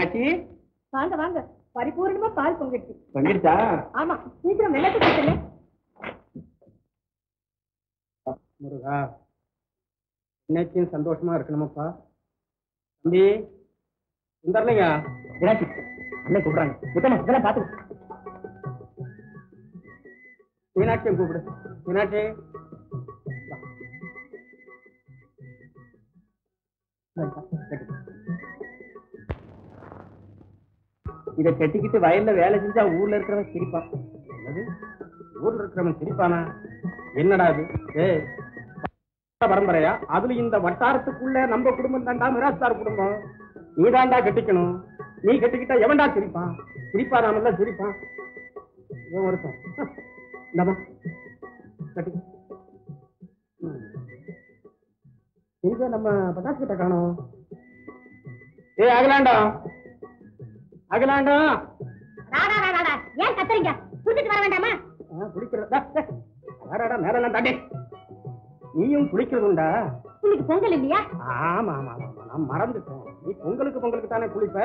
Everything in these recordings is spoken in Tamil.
மீனாட்சி வாங்க வாங்க. பரிபூர்ணமா பால் பொங்கிடுச்சு பண்ணிடுச்சா ஆமா சீக்கிரம் வெள்ளத்தை கொடுத்துங்க முருகா இன்னைக்கும் சந்தோஷமா இருக்கணுமாப்பா? தம்பி சுந்தரலிங்க மீனாட்சி அண்ணன் கூப்பிடுறாங்க. முத்தமா இதெல்லாம் பார்த்து மீனாட்சியும் கூப்பிடு. மீனாட்சி. வா. சரிப்பா, இதை கட்டிக்கிட்டு வயல்ல வேலை செஞ்சா ஊர்ல இருக்கிறவன் சிரிப்பான். ஊர்ல இருக்கிறவன் சிரிப்பானா? என்னடா இது? ஏய் பரம்பரையா? அதுல இந்த வட்டாரத்துக்குள்ள நம்ம குடும்பம் தாண்டா மிராஸ்தார் குடும்பம். நீ தாண்டா கட்டிக்கணும். நீ கட்டிக்கிட்டா எவன்டா சிரிப்பான்? சிரிப்பா நாம சிரிப்பான். இவன் ஒருத்தன் இந்தாம்மா கட்டி. எங்க நம்ம பட்டாசு கிட்ட காணோம்? ஏ அகலாண்டா. அகலாண்டா. ராடா ராடா ஏன் கத்துறீங்க? குடிச்சிட்டு வர வேண்டாமா? குளிக்கிறதா வேறடா நேரம் தாண்டி. நீயும் குளிக்கிறதுண்டா இன்னைக்கு பொங்கல் இல்லையா? ஆமா ஆமா ஆமா நான் மறந்துட்டேன். நீ பொங்கலுக்கு பொங்கலுக்கு தானே குளிப்ப?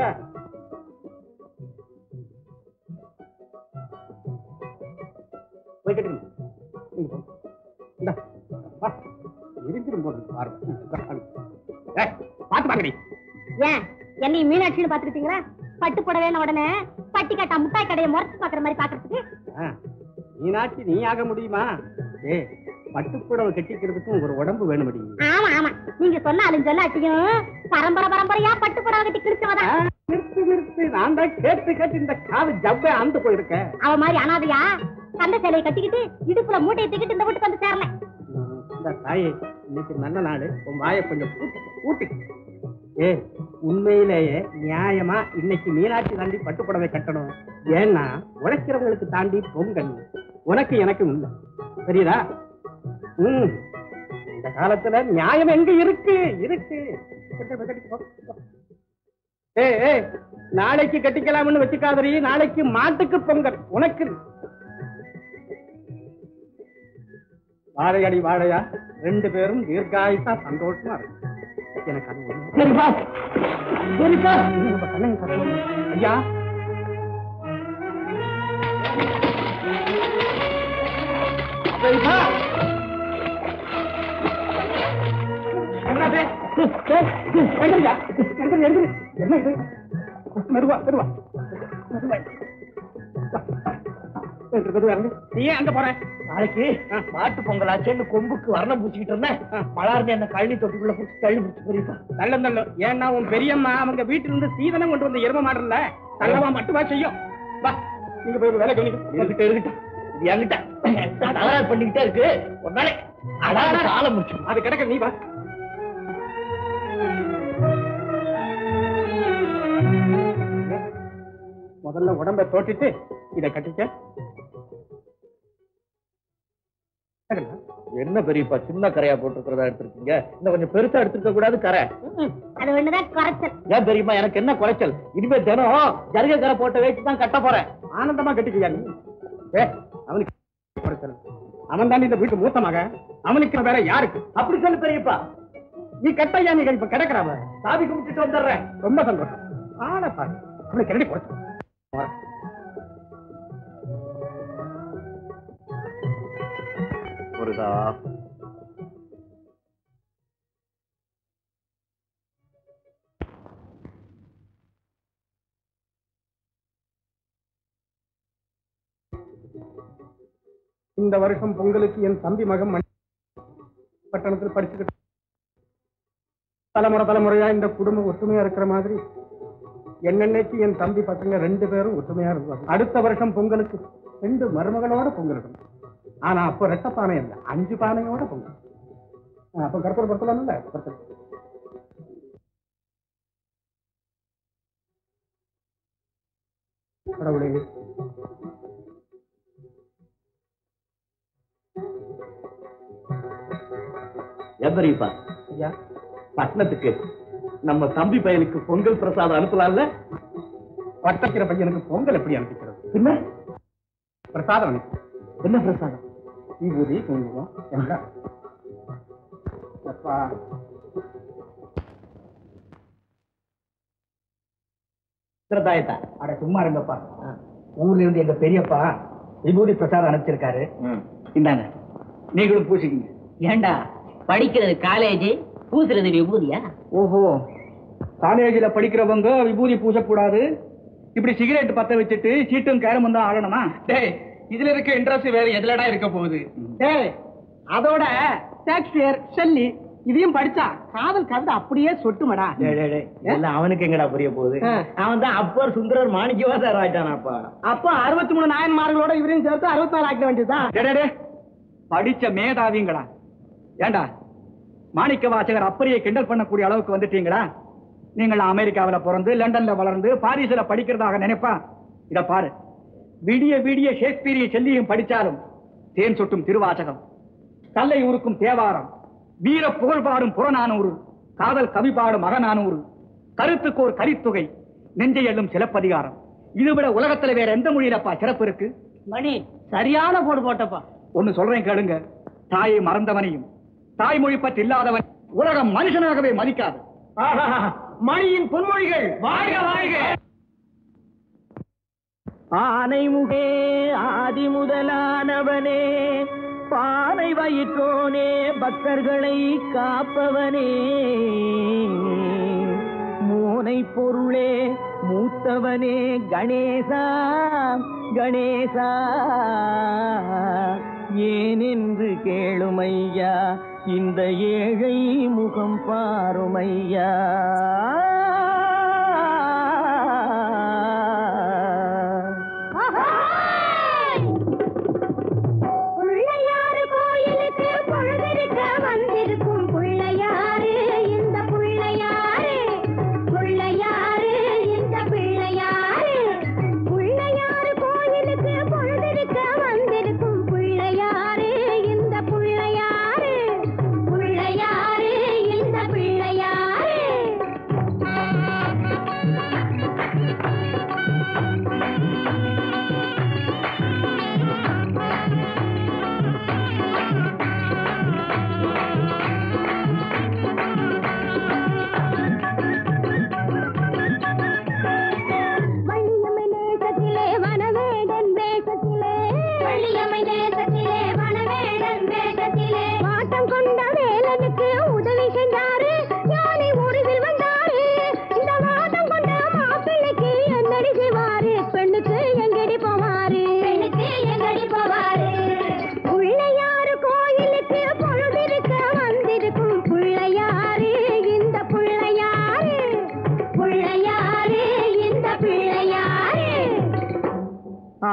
போய் கட்டுங்க நீங்க போ. இந்தா, வா. எரிஞ்சிரும் போது பாரு. பாத்து பாக்கடி ஏன்? என்னையும் மீனாட்சின்னு பாத்துக்கிட்டீங்களா பட்டு உடனே பட்டி கட்டா முட்டாய் கடையை முறைச்சு பாக்குற மாதிரி பாக்குறதுக்கு ஆ, நீனாச்சு நீ ஆக முடியுமா? ஏ பட்டுப்புடவை கட்டிக்கிறதுக்கும் ஒரு உடம்பு வேணுமடி. ஆமா ஆமா. நீங்க சொன்னாலும் சொல்லாட்டியும் பரம்பரை பரம்பரையா பட்டு புடவை கட்டி கிழிச்சவதான். ஆ, நிறுத்து நிறுத்து. நான் தான் கேட்டு கேட்டு இந்த காது ஜவ்வே அந்து போயிருக்கேன். அவ மாதிரி அனாதையா? சண்டை சேலையை கட்டிக்கிட்டு இடுப்புல மூட்டையை தூக்கிட்டு இந்த வீட்டுக்கு வந்து சேரல. இந்த தாயே இன்னைக்கு நல்ல நாடு உன் வாயை கொஞ்சம் பூட்டி பூட்டி. ஏ உண்மையிலேயே நியாயமா இன்னைக்கு மீனாட்சி தாண்டி பட்டுப்புடவை கட்டணும். ஏன்னா உழைக்கிறவங்களுக்கு தாண்டி பொங்கல். உனக்கு எனக்கு இல்லை. தெரியுதா? உம் இந்த காலத்துல நியாயம் எங்க இருக்கு? இருக்கு. ஏ நாளைக்கு கட்டிக்கலாம்னு வச்சுக்காதரி நாளைக்கு மாட்டுக்கு பொங்கல். உனக்கு. வாழையடி வாழையா? ரெண்டு பேரும் தீர்காயுசா சந்தோஷமா இருக்கு எனக்கு அது ஒண்ணு. சரிப்பா சரிப்பா உங்க கண்ணன் கட்டணும். ஐயா சரிப்பா என்னது? ஏய், ஏய், எந்திரியா? எந்திரி, எந்திரி. என்ன இது மெதுவா மெதுவா மெதுவா. நீ ஏன் அங்க போற? நாளைக்கு மாட்டு பொங்கலாச்சேன்னு கொம்புக்கு வர்ணம் பூச்சிக்கிட்டு இருந்தேன். மலார்ந்து என்ன கழனி தொட்டிக்குள்ள பூச்சி தள்ளி தள்ள தள்ள. ஏன்னா உன் பெரியம்மா அவங்க வீட்டுல இருந்து சீதனம் கொண்டு வந்த எரும மாடல தள்ளவா மட்டுமா செய்யும். வா நீங்க போய் வேலை கவனிக்க என்கிட்ட இருக்கட்டும் இது என்கிட்ட. பண்ணிக்கிட்டே இருக்கு. ஒரு நாளை அடாத காலம் முடிச்சு அது கிடக்க நீ வா. முதல்ல உடம்ப தோட்டிட்டு இத கட்டிக்க? என்ன பெரியப்பா சின்ன கரையா போட்டுருக்கிறதா எடுத்திருக்கீங்க? இன்னும் கொஞ்சம் பெருசா எடுத்துக்க கூடாது கரை. அது ஒண்ணுதான் குறைச்சல். ஏன் பெரியப்பா எனக்கு என்ன குறைச்சல்? இனிமே தினம் ஜருக கரை போட்ட வச்சு தான் கட்ட போறேன். ஆனந்தமா கட்டிக்கியா நீ? ஏ அவனுக்கு குறைச்சல். அவன் தாண்டி இந்த வீட்டு மூத்த மகன் அவனுக்கு வேற யாருக்கு? அப்படி சொல்லு பெரியப்பா. நீ கட்டையா நீ இப்ப கிடக்குறாவ சாமி கும்பிட்டுட்டு வந்துடுறேன். ரொம்ப சந்தோஷம். ஆட பாரு. அவனுக்கு ரெடி குறைச்சு முருகா இந்த வருஷம் பொங்கலுக்கு என் தம்பி மகன் மணி பட்டணத்தில் படிச்சுக்கிட்டு தலைமுறை தலைமுறையா இந்த குடும்பம் ஒற்றுமையா இருக்கிற மாதிரி என்னென்னைக்கு என் தம்பி பசங்க ரெண்டு பேரும் ஒற்றுமையா இருந்தாங்க? அடுத்த வருஷம் பொங்கலுக்கு ரெண்டு மருமகளோட பொங்கல் இருக்கணும் ஆனா அப்போ ரெட்ட பானை இல்ல அஞ்சு பானையோட பொங்கல். அப்போ கற்பூரம் படுத்தலாம்ல படுத்தலாம். கடவுளே. பெரியப்பா ஐயா. பட்டணத்துக்கு நம்ம தம்பி பையனுக்கு பொங்கல் பிரசாதம் அனுப்பலாம்ல? பட்டக்கிற பையனுக்கு பொங்கல் எப்படி அனுப்பிக்கிறது? பின்ன? பிரசாதம் என்ன பிரசாதம்? விபூதி குங்குமம் எல்லாம் அப்பா சிரதாயத்தா அட சும்மா இருங்கப்பா. ஊர்ல இருந்து எங்க பெரியப்பா விபூதி பிரசாதம் அனுப்பிச்சிருக்காரு. இந்தாங்க. நீங்களும் பூசிக்கிங்க. ஏண்டா படிக்கிறது காலேஜ் பூசுறது விபூதியா? ஓஹோ. காலேஜில் படிக்கிறவங்க விபூதி பூசக்கூடாது. இப்படி சிகரெட் பத்த வச்சுட்டு சீட்டும் கேரமும் தான் ஆடணுமா? டேய் இதுல இருக்க இன்ட்ரெஸ்ட் வேற எதுலடா இருக்க போகுது? டேய் அதோட ஷேக்ஸ்பியர் ஷெல்லி இதையும் படிச்சா காதல் கவிதை அப்படியே சொட்டுமடா. அவனுக்கு எங்கடா புரிய போகுது. அவன் தான் அப்பர் சுந்தரர் மாணிக்கவாசர் ஆயிட்டானாப்பா. அப்ப அறுபத்தி மூணு நாயன்மார்களோட இவரையும் சேர்த்து அறுபத்தாறு ஆக்க வேண்டியதுதான் படிச்ச மேதாவிங்களா ஏண்டா? மாணிக்க வாசகர் அப்படியே கிண்டல் பண்ணக்கூடிய அளவுக்கு வந்துட்டீங்களா? நீங்கள் அமெரிக்காவுல பிறந்து லண்டன்ல வளர்ந்து பாரிஸ்ல படிக்கிறதாக நினைப்பா இத பாரு. விடிய விடிய ஷேக்ஸ்பியரிய செல்லியும் படிச்சாலும் தேன் சொட்டும் திருவாசகம். கல்லை உருக்கும் தேவாரம். வீர புகழ் பாடும் புறநானூறு. காதல் கவி பாடும் மகநானூறு கருத்துக்கு ஒரு கரித்துகை. நெஞ்சை எள்ளும் சிலப்பதிகாரம். இதுவிட உலகத்துல வேற எந்த மொழியிலப்பா சிறப்பு இருக்கு? மணி சரியான போடு போட்டப்பா. ஒன்னு சொல்றேன் கேளுங்க. தாயை மறந்தவனையும் தாய்மொழி பற்றி இல்லாதவன் உலகம் மனுஷனாகவே மதிக்காது. மணியின் பொன்மொழிகள் வாழ்க வாழ்க ஆனைமுகே ஆதி முதலானவனே பானை வயிற்றோனே பக்தர்களை காப்பவனே. மூனை பொருளே மூத்தவனே கணேசா கணேசா. ஏனென்று கேளுமையா இந்த ஏழை முகம் பாருமையா.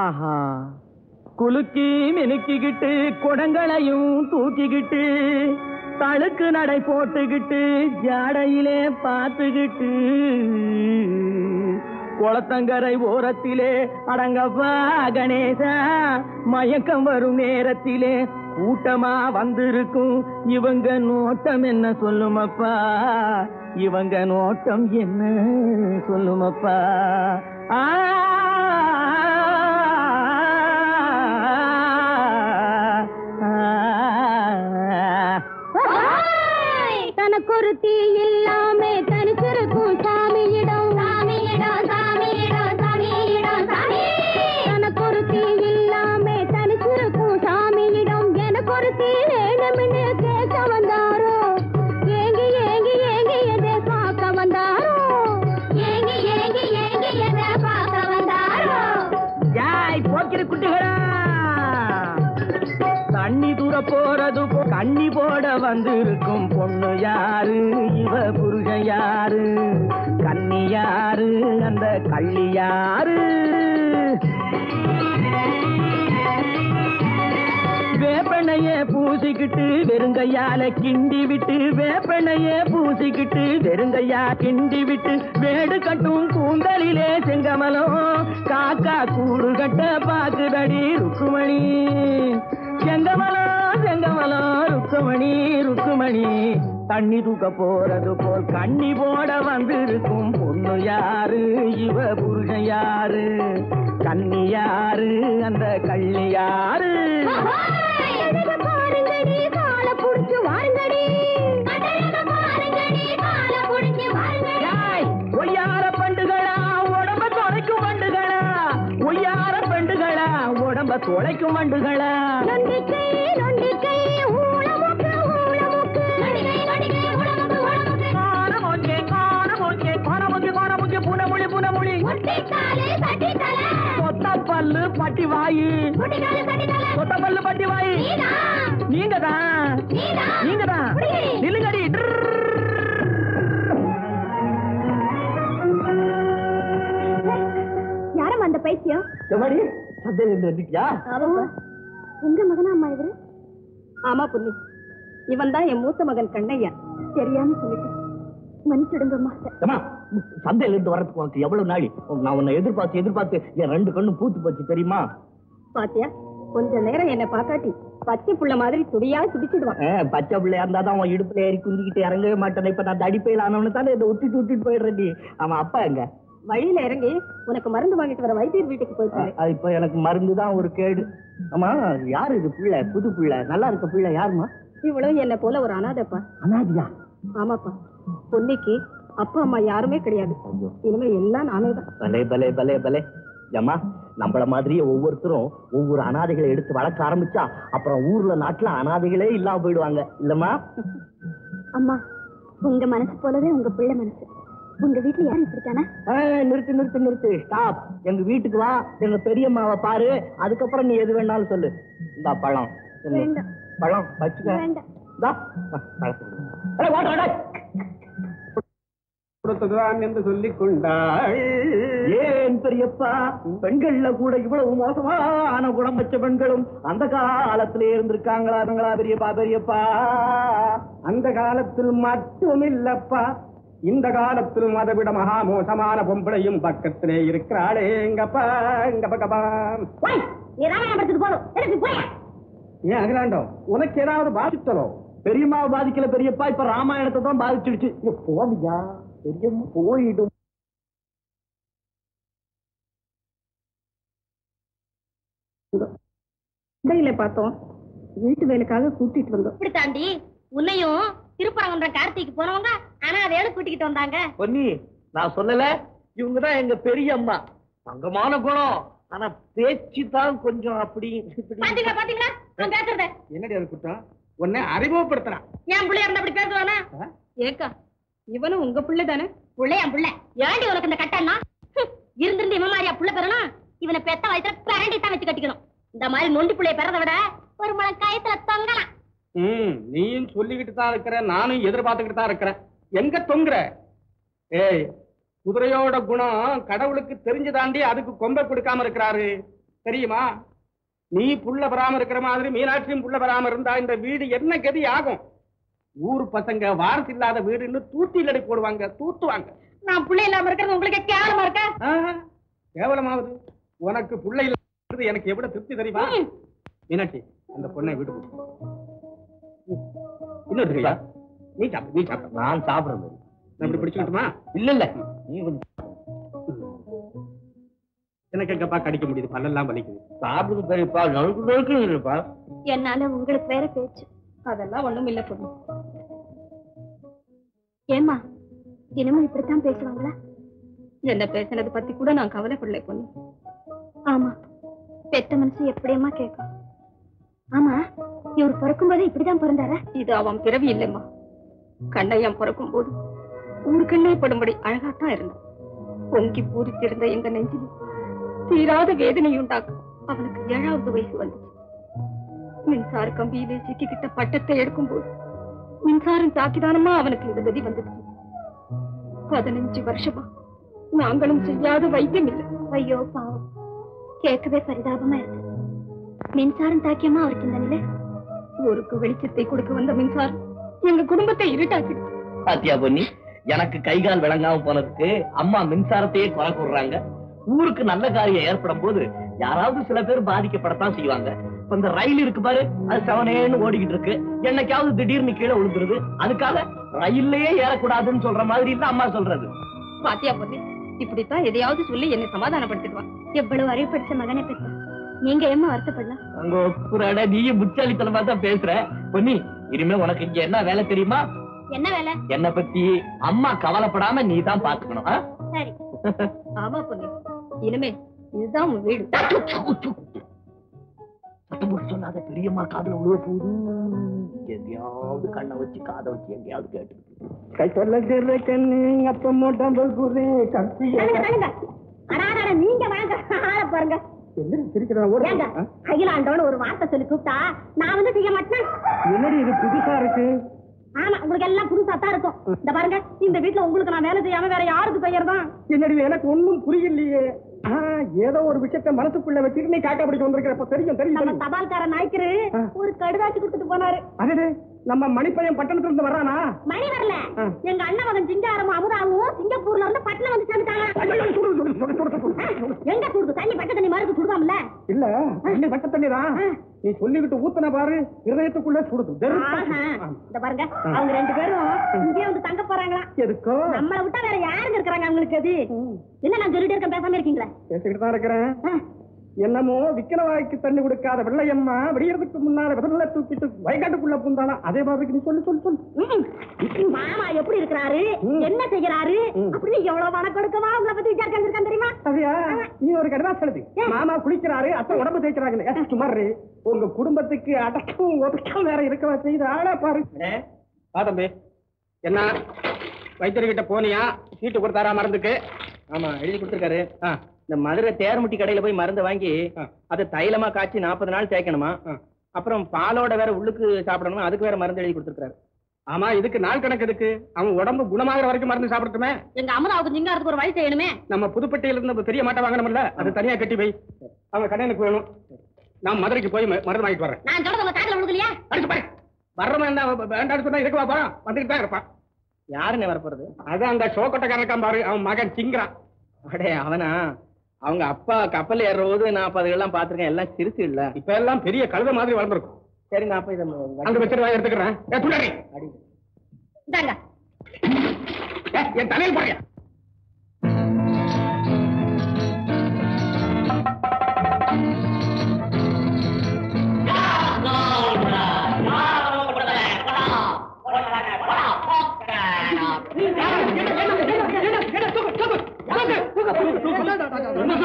ஆஹா. குலுக்கி மினுக்கிக்கிட்டு குடங்களையும் தூக்கிக்கிட்டு தழுக்கு நடை போட்டுக்கிட்டு ஜாடையிலே பார்த்துக்கிட்டு குளத்தங்கரை ஓரத்திலே அடங்கப்பா கணேசா மயக்கம் வரும் நேரத்திலே கூட்டமா வந்திருக்கும். இவங்க நோட்டம் என்ன சொல்லுமப்பா? இவங்க நோட்டம் என்ன சொல்லுமப்பா? ஆ தனக்கு ஒரு தீ இல்லாம தனிச்சிருக்கும். சாமியிடம் சாமியிடம் சாமியிடம் சாமியிடம் சாமி. தனக்கு ஒரு தீ இல்லாம தனிச்சிருக்கும். சாமியிடம் எனக்கு வேணும்னு கேட்க வந்தாரோ? ஏங்கி ஏங்கி ஏங்கி எதை பார்க்க வந்தாரோ? ஏங்கி ஏங்கி ஏங்கி எதை பார்க்க வந்தாரோ? ஜாய் போக்கிரி குட்டிகளா. தண்ணி தூர போறது போ கண்ணி போட வந்திருக்கும் யாரு? இவ புருஷன் யாரு? கன்னி யாரு? அந்த கள்ளி யாரு? வேப்பனைய பூசிக்கிட்டு வெறுங்கையால கிண்டி விட்டு வேப்பனைய பூசிக்கிட்டு வெறுங்கையா கிண்டி விட்டு வேடு கட்டும் கூந்தலிலே செங்கமலம். காக்கா கூடு கட்ட பாக்குதடி ருக்குமணி. செங்கமலம் செங்கமலம் ருக்குமணி ருக்குமணி. தண்ணி தூக்க போறது போல் கண்ணி போட வந்திருக்கும் பொண்ணு யாரு? இவ புருஷன் யாரு? கன்னி யாரு? அந்த கள்ளி யாரு? ஒய்யார பண்டுகளா உடம்ப தொலைக்கும் வண்டுகளா? ஒய்யார பெண்டுகளா உடம்ப தொலைக்கும் வண்டுகளா? நொண்டிக்கை நொண்டிக்கை கொத்த பல்லு பட்டி வாயி. கொத்த பல்லு பட்டி வாயி. நீங்க தான் நீங்க தான். நில்லுங்கடி. யாரம் அந்த பைத்தியம்? உங்க மகனா அம்மா இவரு? ஆமா புண்ணி இவன் தான் என் மூத்த மகன் கண்ணையா. தெரியாம சொல்லிட்டேன். மன்னிச்சிடுங்கம்மா. அம்மா சந்தையில இருந்து வரதுக்கு உனக்கு எவ்வளவு நாளி? நான் உன்னை எதிர்பார்த்து எதிர்பார்த்து என் ரெண்டு கண்ணும் பூத்து போச்சு தெரியுமா? பாத்தியா கொஞ்ச நேரம் என்ன பார்க்காட்டி பச்சை புள்ள மாதிரி துடியா துடிச்சிடுவான் பச்சை பிள்ளையா இருந்தா தான் அவன் இடுப்புல ஏறி குந்திக்கிட்டு இறங்கவே மாட்டேன். இப்ப நான் தடிப்பையில் ஆனவனு தானே இதை விட்டுட்டு விட்டுட்டு போயிடுறேன் அவன் அப்பா எங்க? வழியில இறங்கி உனக்கு மருந்து வாங்கிட்டு வர வைத்தியர் வீட்டுக்கு போயிட்டாரு அது இப்ப எனக்கு மருந்து தான் ஒரு கேடு. ஆமா யாரு இது பிள்ளை? புது பிள்ளை. நல்லா இருக்க பிள்ளை யாருமா இவ்வளவு என்ன போல ஒரு அனாதைப்பா. அனாதியா? ஆமாப்பா. பொன்னிக்கு அப்பா அம்மா யாருமே கிடையாது. இனிமே எல்லாம் நானே தான். பலே பலே பலே பலே. ஏம்மா நம்மள மாதிரியே ஒவ்வொருத்தரும் ஒவ்வொரு அனாதைகளை எடுத்து வளர்க்க ஆரம்பிச்சா அப்புறம் ஊர்ல நாட்டுல அனாதைகளே இல்லாம போயிடுவாங்க. இல்லம்மா? அம்மா உங்க மனசு போலவே உங்க பிள்ளை மனசு. உங்க வீட்டுல யாரும் இப்படித்தானே நிறுத்து நிறுத்து நிறுத்து. ஸ்டாப். எங்க வீட்டுக்கு வா. எங்க பெரியம்மாவை பாரு. அதுக்கப்புறம் நீ எது வேணாலும் சொல்லு. இந்தா பழம். பழம் வச்சுக்க வேண்டாம் இந்தா, வா, பழத்தை கொடு. அடே, வாடா, வாடா. கொடுத்ததுதான் என்று சொல்லிக் கொண்டாள் ஏன் பெரியப்பா? பெண்கள்ல கூட இவ்வளவு மோசமான குணம் வச்ச பெண்களும் அந்த காலத்திலே இருந்திருக்காங்களா பெரியப்பா பெரியப்பா? அந்த காலத்தில் மட்டும் இல்லப்பா இந்த காலத்திலும் அதை விட மகா மோசமான பொம்பளையும் பக்கத்திலே இருக்கிறாளே. எங்கப்பா எங்க பக்கப்பா ஏன் அகிலாண்டம் உனக்கு ஏதாவது பாதித்தலோ? பெரியம்மாவை பாதிக்கல பெரியப்பா இப்ப ராமாயணத்தை தான் பாதிச்சிடுச்சு. போவியா? பெரியம்மா போயிடும் பார்த்தோம் வீட்டு வேலைக்காக கூட்டிட்டு வந்தோம் இப்படி தாண்டி உன்னையும் திருப்பரங்குன்றம் கார்த்திக்கு போனவங்க ஆனா அதோட கூட்டிக்கிட்டு வந்தாங்க பொன்னி நான் சொல்லல இவங்கதான் எங்க பெரியம்மா தங்கமான குணம் ஆனா பேச்சு தான் கொஞ்சம் அப்படி பாத்தீங்களா பாத்தீங்களா அவன் பேசுறத என்னடி அது குற்றம் உன்னை அறிமுகப்படுத்துறான் என் பிள்ளைய இருந்தா அப்படி பேசுவானா ஏக்கா இவனும் உங்க பிள்ளை தானே? புள்ளையா புள்ள. ஏண்டி உனக்கு இந்த கட்டம்னா? இருந்திருந்து இவன் மாதிரியா புள்ள பெறணும் இவனை பெத்த வயசுல பேரண்டி தான் வச்சு கட்டிக்கணும். இந்த மாதிரி நொண்டி புள்ளைய பெறத விட ஒரு மழை கயத்துல தொங்கலாம். ம் நீயும் சொல்லிக்கிட்டு தான் இருக்கிற நானும் எதிர்பார்த்துக்கிட்டு தான் இருக்கிறேன். எங்க தொங்குற? ஏய் குதிரையோட குணம் கடவுளுக்கு தெரிஞ்சு தாண்டி அதுக்கு கொம்பை கொடுக்காம இருக்கிறாரு. தெரியுமா? நீ புள்ள பெறாம இருக்கிற மாதிரி மீனாட்சியும் புள்ள பெறாம இருந்தா இந்த வீடு என்ன கதி ஆகும்? ஊர் பசங்க வாரசு இல்லாத வீடுன்னு தூத்தியில் அடி போடுவாங்க தூத்துவாங்க. நான் புள்ள இல்லாம இருக்கிறது உங்களுக்கு கேவலமா இருக்கா? ஆஹா, கேவலமாவது. உனக்கு புள்ள இல்லாதது எனக்கு எவ்வளவு திருப்தி தெரியுமா? மீனாட்சி அந்த பொண்ணை விடு இன்னொரு கையா நீ சாப்பிடு நீ சாப்பிடு. நான் சாப்பிடுறது நான் இப்படி பிடிச்சுக்கிட்டுமா? இல்ல இல்ல நீ எனக்கு எங்கப்பா கடிக்க முடியுது பல்லெல்லாம் வலிக்குது. சாப்பிடுறது பெரியப்பா நறுக்கு நறுக்கு இல்லப்பா என்னால உங்களுக்கு வேற பேச்சு. அதெல்லாம் ஒண்ணும் இல்ல பொண்ணு. ஏமா தினமும் இப்படித்தான் பேசுவாங்களா? என்ன பேசுனது பத்தி கூட நான் கவலைப்படல பொண்ணு. ஆமா பெத்த மனசு எப்படியம்மா கேட்கும்? ஆமா இவர் பிறக்கும் போதே இப்படிதான் பிறந்தாரா? இது அவன் பிறவி இல்லைம்மா. கண்ணையன் பிறக்கும் போது ஊருக்கண்ணே படும்படி அழகாத்தான் இருந்தான். பொங்கி பூரித்திருந்த எங்க நெஞ்சில் தீராத வேதனை உண்டாக்கும் அவனுக்கு ஏழாவது வயசு வந்துச்சு. மின்சார கம்பியிலே சிக்கிக்கிட்ட பட்டத்தை எடுக்கும்போது மின்சாரம் தாக்கிதானமா அவனுக்கு இந்த கதி வந்துச்சு பதினஞ்சு வருஷமா நாங்களும் செய்யாத வைத்தியம் இல்லை ஐயோ பாவம். கேட்கவே பரிதாபமா இருக்கு. மின்சாரம் தாக்கியமா அவருக்கு இந்த நிலை? ஊருக்கு வெளிச்சத்தை கொடுக்க வந்த மின்சாரம் எங்க குடும்பத்தை இருட்டாக்கிடுச்சு. பாத்தியா பொன்னி எனக்கு கை கால் விளங்காம போனதுக்கு அம்மா மின்சாரத்தையே குறை கூடுறாங்க ஊருக்கு நல்ல காரியம் ஏற்படும் போது யாராவது சில பேர் பாதிக்கப்படத்தான் செய்வாங்க. இப்ப இந்த ரயில் இருக்கு பாரு அது செவனேன்னு ஓடிக்கிட்டு இருக்கு. என்னைக்காவது திடீர்னு கீழே விழுந்துருது. அதுக்காக ரயில்லயே ஏறக்கூடாதுன்னு சொல்ற மாதிரி இல்ல அம்மா சொல்றது. பாத்தியா பொண்ணு இப்படித்தான் எதையாவது சொல்லி என்னை சமாதானப்படுத்திடுவான் எவ்வளவு அறிவு படிச்ச மகனை பெற்ற? நீங்க ஏமா வருத்தப்படலாம்? அங்க புறாட நீயும் புச்சாலித்தனமா தான் பேசுற. பொன்னி இனிமே உனக்கு இங்க என்ன வேலை தெரியுமா? என்ன வேலை? என்ன பத்தி அம்மா கவலைப்படாம நீ தான் பாத்துக்கணும்? சரி. ஆமா பொண்ணு இனிமே இதுதான் உன் வீடு. சத்தம் போட்டு சொல்லாத பெரியம்மா காதுல விழுவ போகுது. எங்கேயாவது கண்ணை வச்சு காதை வச்சு எங்கேயாவது கேட்டு கண்ணு அப்ப மோட்டாம்பு குரு. அடாடா, நீங்க வாங்க. ஆள பாருங்க. அகிலாண்டோன்னு ஒரு வார்த்தை சொல்லி கூப்பிட்டா நான் வந்து செய்ய மாட்டேன். என்னடி இது புதுசா இருக்கு? ஆமா உங்களுக்கு எல்லாம் புதுசா தான் இருக்கும். இந்த பாருங்க இந்த வீட்டுல உங்களுக்கு நான் வேலை செய்யாம வேற யாருக்கு செய்யறதான் என்னடி எனக்கு ஒண்ணும் புரியலையே. ஏதோ ஒரு விஷயத்த மனசுக்குள்ள வச்சுட்டு நீ காக்கா பிடிக்க வந்திருக்கிறப்ப தெரியும் தெரியும் நம்ம. தபால்கார நாய்க்கரு. ஒரு கடுதாசி கொடுத்துட்டு போனாரு அடடே நம்ம மணிப்பையன் பட்டணத்துல இருந்து வர்றானா மணி வரல. எங்க அண்ணன் மகன் சிங்காரமும் அமுதாவும் சிங்கப்பூர்ல இருந்து பட்டணம் வந்து சேர்ந்துட்டாங்க. எங்க சுடுது தண்ணி பட்ட தண்ணி மருந்து சுடுதாம்ல இல்ல தண்ணி பட்ட தண்ணி தான் நீ சொல்லிக்கிட்டு ஊத்துன பாரு இருதயத்துக்குள்ள சுடுது. இந்த பாருங்க. அவங்க ரெண்டு பேரும் இங்கே வந்து தங்க போறாங்களா எதுக்கோ? நம்மளை விட்டா வேற யாருங்க இருக்கிறாங்க அவங்களுக்கு அது என்ன நான் சொல்லிட்டு இருக்கேன் பேசாம இருக்கீங்களா? பேசிக்கிட்டு தான் இருக்கிறேன். என்னமோ விக்கிரவாய்க்கு தண்ணி கொடுக்காத வெள்ளையம்மா விடியறதுக்கு முன்னால விரல தூக்கிட்டு வயக்காட்டுக்குள்ள பூந்தானா? அதே மாதிரி நீ சொல்லு சொல்லு சொல்லு. மாமா. எப்படி இருக்கிறாரு. என்ன செய்யறாரு. அப்படின்னு எவ்வளவு பணம் கொடுக்கவா உங்களை பத்தி விசாரிச்சு இருக்கான் தெரியுமா? அப்படியா நீ ஒரு கடிதம் எழுது. மாமா குளிக்கிறாரு அத்தை உடம்பு தேய்க்கிறாங்க சுமாரு உங்க குடும்பத்துக்கு அடக்கம் ஒடுக்கம் வேற இருக்கவா? செய்து ஆளா பாரு. வா தம்பி. என்ன? வைத்தியர்கிட்ட போனியா? சீட்டு கொடுத்தாரா மருந்துக்கு? ஆமா எழுதி கொடுத்துருக்காரு. ஆ, இந்த மதுரை தேர்முட்டி கடையில போய் மருந்து வாங்கி. அதை தைலமா காய்ச்சி நாற்பது நாள் தேய்க்கணுமா. அப்புறம் பாலோட வேற உள்ளுக்கு சாப்பிடணுமா? அதுக்கு வேற மருந்து எழுதி கொடுத்துருக்காரு ஆமா இதுக்கு நாள் கணக்கு எதுக்கு? அவன் உடம்பு குணமாகிற வரைக்கும் மருந்து சாப்பிடட்டுமே? எங்க அமலாவுக்கு சிங்காரத்துக்கு ஒரு வழி செய்யணுமே? நம்ம புதுப்பட்டியில இருந்து பெரிய மாட்டை வாங்கணும்ல அது தனியா கட்டி வை. அவங்க கடையனுக்கு வேணும். நான் மதுரைக்கு போய் மருந்து வாங்கிட்டு வரேன். நான் சொல்றது உங்க காதுல விழுகலையா? பாரு. வர்றவன் என்ன வேண்டாம்னு சொன்னா இருக்கவா போறான் வந்துட்டு தான் இருப்பான். யாருன்னு வரப்போறது? அதான் அந்த ஷோக்கோட்டக்காரன் இருக்கான் பாரு. அவன் மகன் சிங்கிறான் அடே அவனா? அவங்க அப்பா கப்பல் ஏறும்போது நான் அப்ப அதெல்லாம் பாத்திருக்கேன் எல்லாம் சிரிச்சு இல்ல. இப்ப எல்லாம் பெரிய கழுத மாதிரி வளர்ந்துருக்கும். சரி நான் போய் இதை அங்க வச்சுட்டு வாங்கி எடுத்துக்கிறேன். என் தலையில் போறியா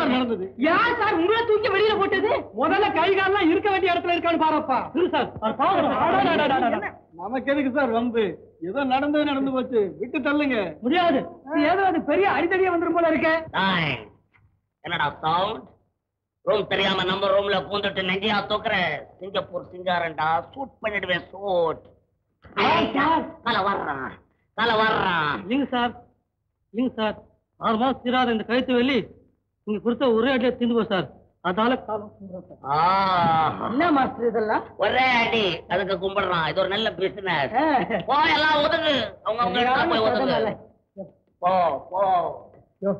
நடந்தது? யார் சார் உங்களை தூக்கி வெளியில போட்டது? முதல்ல கை கால்லாம் இருக்க வேண்டிய இடத்துல இருக்கான்னு பாருப்பா. நமக்கு எதுக்கு சார் வம்பு ஏதோ நடந்தது நடந்து போச்சு. விட்டு தள்ளுங்க. முடியாது. இது ஏதோ அது பெரிய அடித்தடியா வந்துரும் போல இருக்க. டேய், என்னடா சவுண்ட் ரூம் தெரியாம நம்ம ரூம்ல பூந்துட்டு நெஞ்சியா தூக்குற சிங்கப்பூர் சிங்காரன்டா. சூட் பண்ணிடுவேன் சூட் கல வர்றான் கல வர்றான் இல்லைங்க சார். இல்லைங்க சார். ஆறு மாசம் தீராத இந்த கழுத்து வெளி நீங்க கொடுத்த ஒரே அடியா திண்டு போய் சார். அதால காலம் என்ன மாஸ்டர் இதெல்லாம்? ஒரே அடி அதுக்கு கும்பிடுறான் இது ஒரு நல்ல பிசினஸ் போ எல்லாம் ஒதுங்கு. அவங்க அவங்க போய் ஒதுங்கு. போ போ. யோ,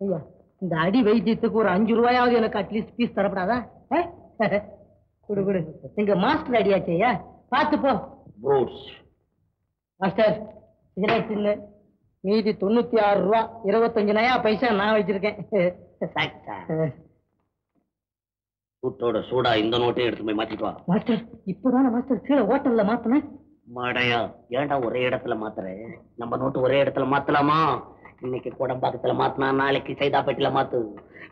ஐயா இந்த அடி வைத்தியத்துக்கு ஒரு அஞ்சு ரூபாயாவது எனக்கு அட்லீஸ்ட் பீஸ் தரப்படாதா? குடு குடு. எங்க மாஸ்டர் அடியாச்சையா பார்த்து போ. மாஸ்டர் சிகரெட் இல்ல மீதி தொண்ணூத்தி ஆறு ரூபா இருபத்தஞ்சு நயா பைசா நான் வச்சிருக்கேன். சூட்டோட சூடா இந்த நோட்டையும் எடுத்து போய் மாத்திட்டு வா. மாஸ்டர் இப்பதானே மாஸ்டர் கீழே ஹோட்டல்ல மாத்தினேன். மடையா ஏன்டா ஒரே இடத்துல மாத்துற? நம்ம நோட்டு ஒரே இடத்துல மாத்தலாமா? இன்னைக்கு கோடம்பாக்கத்துல மாத்தினா நாளைக்கு சைதாப்பேட்டையில மாத்து.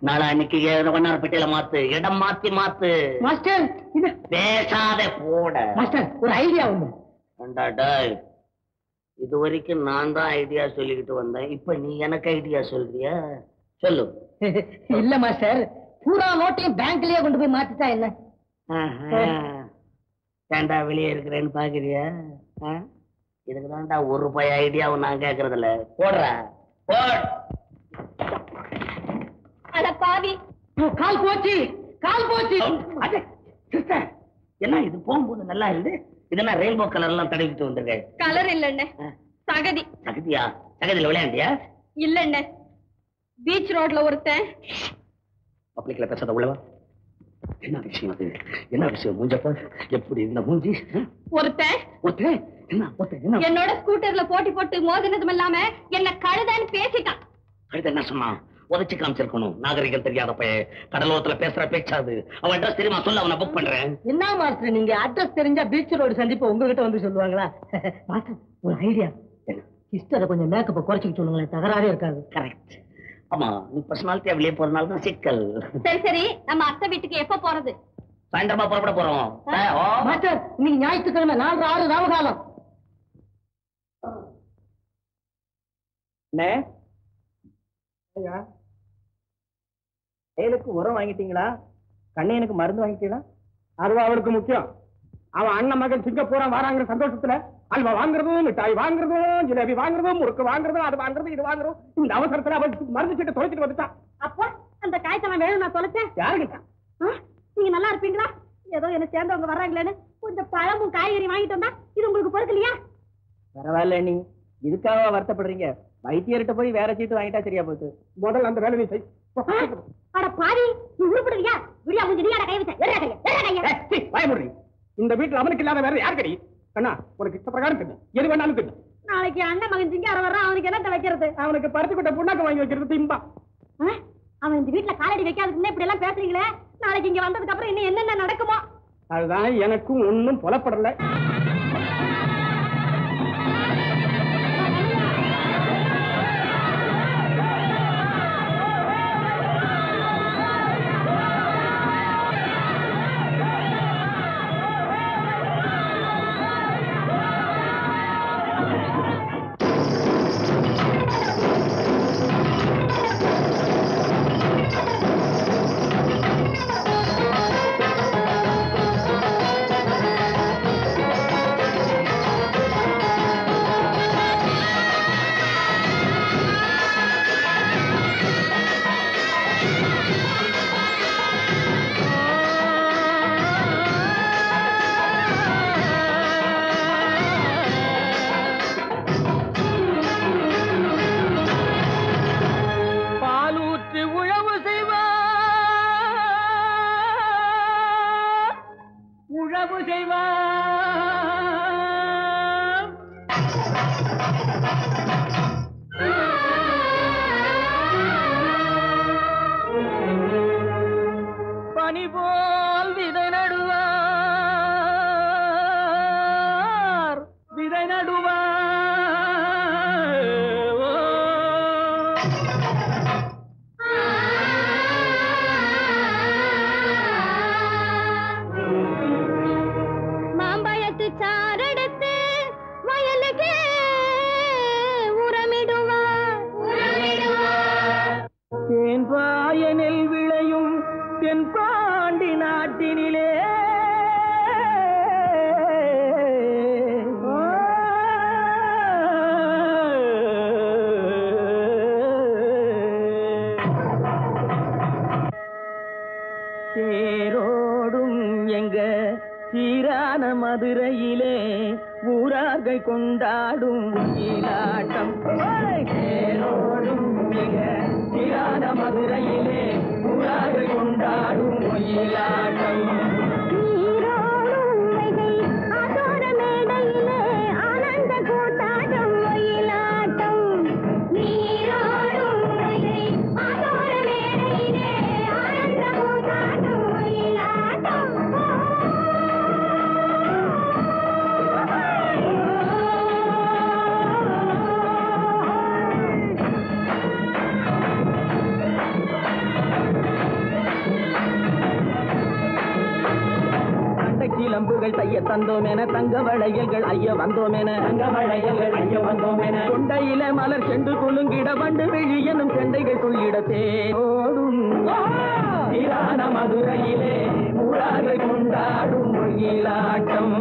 நாளை அன்னைக்கு வண்ணாரப்பேட்டையில மாத்து. இடம் மாத்தி மாத்து. மாஸ்டர் இது பேசாத போட. மாஸ்டர் ஒரு ஐடியா ஒண்ணு. இது வரைக்கும் நான் தான் ஐடியா சொல்லிக்கிட்டு வந்தேன். இப்ப நீ எனக்கு ஐடியா சொல்றியா? சொல்லு. இல்ல மாஸ்டர் பூரா நோட்டையும் பேங்க்லயே கொண்டு போய் மாத்திட்டா என்ன? ஆஹா. ஏன்டா வெளியே இருக்கிறேன்னு பாக்குறியா? ஆ? இதுக்கு தான்டா ஒரு ரூபாய் ஐடியாவும் நான் கேக்குறதில்ல. போடுற. போட். அட பாவி. கால் போச்சு. கால் போச்சு. என்ன இது போகும்போது நல்லா இருந்து இதெல்லாம் ரெயின்போ கலர் எல்லாம் தடவிட்டு வந்திருக்கேன் கலர் இல்லண்ணே. சகதி. சகதியா? சகதியில விளையாண்டியா? இல்லண்ணே. பீச் ரோட்ல ஒருத்தன். பப்ளிக்ல பேசாத உள்ளவா? என்ன விஷயம் அது? என்ன விஷயம்? மூஞ்சப்பா எப்படி இந்த மூஞ்சி? ஒருத்தன். ஒருத்தன்? என்ன? ஒருத்தன்? என்ன? என்னோட ஸ்கூட்டர்ல போட்டி போட்டு மோதினதும் இல்லாம என்ன கழுதான்னு பேசிட்டான். அடுத்து என்ன சொன்னான்? உதச்சு காமிச்சிருக்கணும். நாகரிகம் தெரியாத பையன் கடலோரத்துல பேசுற பேச்சாது அவன் அட்ரஸ் தெரியுமா? சொல்ல அவனை புக் பண்றேன். என்ன மாஸ்டர் நீங்க அட்ரஸ் தெரிஞ்சா பீச் ரோடு சந்திப்பு உங்ககிட்ட வந்து சொல்லுவாங்களா? மாஸ்டர் ஒரு ஐடியா சிஸ்டரை கொஞ்சம் மேக்கப்பை குறைச்சிக்க சொல்லுங்களேன். தகராறே இருக்காது. கரெக்ட் ஆமா நீ பர்சனாலிட்டியா வெளியே போறதுனால தான் சிக்கல். சரி சரி. நம்ம அத்தை வீட்டுக்கு எப்ப போறது? சாயந்தரமா புறப்பட போறோம். மாஸ்டர் இன்னைக்கு ஞாயிற்றுக்கிழமை நாலு ஆறு ராமகாலம். அண்ணே வயலுக்கு உரம் வாங்கிட்டீங்களா? கண்ணையனுக்கு மருந்து வாங்கிட்டீங்களா? அதுவா அவனுக்கு முக்கியம். அவன் அண்ணன் மகன் சிங்கப்பூரா வராங்கிற சந்தோஷத்துல அல்வா வாங்குறதும் மிட்டாய் வாங்குறதும் ஜிலேபி வாங்குறதும் முறுக்கு வாங்குறதும் அது வாங்குறது இது வாங்குறோம் இந்த அவசரத்துல அவன் மருந்து சீட்டை தொலைச்சிட்டு வந்துட்டான். அப்போ அந்த காய்ச்சல் வேணும் நான் தொலைச்சேன்? யாருக்கிட்ட? நீங்க நல்லா இருப்பீங்களா? ஏதோ என்ன சேர்ந்தவங்க வர்றாங்களேன்னு கொஞ்சம் பழமும் காய்கறி வாங்கிட்டு வந்தா இது உங்களுக்கு பொறுக்கலையா பரவாயில்ல நீ இதுக்காக வருத்தப்படுறீங்க? வைத்தியர்கிட்ட போய் வேற சீட்டு வாங்கிட்டா சரியா போச்சு முதல்ல அந்த வேலையை செய். போ, போ, போ. அட பாவி நீ உருப்படுறியா விடியா கொஞ்சம் நீ கை வச்ச? வெறா கைய வெறா கைய? ஏய், சீ, வாய மூடுறி. இந்த வீட்டுல அவனுக்கு இல்லாத வேற யார் கடி கண்ணா உனக்கு இஷ்ட பிரகாரம் தின்னு எது வேணாலும் தின்னு. நாளைக்கு அண்ணன் மகன் சிங்கார வர்றான் அவனுக்கு என்னத்த வைக்கிறது? அவனுக்கு பருத்தி கொட்ட புண்ணாக்கு வாங்கி வைக்கிறது திம்பா? அவன் இந்த வீட்டுல காலடி வைக்காதுக்கு முன்ன இப்படி எல்லாம் பேசுறீங்களே? நாளைக்கு இங்க வந்ததுக்கு அப்புறம் இன்னும் என்னென்ன நடக்குமோ? அதுதான் எனக்கும் ஒண்ணும் புலப்படல. கொண்டாடும் உயிரா கிளம்புகள் தங்க வளையல்கள் ஐய வந்தோம் தங்க வளையல்கள் ஐய வந்தோம் என கொண்டையில மலர் செண்டு குலுங்கிட வண்டு விழி எனும் செண்டைகள் துள்ளிட ஓடும் மதுரையிலே கொண்டாடும் மொழியிலாட்டம்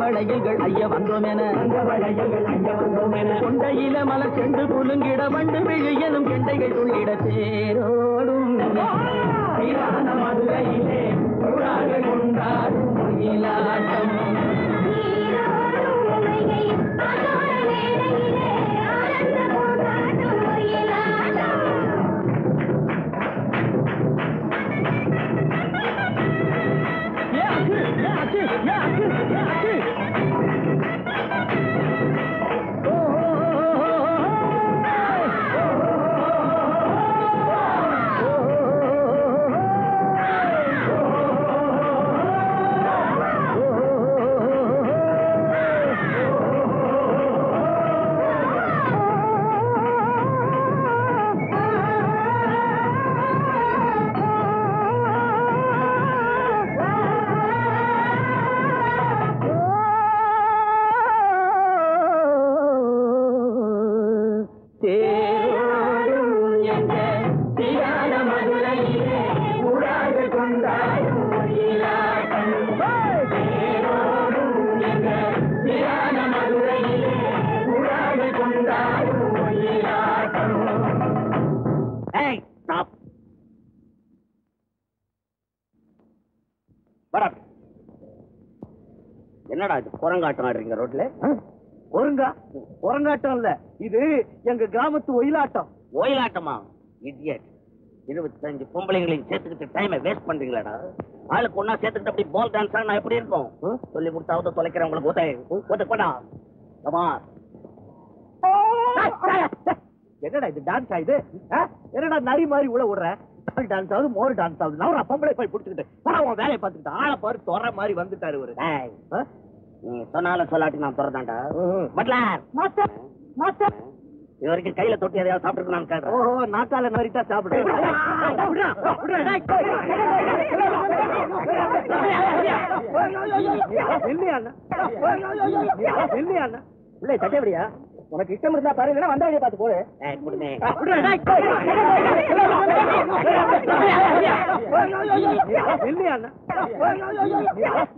வளையல்கள் ஐய வந்தோம் என தங்க வளையல்கள் ஐய வந்தோம் என கொண்டையில மலர் செண்டு குலுங்கிட வண்டு விழு எனும் கெண்டைகள் துள்ளிட தேரோடும் சீரான மதுரையிலே. என்னடா இது குரங்காட்டம் ஆடுறீங்க ரோட்ல? குரங்கா குரங்காட்டம் இல்ல இது எங்க கிராமத்து ஒயிலாட்டம். ஒயிலாட்டமா? இடியட் இருபத்தஞ்சு பொம்பளைங்களையும் சேர்த்துக்கிட்டு டைமை வேஸ்ட் பண்றீங்களாடா? ஆளுக்கு ஒன்னா சேர்த்துக்கிட்டு அப்படி பால் டான்ஸ் நான் எப்படி இருக்கும்? சொல்லி கொடுத்தாவது தொலைக்கிறவங்களுக்கு கொண்டா கமா என்னடா இது டான்ஸ் ஆகுது ஆ? என்னடா நரி மாதிரி உள்ள விடுற டான்ஸ் ஆகுது மோர் டான்ஸ் ஆகுது. நான் பொம்பளை போய் பிடிச்சிக்கிட்டு வேலையை பார்த்துக்கிட்டு ஆளை பாரு தொற மாதிரி வந்துட்டாரு ஒரு நீ சொன்னாலும் சொல்லாட்டி நான் துறதாண்டா பட்லர் மாஸ்டர் மாஸ்டர் இது வரைக்கும் கையில தொட்டி எதையாவது சாப்பிட்டுருக்கணும் கேட்கறேன் ஓஹோ நாக்கால நரிட்டா சாப்பிடு இல்லை தட்டபடியா உனக்கு இஷ்டம் இருந்தா பாரு இல்லைன்னா வந்த வழியை பார்த்து போடு.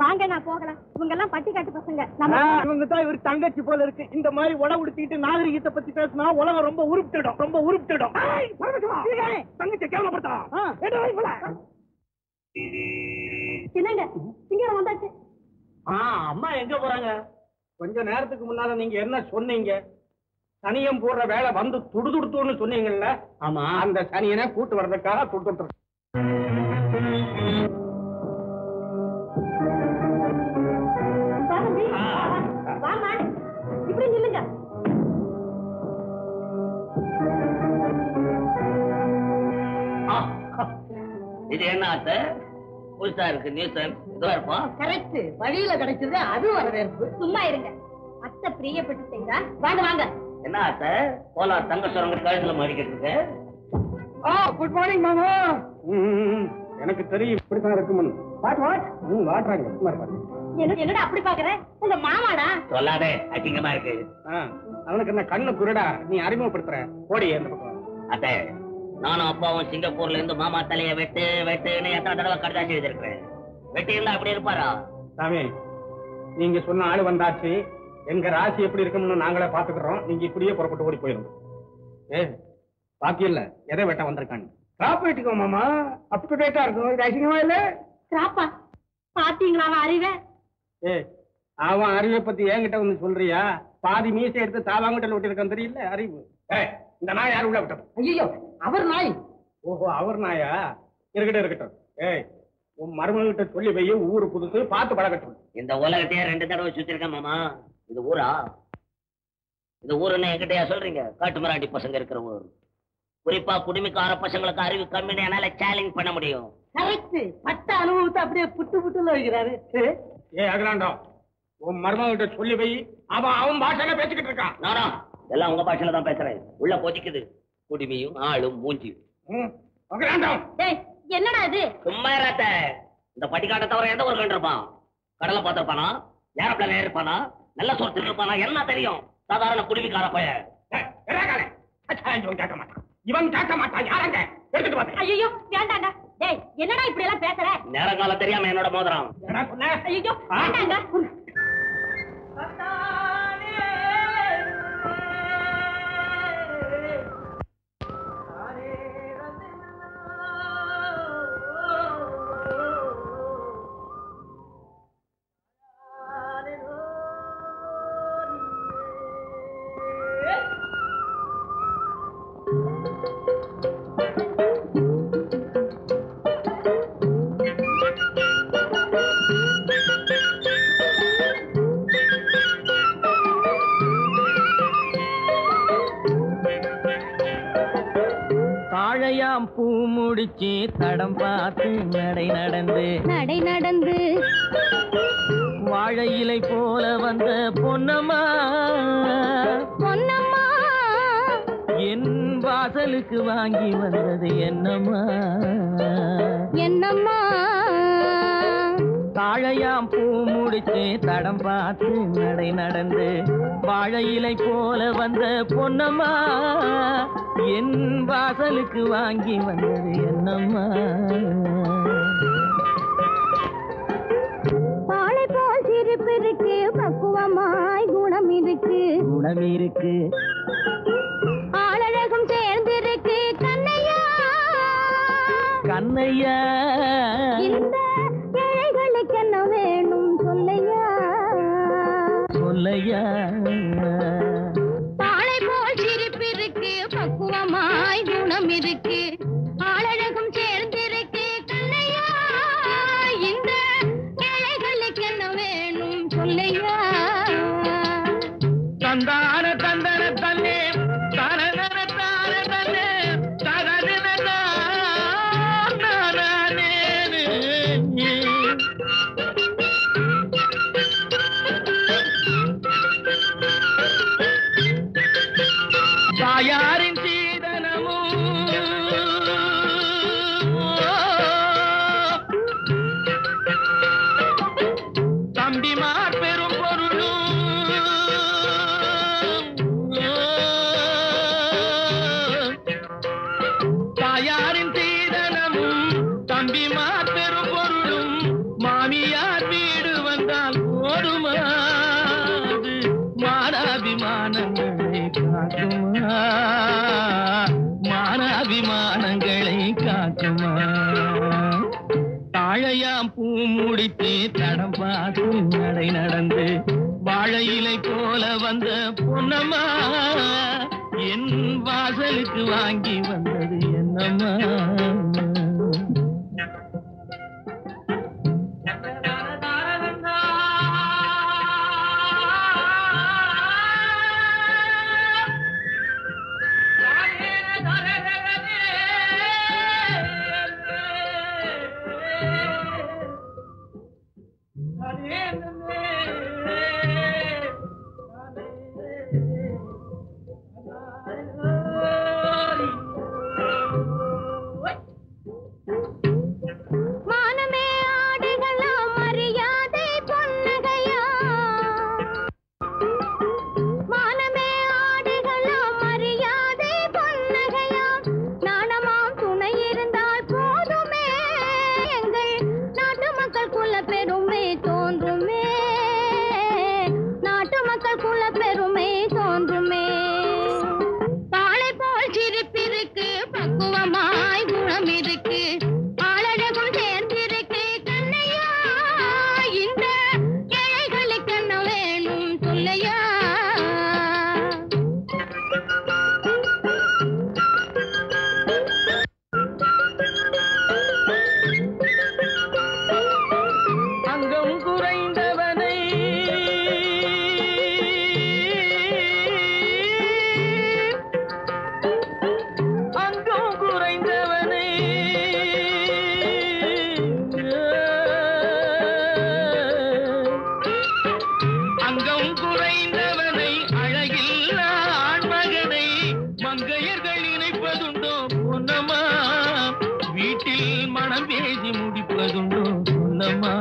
வாங்க நான் போகலாம். இவங்க எல்லாம் பட்டி காட்டு பசங்க இவங்க தான் இவர் தங்கச்சி போல இருக்கு. இந்த மாதிரி உட உடுத்திட்டு நாகரிகத்தை பத்தி பேசினா உலகம் ரொம்ப உருப்பிட்டுடும் ரொம்ப உருப்பிட்டுடும். தங்கச்சி கேவலப்படுத்தா? என்னங்க? சிங்காரம் வந்தாச்சு. அம்மா எங்க போறாங்க? கொஞ்ச நேரத்துக்கு முன்னால நீங்க என்ன சொன்னீங்க? சனியம் போடுற வேலை வந்து துடுதுடுத்தோன்னு சொன்னீங்கல்ல ஆமா. அந்த சனியனை கூட்டு வர்றதுக்காக துடுத்துட்டு இது என்ன ஆசை? புதுசா இருக்கு நியூசன் இதுவா இருப்போம் கரெக்ட் வழியில கிடைச்சது அது வரவேற்பு. சும்மா இருங்க. அத்தை பிரியப்பட்டு செய்தா வாங்க வாங்க. என்ன ஆசை போலார் தங்க சுரங்க கழுத்துல இருக்கு? குட் மார்னிங் மாமா. எனக்கு தெரியும் இப்படித்தான் இருக்கும்னு. வாட் வாட் ம் வாட்றாங்க என்னடா அப்படி பாக்குற? உங்க மாமாடா? சொல்லாதே அசிங்கமா இருக்கு. ஆ, அவனுக்கு என்ன கண்ணு குருடா? நீ அறிமுகப்படுத்துற. ஓடி அந்த பக்கம். அத்தை நானும் அப்பாவும் சிங்கப்பூர்ல இருந்து மாமா தலைய வெட்டு வெட்டுன்னு எத்தனை தடவை கடிதாசி எழுதிருக்கிறேன் வெட்டி இருந்தா அப்படி இருப்பாரா? சாமி நீங்க சொன்ன ஆளு வந்தாச்சு. எங்க ராசி எப்படி இருக்கும்னு நாங்களே பாத்துக்கிறோம் நீங்க இப்படியே புறப்பட்டு ஓடி போயிருங்க ஏ பாக்கி இல்ல. எதை வெட்ட வந்திருக்காங்க கிராப் வெட்டிக்கோ மாமா. அப் டு டேட்டா இருக்கும் இது அசிங்கமா இல்ல? கிராப்பா பாத்தீங்களா அவன் அறிவை? ஏ அவன் அறிவை பத்தி என்கிட்ட வந்து சொல்றியா? பாதி மீசை எடுத்து தாவாங்கிட்ட விட்டிருக்கான் தெரியல அறிவு. ஏய் இந்த நாய் யார் உள்ள விட்டது? ஐயோ அவர் நாய். ஓஹோ அவர் நாயா? இருக்கட்டும் இருக்கட்டும். ஏய் உன் மருமகிட்ட சொல்லி போய் ஊரு புதுசு பார்த்து பழகட்டும். இந்த உலகத்தையே ரெண்டு தடவை சுத்திருக்கேன் மாமா. இது ஊரா? இது ஊருன்னு என்கிட்டயா சொல்றீங்க? காட்டு மிராண்டி பசங்க இருக்கிற ஊர். குறிப்பா குடிமிக்கார பசங்களுக்கு அறிவு கம்மின்னு என்னால சேலஞ்ச் பண்ண முடியும். கரெக்ட் பட்ட அனுபவத்தை அப்படியே புட்டு புட்டுல வைக்கிறாரு. ஏ அகிலாண்டம் உன் மருமகிட்ட சொல்லி போய் அவன் அவன் பாஷையில பேசிக்கிட்டு இருக்கான். நானா? எல்லாம் உங்க பாஷையில தான் பேசுறேன். உள்ள கொதிக்குது குடிமையும் ஆளும் மூஞ்சியும். டேய் என்னடா இது? சும்மா இந்த பட்டிக்காட்டை தவிர எந்த ஒரு கண்டு இருப்பான்? கடலை பார்த்திருப்பானா? ஏரோப்ளேன் இருப்பானா நல்ல சோறு தின்னுப்பானா என்ன தெரியும்? சாதாரண குடிமிக்கார பையன் கேட்க மாட்டான். இவன் கேட்க மாட்டான் யாரங்க? எடுத்துட்டு பார்த்தேன் ஐயோ வேண்டாங்க. டேய் என்னடா இப்படி எல்லாம் பேசுற? நேரங்காலம் தெரியாம என்னோட மோதிரம். என்ன சொன்ன? ஐயோ வேண்டாங்க. முடிச்சு தடம் பார்த்து நடை நடந்து நடை நடந்து வாழை இலை போல வந்த பொன்னம்மா. பொன்னம்மா. என் வாசலுக்கு வாங்கி வந்தது என்னம்மா. என்னம்மா. தாழையாம் பூ முடிச்சு தடம் பார்த்து நடை நடந்து வாழை இலை போல வந்த பொன்னம்மா. என் வாசலுக்கு வாங்கி வந்தது என்னம்மா? பாலை போல் சிரிப்பு இருக்கு பக்குவமாய் குணம் இருக்கு. குணம் இருக்கு. ஆளழகும் சேர்ந்திருக்கு கண்ணையா? கண்ணையா? இந்த ஏழைகளுக்கு என்ன வேணும் சொல்லையா? சொல்லையா? பக்குவமாய் ಮಾ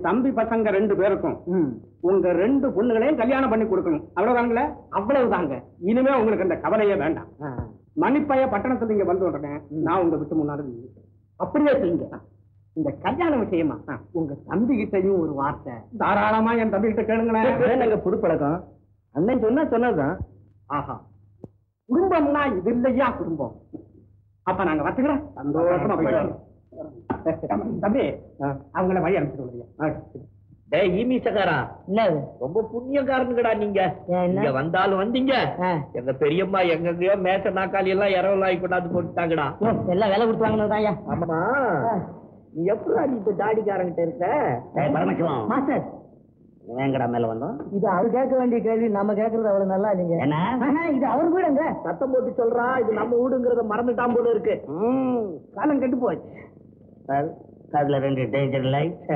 என் தம்பி பசங்க ரெண்டு பேருக்கும். உங்க ரெண்டு பொண்ணுகளையும் கல்யாணம் பண்ணி கொடுக்கணும். அவ்வளவுதாங்களே அவ்வளவுதாங்க. இனிமே உங்களுக்கு அந்த கவலையே வேண்டாம். மணிப்பைய பட்டணத்துல இங்க வந்து உடனே நான் உங்க விட்டு முன்னாடி. அப்படியே செய்யுங்க. இந்த கல்யாண விஷயமா? உங்க தம்பி கிட்டயும் ஒரு வார்த்தை. தாராளமா என் தம்பி கிட்ட கேளுங்களேன் புது பழக்கம் அண்ணன் சொன்னா சொன்னதுதான். ஆஹா. குடும்பம்னா இது இல்லையா குடும்பம்? அப்ப நாங்க வச்சுக்கிறோம் சந்தோஷமா போயிட்டு தம்பி அவங்கள வழி அனுப்பிச்சு டேய் ஈமீசக்காரா ரொம்ப புண்ணியக்காரனுங்கடா நீங்க. இங்க வந்தாலும் வந்தீங்க. எங்க பெரியம்மா எங்கெங்கயோ மேச நாக்காளி எல்லாம் இரவலாய் கொண்டாந்து போட்டுட்டாங்கடா. எல்லாம் வேலை கொடுத்து வாங்கினதாயா ஆமா நீ எப்படா நீ இப்ப தாடிக்காரங்கிட்ட இருக்க? மாஸ்டர். எங்கடா மேல வந்தோம் இது அவர் கேட்க வேண்டிய கேள்வி நம்ம கேட்கறது அவ்வளவு நல்லா என்ன? இது அவர் வீடுங்க. சத்தம் போட்டு சொல்றா இது நம்ம வீடுங்கிறத மறந்துட்டான் போல இருக்கு. காலம் கெட்டு போச்சு. அதுல ரெண்டு டேஞ்சர் லைட்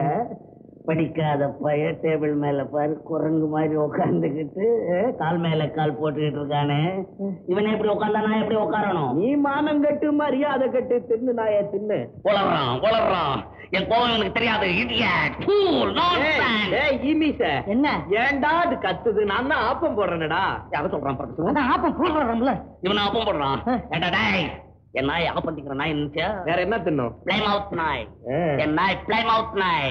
படிக்காத பைய டேபிள் மேல பாரு குரங்கு மாதிரி உட்காந்துக்கிட்டு கால் மேல கால் போட்டுக்கிட்டு இருக்கானே. இவன் எப்படி உட்காந்தா நான் எப்படி உட்காரணும் நீ மானம் கட்டு மரியாதை கட்டு தின்னு நாய தின்னு? உளறான் உளறான் என் கோவம் எனக்கு தெரியாது என்ன? ஏன்டா அது கத்துது? நான் தான் ஆப்பம் போடுறேனடா. யார சொல்றான் ஆப்பம் போடுறான்ல. இவன் ஆப்பம் போடுறான். ஏண்டா டேய் என் நாய் ஆப்பத்திக்கிற நாய் இருந்துச்சா வேற என்ன தின்னும்? பிளைமவுத் நாய். என் நாய் பிளைமவுத் நாய்.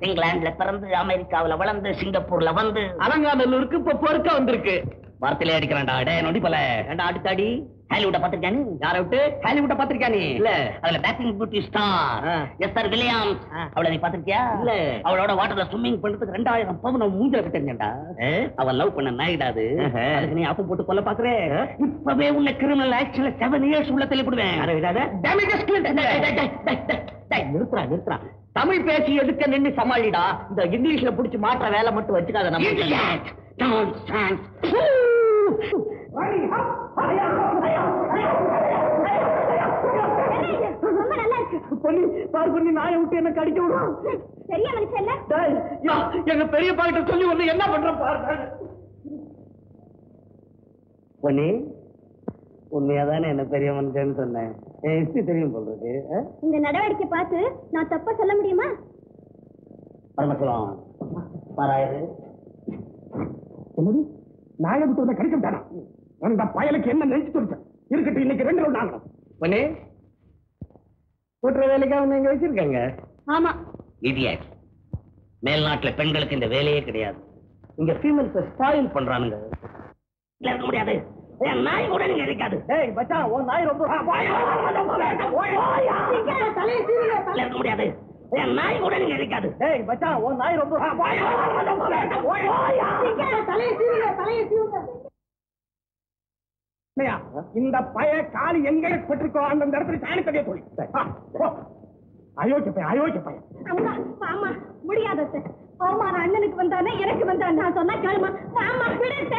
இங்கிலாந்துல பிறந்து அமெரிக்காவுல வளர்ந்து சிங்கப்பூர்ல வந்து. அலங்காநல்லூருக்கு இப்ப பொறுக்க வந்திருக்கு. வார்த்தையிலே அடிக்கிறான்டா. டே நொடி போல. அடித்தாடி? ஹாலிவுட்ட பாத்திருக்கியா நீ? யார விட்டு? ஹாலிவுட்ட பாத்திருக்கியா நீ? இல்ல. அதுல பேக்கிங் பியூட்டி ஸ்டார் ஆ. எஸ்ஆர் வில்லியம்ஸ் ஆ. அவளை நீ பாத்திருக்கியா இல்ல. அவளோட வாட்டர்ல ஸ்விம்மிங் பண்றதுக்கு ரெண்டாயிரம் பவுன் மூஞ்சல விட்டுருந்தா அவன் லவ் பண்ண நாயிடாது. அதுக்கு நீ அப்ப போட்டு கொல்ல பாக்குறே இப்பவே உன்னை கிரிமினல் ஆக்சுவல செவன் இயர்ஸ் உள்ள தள்ளிவிடுவேன் நிறுத்துறா நிறுத்துறா தமிழ் பேசி எதுக்க நின்னு சமாளிடா? இந்த இங்கிலீஷ்ல புடிச்சு மாற்ற வேலை மட்டும் வச்சுக்காத நம்ம. ரொம்ப நல்லா இருக்கு. பொண்ணு பாரு பொண்ணு நாயை விட்டு என்ன கடிக்க விடுறான் சரியா மனுஷன் இல்ல? டேய், யா, எங்க பெரிய பாக்கிட்ட சொல்லி என்ன பண்ற உண்மையாதானே என்ன பெரிய மனுஷன்னு சொன்னேன்? ஹிஸ்டரி தெரியும் சொல்றது உங்க நடவடிக்கை பார்த்து நான் தப்பா சொல்ல முடியுமா? பரமசிவம் பாராயிரு என்னது? நாயை விட்டு வந்த கிடைக்க விட்டானா? அந்த பயலுக்கு என்ன நினைச்சு சொல்லிட்டேன் இருக்கட்டும் இன்னைக்கு ரெண்டு ரவுண்ட் ஆகணும் பொன்னி கூட்டுற வேலைக்கு அவங்க இங்க வச்சிருக்காங்க ஆமா இடியட் மேல்நாட்டுல பெண்களுக்கு இந்த வேலையே கிடையாது இங்க ஃபீமேல்ஸ் ஸ்பாயில் பண்றானுங்க இருக்க முடியாது என் நாய் கூட நீங்க இருக்காது ஏய் மச்சான் உன் நாய் ரொம்ப இருக்க முடியாது என் நாய் கூட நீங்க இருக்காது ஏய் மச்சான் உன் நாய் ரொம்ப இல்லையா? இந்த பய காலி எங்க பெற்றிருக்கோ அந்த இடத்துல காணி தெரிய சொல்லி அயோக்கிய பையன் அயோக்கிய பையன். அம்மா ஆமா முடியாத அவமான அண்ணனுக்கு வந்தானே எனக்கு வந்தா நான் சொன்னா கேளுமா. வாமா விடுத்த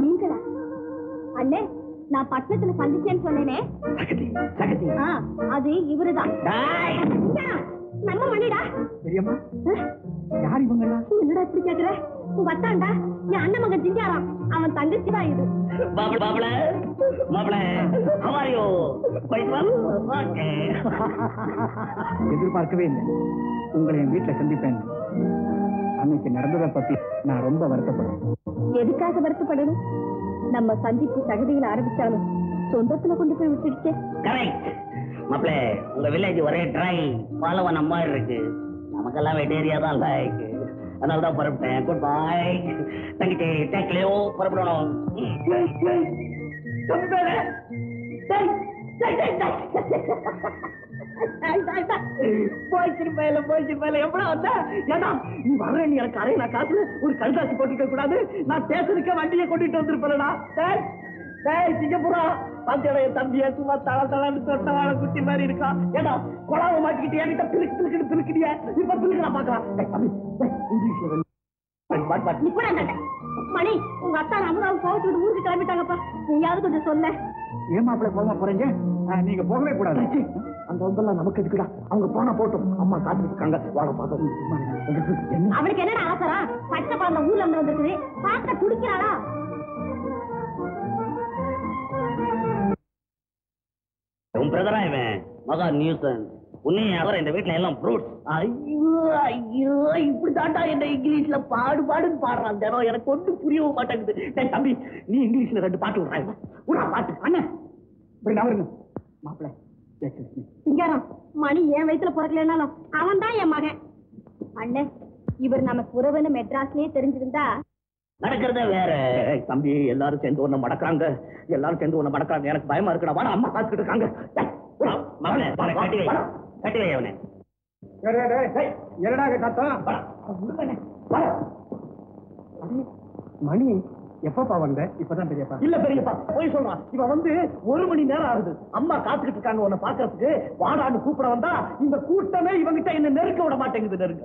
நீங்களா? அண்ணே நான் பட்டணத்துல சந்திச்சேன்னு சொன்னேனே. ஆ, அது இவருதான். நம்ம மணிடா. பெரியம்மா. யார் இவங்கெல்லாம்? என்னடா இப்படி கேக்குற உங்க அத்தான்டா என் அண்ணன் மகன் சிங்காராம் அவன் தங்கச்சி தான் இது. பாபல பாபல பாபல ஹவாரியோ எதிர்பார்க்கவே இல்லை. உங்களை என் வீட்டுல சந்திப்பேன். அன்னைக்கு நடந்ததை பத்தி நான் ரொம்ப வருத்தப்படுறேன். எதுக்காக வருத்தப்படணும்? நம்ம சந்திப்பு தகுதியில் ஆரம்பிச்சாலும் சொந்தத்துல கொண்டு போய் விட்டுடுச்சே. கரெக்ட் மாப்பிள உங்க வில்லேஜ் ஒரே ட்ரை பாலவன் அம்மா இருக்கு. நமக்கெல்லாம் வெட்டேரியா தான் லைக் அதனால தான் புறப்பட்டேன். குட் பாய் தங்கிட்டு டேக்லயோ புறப்படணும் போய்ச்சிரு மேல போய்ச்சிரு மேல எவ்வளவு வந்த? ஏன்னா நீ வர்ற நீ எனக்கு அரை நான் காசுல ஒரு கல்தாசி போட்டுக்க கூடாது. நான் பேசுறதுக்கே வண்டியை கொண்டுட்டு வந்திருப்பேன்டா டேய் சிங்கப்புரா? பாத்தியோட என் தம்பிய சும்மா தள தளன்னு தொட்ட வாழ குட்டி மாதிரி இருக்கான் ஏடா குழாவை மாட்டிக்கிட்டு என்கிட்ட பிலுக்கு பிலுக்குன்னு பிலுக்குடிய இப்ப பிலுக்கு நான் பாக்கலாம் டேய் தம்பி இங்கிலீஷ்ல மணி உங்க அத்தா அமுதாவும் கோவத்து விட்டு ஊருக்கு கிளம்பிட்டாங்கப்பா. நீயாவது கொஞ்சம் சொல்ல. ஏன் மாப்பிள்ளை போக போறீங்க? நீங்க போகவே கூடாது. அந்த வந்தெல்லாம் நமக்கு எதுக்குடா? அவங்க போனா போட்டும். அம்மா காத்துட்டு இருக்காங்க. வாழ பார்த்தோம் அவளுக்கு என்னடா அவசரம் பச்சை பாந்த ஊர்ல இருந்து வந்திருக்குது. பார்க்க துடிக்கிறாளா உன் பிரதரா இவன்? மகா நியூசன். உன்னையும் அவர் இந்த வீட்டுல எல்லாம் ஃப்ரூட்ஸ் ஐயோ ஐயோ இப்படி தாண்டா என்ன இங்கிலீஷ்ல பாடு பாடுன்னு பாடுறான். தினம் எனக்கு ஒன்றும் புரியவும் மாட்டேங்குது. டேய் தம்பி நீ இங்கிலீஷ்ல ரெண்டு பாட்டு விடுறாங்க விடா பாட்டு. அண்ணன் இப்படி நவருங்க மாப்பிள்ளை சிங்காரம் மணி என் வயசுல பிறக்கலனாலும் அவன் தான் என் மகன். அண்ணன் இவர் நமக்கு உறவுன்னு மெட்ராஸ்லயே தெரிஞ்சிருந்தா நடக்கிறதே வேற. தம்பி எல்லாரும் சேர்ந்து ஒண்ணு மடக்காங்க எல்லாரும் சேர்ந்து ஒண்ணு மடக்காங்க எனக்கு பயமா இருக்குடா. வாடா அம்மா காத்துக்கிட்டு இருக்காங்க. மகனே கட்டி வை. வாடா. கட்டி வை அவனை. என்னடா கத்தம் மணி எப்பப்பா வந்த? இப்பதான் பெரியப்பா. இல்ல பெரியப்பா போய் சொல்றான். இவன் வந்து ஒரு மணி நேரம் ஆகுது. அம்மா காத்துக்கிட்டு இருக்காங்க உன்னை பாக்குறதுக்கு வாடான்னு கூப்பிட வந்தா இந்த கூட்டமே இவங்கிட்ட என்ன நெருக்க விட மாட்டேங்குது நெருங்க.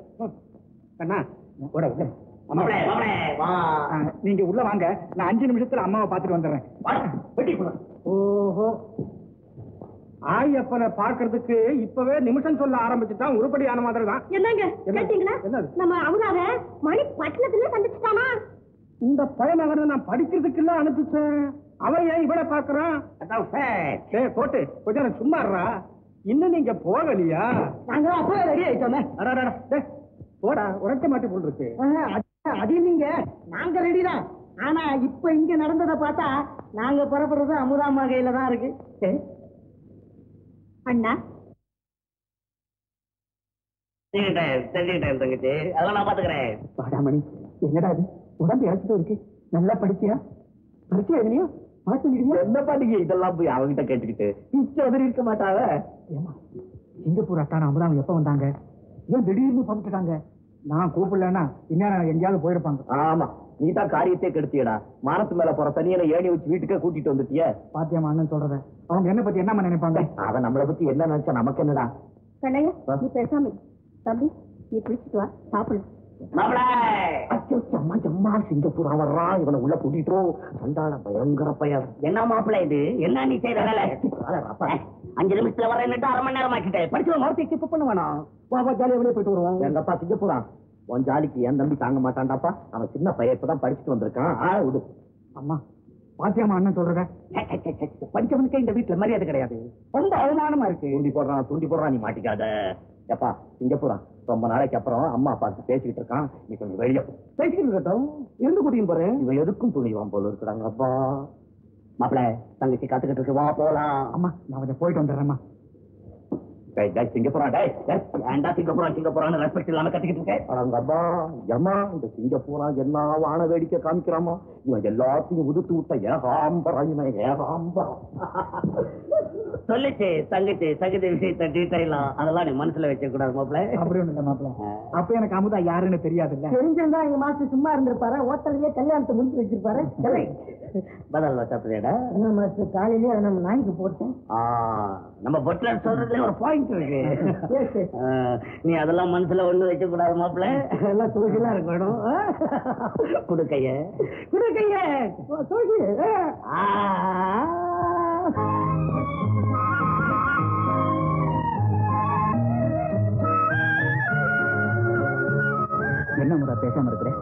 அண்ணா நீங்க உள்ள வாங்க. நான் அஞ்சு நிமிஷத்துல அம்மாவை பார்த்துட்டு வந்துடுறேன். ஓஹோ. ஆயப்பனை பார்க்கறதுக்கு இப்பவே நிமிஷம் சொல்ல ஆரம்பிச்சுட்டான். உருப்படியான மாதிரி தான். என்னங்க? என்ன? கேட்டீங்களா? நம்ம அவனாவ மணி பட்டணத்துல சந்திச்சுட்டானா? இந்த பையனவரை நான் படிக்கிறதுக்கு எல்லாம் அனுப்பிச்சேன். அவன் ஏன் இவளை பாக்குறான் அதான் போட்டு கொஞ்ச நேரம் சும்மா இருடா. இன்னும் நீங்க போகலையா? நாங்க அப்பவே ரெடி ஆயிட்டோமே. போடா உரட்ட மாட்டி போல் இருக்கு. அது நீங்க நாங்க ரெடி தான் ஆனா இப்ப இங்க நடந்ததை பார்த்தா நாங்க புறப்படுறது அமுதாமா கையில தான் இருக்கு. அண்ணா? தெரிஞ்சுக்கிட்டேன் தங்கச்சி. அதெல்லாம் நான் பாத்துக்கிறேன். வாடாமணி என்னடா இது? உடம்பு இறச்சிட்டு இருக்கு. நல்லா படிச்சியா படிச்சியா பண்ணிடுங்க என்ன பண்ணீங்க இதெல்லாம் போய் அவகிட்ட கேட்டுக்கிட்டு. இச்ச உதறி இருக்க மாட்டாவ ஏமா சிங்கப்பூர் அத்தான அமுதாம் எப்ப வந்தாங்க? ஏன் திடீர்னு பம்பிட்டாங்க நான் கூப்பிடலன்னா இன்னும் எங்கேயாவது போயிருப்பாங்க. ஆமா நீ தான் காரியத்தை கெடுத்தியடா. மானத்து மேல போற தனியனை ஏணி வச்சு வீட்டுக்கே கூட்டிட்டு வந்துட்டிய. பாத்தியம்மா அண்ணன் சொல்றத. அவங்க என்ன பத்தி என்னம்மா நினைப்பாங்க? அவன் நம்மளை பத்தி என்ன நினைச்சா நமக்கு என்னடா? கண்ணையா நீ பேசாம. தம்பி நீ பிடிச்சிட்டு வா சாப்பிடு. அம்மா அம்மா சிங்கப்பூர் வர்றான் இவனை உள்ள கூட்டிட்டு சண்டாள பயங்கர பையன் என்ன மாப்பிள்ள இது? என்ன நீ செய்யற வேலை? அஞ்சு நிமிஷத்துல வர என்னட்டு அரை மணி நேரம் ஆக்கிட்டேன் படிச்சு மரத்தை கிப் பண்ண வேணாம். வா வா ஜாலியா வெளியே போயிட்டு வருவோம். எங்க அப்பா சிங்கப்பூரா? உன் ஜாலிக்கு என் தம்பி தாங்க மாட்டான்டாப்பா. அவன் சின்ன பையன் இப்பதான் படிச்சுட்டு வந்திருக்கான். ஆ விடு. அம்மா பாத்தியாமா அண்ணன் சொல்றத? பஞ்சவனுக்கே இந்த வீட்டுல மரியாதை கிடையாது. ரொம்ப அவமானமா இருக்கு. தூண்டி போடுறான் தூண்டி போடுறான் நீ மாட்டிக்காத. எப்பா சிங்கப்பூரா? ரொம்ப நாளைக்கு அப்புறம் அம்மா அப்பாக்கு பேசிக்கிட்டு இருக்கான். நீ கொஞ்சம் வெளியே பேசிக்கிட்டு இருக்கட்டும். இருந்து கூட்டியும் போறேன் இவன் எதுக்கும் துணிவான் போல இருக்கிறாங்க அப்பா. மாப்பிள்ள தங்கச்சி காத்துக்கிட்டு இருக்கு. வா போலாம். அம்மா நான் கொஞ்சம் போயிட்டு வந்துடுறேம்மா. என்ன வான வேடிக்கை காமிக்கிறாமா இவன் எல்லாத்தையும் உதுத்து விட்ட ஏகாம்பரா இவன் ஏகாம்பரம் சொல்லிச்சு தங்கச்சி தங்கச்சி விஷயத்த டீட்டெயிலா அதெல்லாம் நீ மனசுல வச்ச கூடாது மாப்பிள அப்படி ஒண்ணு மாப்பிள்ள அப்ப எனக்கு அமுதா யாருன்னு தெரிஞ்சிருந்தா எங்க மாஸ்டர் சும்மா இருந்திருப்பாரு ஹோட்டல்லயே கல்யாணத்தை முடிச்சு வச்சிருப்பாரு பதில் வச்சாப்பிள்ளையடா என்ன மாஸ்டர் காலையிலேயே அதை நம்ம நாய்க்கு போட்டேன் நம்ம பொட்லர் சொல்றதுல ஒரு பாயிண்ட் நீ அதெல்லாம் மனசுல ஒண்ணு வைக்க கூடாது மாப்பிள்ள. எல்லாம் தூசிலாம் இருக்கணும். குடுக்கைய. குடுக்கைய. என்ன முறை பேசாம இருக்கிறேன்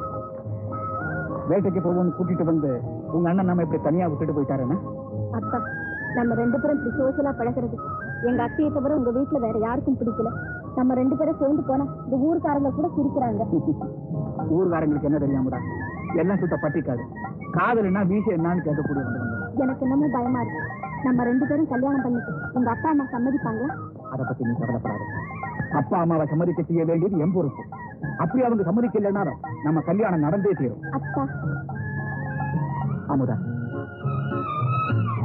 வேட்டைக்கு போவோம்னு கூட்டிட்டு வந்து உங்க அண்ணன் நம்ம இப்படி தனியா விட்டுட்டு போயிட்டாருன்னா அத்தா நம்ம ரெண்டு பேரும் இப்படி சோசியலா பழகிறது எங்க அத்தையை தவிர உங்க வீட்டுல வேற யாருக்கும் பிடிக்கல. நம்ம ரெண்டு பேரும் சேர்ந்து போனா இந்த ஊருக்காரங்க கூட சிரிக்கிறாங்க. ஊர்காரங்களுக்கு என்ன தெரியாமடா எல்லாம் சுத்த பட்டிக்காது. காதல்னா வீசு என்னன்னு கேட்கக்கூடிய எனக்கு என்னமோ பயமா இருக்கு. நம்ம ரெண்டு பேரும் கல்யாணம் பண்ணிட்டு உங்க அப்பா அம்மா சம்மதிப்பாங்களா? அதை பத்தி நீ கவலைப்படாத. அப்பா அம்மாவை சம்மதிக்க செய்ய வேண்டியது என் பொறுப்பு. அப்படி அவங்க சம்மதிக்கலைன்னா நம்ம கல்யாணம் நடந்தே தீரும். அத்தா அமுதா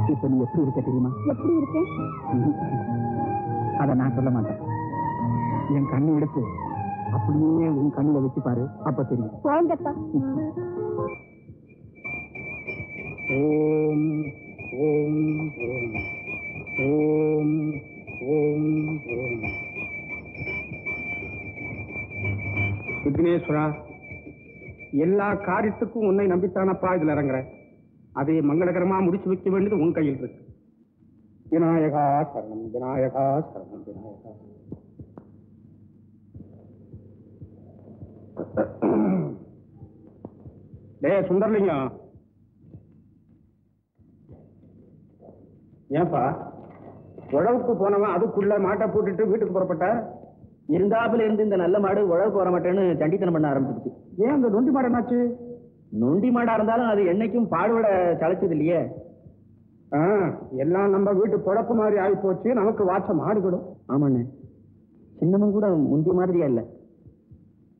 இப்ப நீ எப்படி இருக்க தெரியுமா? எப்படி இருக்கேன்? அத நான் சொல்ல மாட்டேன். என் கண்ணு எடுத்து அப்படியே உன் கண்ணுல வச்சு பாரு. அப்ப தெரியும். ஓம் ஓம் ஓம். ஓம் ஓம் ஓம். விக்னேஸ்வரா எல்லா காரியத்துக்கும் உன்னை நம்பித்தானப்பா இதுல இறங்குறேன் அதை மங்களகரமா முடிச்சு வைக்க வேண்டியது உன் கையில் இருக்கு. விநாயகா சரணம் விநாயகா சரணம் விநாயகா டேய் சுந்தர்லிங்கம் ஏன்பா உழவுக்கு போனவன் அதுக்குள்ள மாட்டை போட்டுட்டு வீட்டுக்கு புறப்பட்ட? இருந்தாப்புல இருந்து இந்த நல்ல மாடு உழவு போற மாட்டேன்னு சண்டித்தனம் பண்ண ஆரம்பிச்சிருச்சு. ஏன் அந்த நொண்டி மாடு என்னாச்சு? நொண்டி மாடா இருந்தாலும் அது என்னைக்கும் பாடுபட சளைச்சது இல்லையே ஆ, எல்லாம் நம்ம வீட்டு பொழப்பு மாதிரி ஆகி போச்சு நமக்கு வாட்ச மாடுகளும். ஆமாண்ணே. சின்னமும் கூட முந்தி மாதிரியா இல்ல.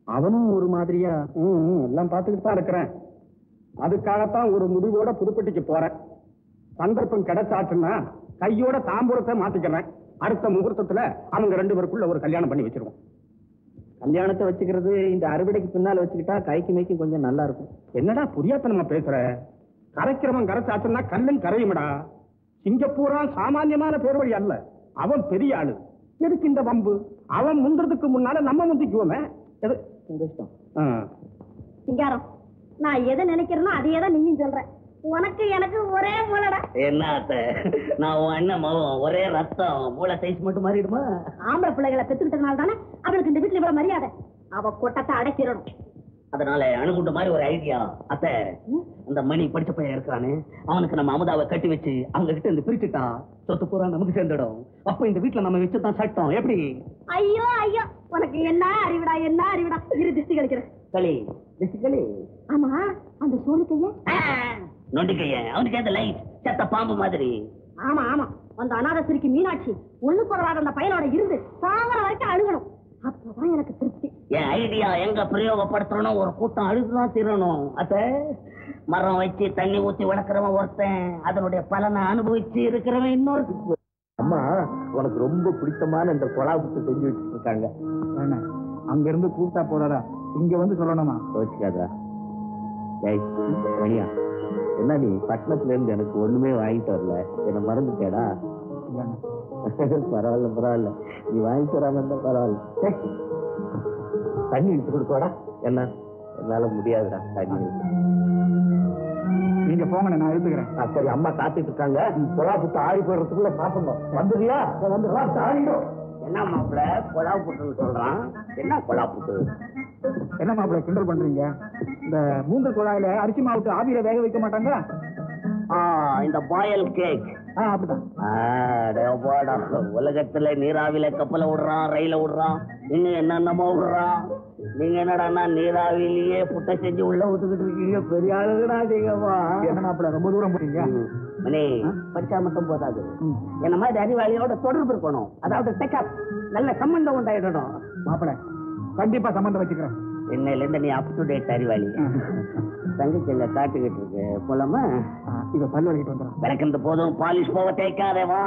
அவனும் ஒரு மாதிரியா? ம், ம், எல்லாம் பார்த்துக்கிட்டு தான் இருக்கிறேன். அதுக்காகத்தான் ஒரு முடிவோட புதுப்பட்டிக்கு போறேன். சந்தர்ப்பம் கிடைச்சாச்சுன்னா கையோட தாம்பூரத்தை மாத்திக்கிறேன். அடுத்த முகூர்த்தத்துல அவங்க ரெண்டு பேருக்குள்ள ஒரு கல்யாணம் பண்ணி வச்சிருவோம். கல்யாணத்தை வச்சுக்கிறது இந்த அறுவடைக்கு பின்னால வச்சுக்கிட்டா கைக்கு மேய்க்கு கொஞ்சம் நல்லா இருக்கும். என்னடா புரியாத்தனமா பேசுற? கரைக்கிறவன் கரைச்சாச்சுன்னா கல்லும் கரையுமடா. சிங்கப்பூரா சாமானியமான பேர் வழி அல்ல. அவன் பெரிய ஆளு. எதுக்கு இந்த வம்பு? அவன் முந்துறதுக்கு முன்னால நம்ம முந்திக்குவோமே. எது? உங்க இஷ்டம். சிங்காரம் நான் எதை நினைக்கிறேனோ அதையே தான் நீயும் சொல்ற. உனக்கு எனக்கு ஒரே மூலடா என்ன அத்தை? நான் உன் அண்ணன் மகன். ஒரே ரத்தம். மூளை சைஸ் மட்டும் மாறிடுமா? ஆம்பளை பிள்ளைகளை பெத்துக்கிட்டதுனால தானே அவளுக்கு இந்த வீட்டுல இவ்வளவு மரியாதை. அவ கொட்டத்தை அடைச்சிடணும் அதனால அணுகுண்டு மாதிரி ஒரு ஐடியா அத்தை அந்த மணி படிச்ச பையன் இருக்கிறானே. அவனுக்கு நம்ம அமுதாவை கட்டி வச்சு அவங்க கிட்ட இருந்து பிரிச்சுட்டா சொத்து பூரா நமக்கு சேர்ந்துடும். அப்ப இந்த வீட்டுல நம்ம வச்சுதான் சட்டம். எப்படி? ஐயோ ஐயோ. உனக்கு என்ன அறிவிடா என்ன அறிவிடா. இரு திருஷ்டி கழிக்கிறேன். களி திசு களி. ஆமா அந்த சோழிக்கைய? நொண்டிக்கைய அவனுக்கு ஏத்த லைட் செத்த பாம்பு மாதிரி. ஆமா ஆமா. அந்த அநாத சிரிக்கு மீனாட்சி ஒண்ணு குறவாத அந்த பையனோட இருந்து சாகர வரைக்கும் அழுகணும். அப்பதான் எனக்கு திருப்தி. என் ஐடியா எங்க பிரயோகப்படுத்துறோம் ஒரு கூட்டம் அழுதுதான் தீரணும். அத்த மரம் வச்சு தண்ணி ஊத்தி வளர்க்குறவன் ஒருத்தன். அதனுடைய பலனை அனுபவிச்சு இருக்கிறவன் இன்னொரு அம்மா உனக்கு ரொம்ப பிடித்தமான இந்த கொலாபுத்து செஞ்சு வச்சுட்டு இருக்காங்க. அங்க இருந்து கூப்பிட்டா போறதா இங்க வந்து சொல்லணுமா? யோசிக்காதா மணியா என்ன நீ பட்டணத்துல இருந்து எனக்கு ஒண்ணுமே வாங்கிட்டு வரல. என்ன மறந்துட்டேடா. பரவாயில்ல பரவாயில்ல. நீ வாங்கிட்டு வராம இருந்தா பரவாயில்ல. தண்ணி எடுத்து கொடுக்கவாடா என்ன? என்னால முடியாதுடா தண்ணி. நீங்க போங்க நான் எடுத்துக்கிறேன் ஆ, சரி அம்மா காத்துட்டு இருக்காங்க. கொலாபுத்து ஆறி போடுறதுக்குள்ள சாப்பிடணும். வந்துடுறியா வந்து ஆறிடும். என்ன மாப்பிள? கொலா புட்டுன்னு சொல்றான். என்ன கொலா புட்டு? என்ன மாப்பிள்ள கிண்டல் பண்றீங்க? இந்த மூங்கல் குழாயில அரிசி மாவுட்டு ஆவியில வேக வைக்க மாட்டாங்களா ஆ, இந்த பாயல் கேக் உலகத்துல நீராவில கப்பல விடுறான் ரயில விடுறான். இன்னும் என்னென்னமோ விடுறான். நீங்க என்னடான்னா நீராவிலேயே புட்டை செஞ்சு உள்ள ஊத்துக்கிட்டு இருக்கீங்க. பெரிய ஆளுங்கடா நீங்கப்பா என்ன மாப்பிள்ள ரொம்ப தூரம் போறீங்க. மணி படிச்சா மட்டும் போதாது. என்ன மாதிரி அறிவாளியோட தொடர்பு இருக்கணும். அதாவது டெக்கப் நல்ல சம்பந்தம் உண்டாயிடணும். மாப்பிள்ள கண்டிப்பா சம்மந்தம் வச்சுக்கிறேன். இன்னையில இருந்து நீ அப் டு டேட் அறிவாளி. தங்கச்சி எங்க காட்டுக்கிட்டு இருக்கு. போலாமா? இவ பல் வலிக்கிட்டு வந்துடும் விளக்குறது போதும். பாலிஷ் போக தேய்க்காதே வா.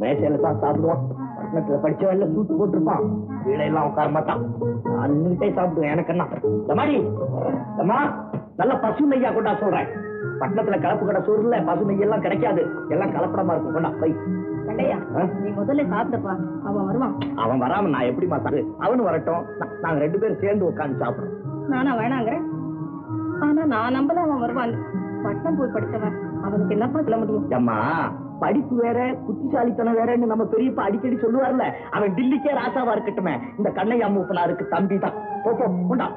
மேசையில தான் சாப்பிடுவான். பட்டணத்துல படிச்சவன்ல சூட்டு போட்டிருப்பான். வீடை எல்லாம் உட்கார மாட்டான். அன்னிட்டே சாப்பிடுவேன். எனக்கு என்ன? நல்ல பசு நெய்யா கொண்டா சொல்றேன். பட்டணத்துல கலப்பு கடை சோறுல பசு நெய் எல்லாம் கிடைக்காது. எல்லாம் கலப்படமா இருக்கும். கொண்டா பை நீ முதல்ல சாப்பிட்டப்பா. அவன் வருவான். அவன் வராம நான் எப்படிமா சாப்பிடு? அவனு வரட்டும். நாங்க ரெண்டு பேரும் சேர்ந்து உட்கார்ந்து சாப்பிடுறோம். நானா வேணாங்கிறேன் ஆனா நான் நம்பல அவன் வருவான். பட்டம் போய் படிச்சவன். அவனுக்கு என்னப்பா சொல்ல முடியும்? அம்மா படிப்பு வேற புத்திசாலித்தனம் வேறன்னு நம்ம பெரியப்பா அடிக்கடி சொல்லுவார்ல. அவன் டில்லிக்கே ராசாவா இருக்கட்டுமே. இந்த கண்ணையா மூப்பனாருக்கு தம்பி தான் போ, போ, கொண்டா.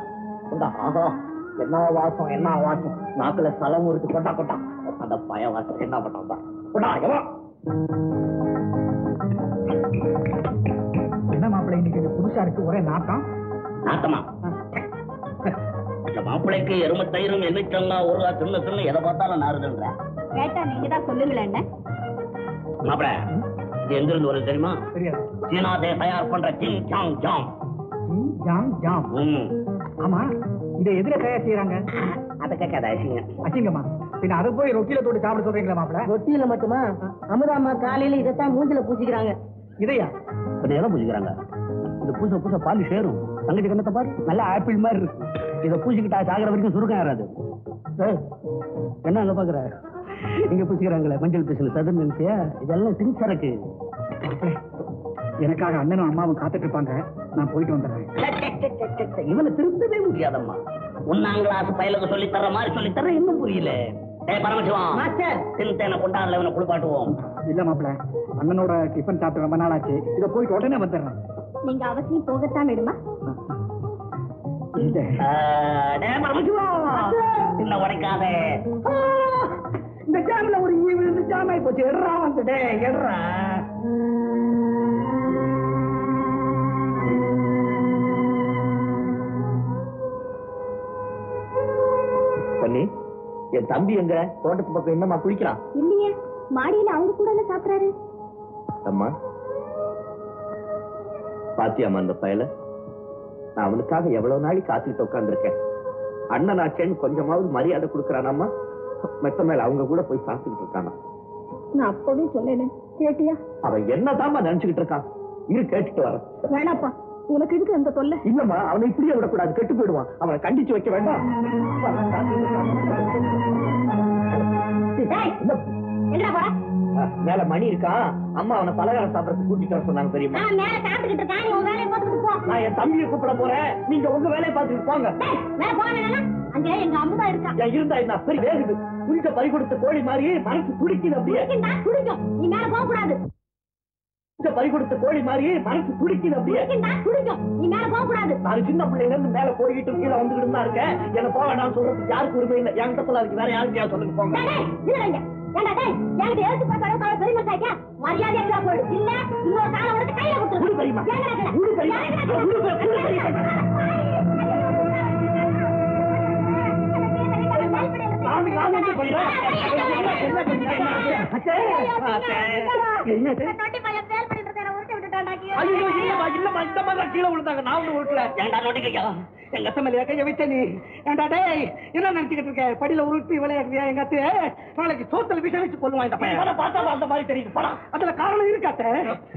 கொண்டா ஆஹா. என்ன வாசம் என்ன வாசம்? நாக்குல சலம் இருக்கு கொண்டா கொண்டா அந்த பய வாசம் என்ன பண்ணா என்ன மாப்பிள்ள இன்னைக்கு புதுசா இருக்கு? ஒரே நாட்டம் நாத்தமா? இந்த மாப்பிள்ளைக்கு எரும தயிரும் எண்ணிச்சல்லா ஒரு சின்ன சின்ன எதை பார்த்தாலும் நாறுதுன்ற. கேட்டா நீங்க தான் சொல்லுங்களேன் மாப்பிள்ள இது எங்க இருந்து வருது தெரியுமா? தெரியாது. சீனாதே தயார் பண்ற சிங் சாங் ஜாம் ஜாம் ஜாம் ஆமா. இதை எதிர தயார் செய்யறாங்க அதை கேட்காத அசிங்க அசிங்கம்மா பின்ன அதை போய் ரொட்டியில தொட்டு சாப்பிட சொல்றீங்களா மாப்பிள்ள ரொட்டியில மட்டுமா? அமுதாமா காலையில இதைத்தான் மூஞ்சில பூசிக்கிறாங்க. இதையா? எதை பூசிக்கிறாங்க? இது பூச பூச பால் சேரும். தங்கச்சி கண்ணத்தை பாரு நல்ல ஆப்பிள் மாதிரி இருக்கு. இதை பூசிக்கிட்டா சாகிற வரைக்கும் சுருக்கம் ஏய், என்ன அங்க பாக்குற? இங்க பூசிக்கிறாங்களே மஞ்சள் பேசல சதுர் நினைச்சியா? இதெல்லாம் சிங் சரக்கு மாப்பிள்ளை, எனக்காக அண்ணனும் அம்மாவும் காத்துட்டு இருப்பாங்க நான் போயிட்டு வந்துடுறேன். இவனை திருத்தவே முடியாதம்மா. ஒன்னாம் கிளாஸ் பயலுக்கு சொல்லி தர்ற மாதிரி சொல்லி தர்ற இன்னும் புரியல. பரமசிவம். சிந்தனை கொண்டாடல இவனை குளிப்பாட்டுவோம். இல்ல மாப்பிள்ள. அண்ணனோட டிஃபன் சாப்பிட்டு ரொம்ப நாள் ஆச்சு இதை போயிட்டு உடனே வந்துடுறேன். நீங்க அவசியம் போகத்தான் பரமசிவம். சின்ன உடைக்காதே. இந்த ஜாம்ல ஒரு ஈ விழுந்து ஜாம் ஆகி போச்சு. எடுறா வந்துட்டே எடுறா. பொன்னி என் தம்பி எங்க தோட்டத்து பக்கம் என்னம்மா குளிக்கிறான். இல்லையே மாடியில அவங்க கூட சாப்பிடுறாரு? அம்மா பாத்தியாம்மா அந்த பயல? நான் அவனுக்காக எவ்வளவு நாளை காத்துக்கிட்டு உட்கார்ந்திருக்கேன். அண்ணன் ஆச்சேன்னு கொஞ்சமாவது மரியாதை கொடுக்கறானாம்மா? மெத்த மேல அவங்க கூட போய் சாப்பிட்டுக்கிட்டு இருக்கானா? நான் அப்பவே சொன்னேன் கேட்டியா? அவன் என்னதாம்மா நினைச்சுக்கிட்டு இருக்கான்? இரு கேட்டுட்டு வரேன். வேணாப்பா. உனக்கு இதுக்கு அந்த தொல்லை? இல்லம்மா அவனை இப்படியே விடக்கூடாது. கெட்டு போயிடுவான். அவனை கண்டிச்சு வைக்க வேண்டாம். மேல மணி இருக்கான் அம்மா அவனை பலகாரம் சாப்பிடறதுக்கு கூட்டிட்டு வர சொன்னாங்க தெரியுமா? மேல சாப்பிட்டுக்கிட்டு இருக்கேன். நீ உன் வேலையை பார்த்துட்டு போ. நான் என் தம்பியை கூப்பிட போறேன். நீங்க உங்க வேலையை பார்த்துட்டு போங்க. மேல அங்க எங்க அமுதா இருக்கா? இருந்தா என்ன? பெரிய வேகுது. குளிக்க பறி கொடுத்த கோழி மாதிரி மனசு துடிக்குது அப்படியே. குடிக்கும் நீ மேல போக கூடாது குளிக்க பறி கொடுத்த கோழி மாதிரி மனசு துடிக்குது அப்படியே நீ மேல போக கூடாது நான் சின்ன பிள்ளைல இருந்து மேல போய்கிட்டு கீழே வந்துகிட்டு தான் இருக்கேன் என்ன போக வேண்டாம் சொல்றதுக்கு யாருக்கு உரிமை இல்லை என்கிட்ட சொல்லாதுக்கு வேற யாருக்கு சொல்லுங்க போங்க? மரியாதையா போயிடு. இல்ல, இன்னொரு காலை உனக்கு கையில கொடுத்துரு. சாமி, சாமி, என்ன பண்ற? என்ன அத்தை நினைச்சுக்கிட்டு இருக்க படியில உருட்டி விளையாடுறியா எங்க அத்தைய நாளைக்கு சோத்தல் வச்சு கொள்ளுவான் இந்த பையன் பார்த்தா அந்த மாதிரி தெரியுது போடா. அதுல காரணம் இருக்காத்த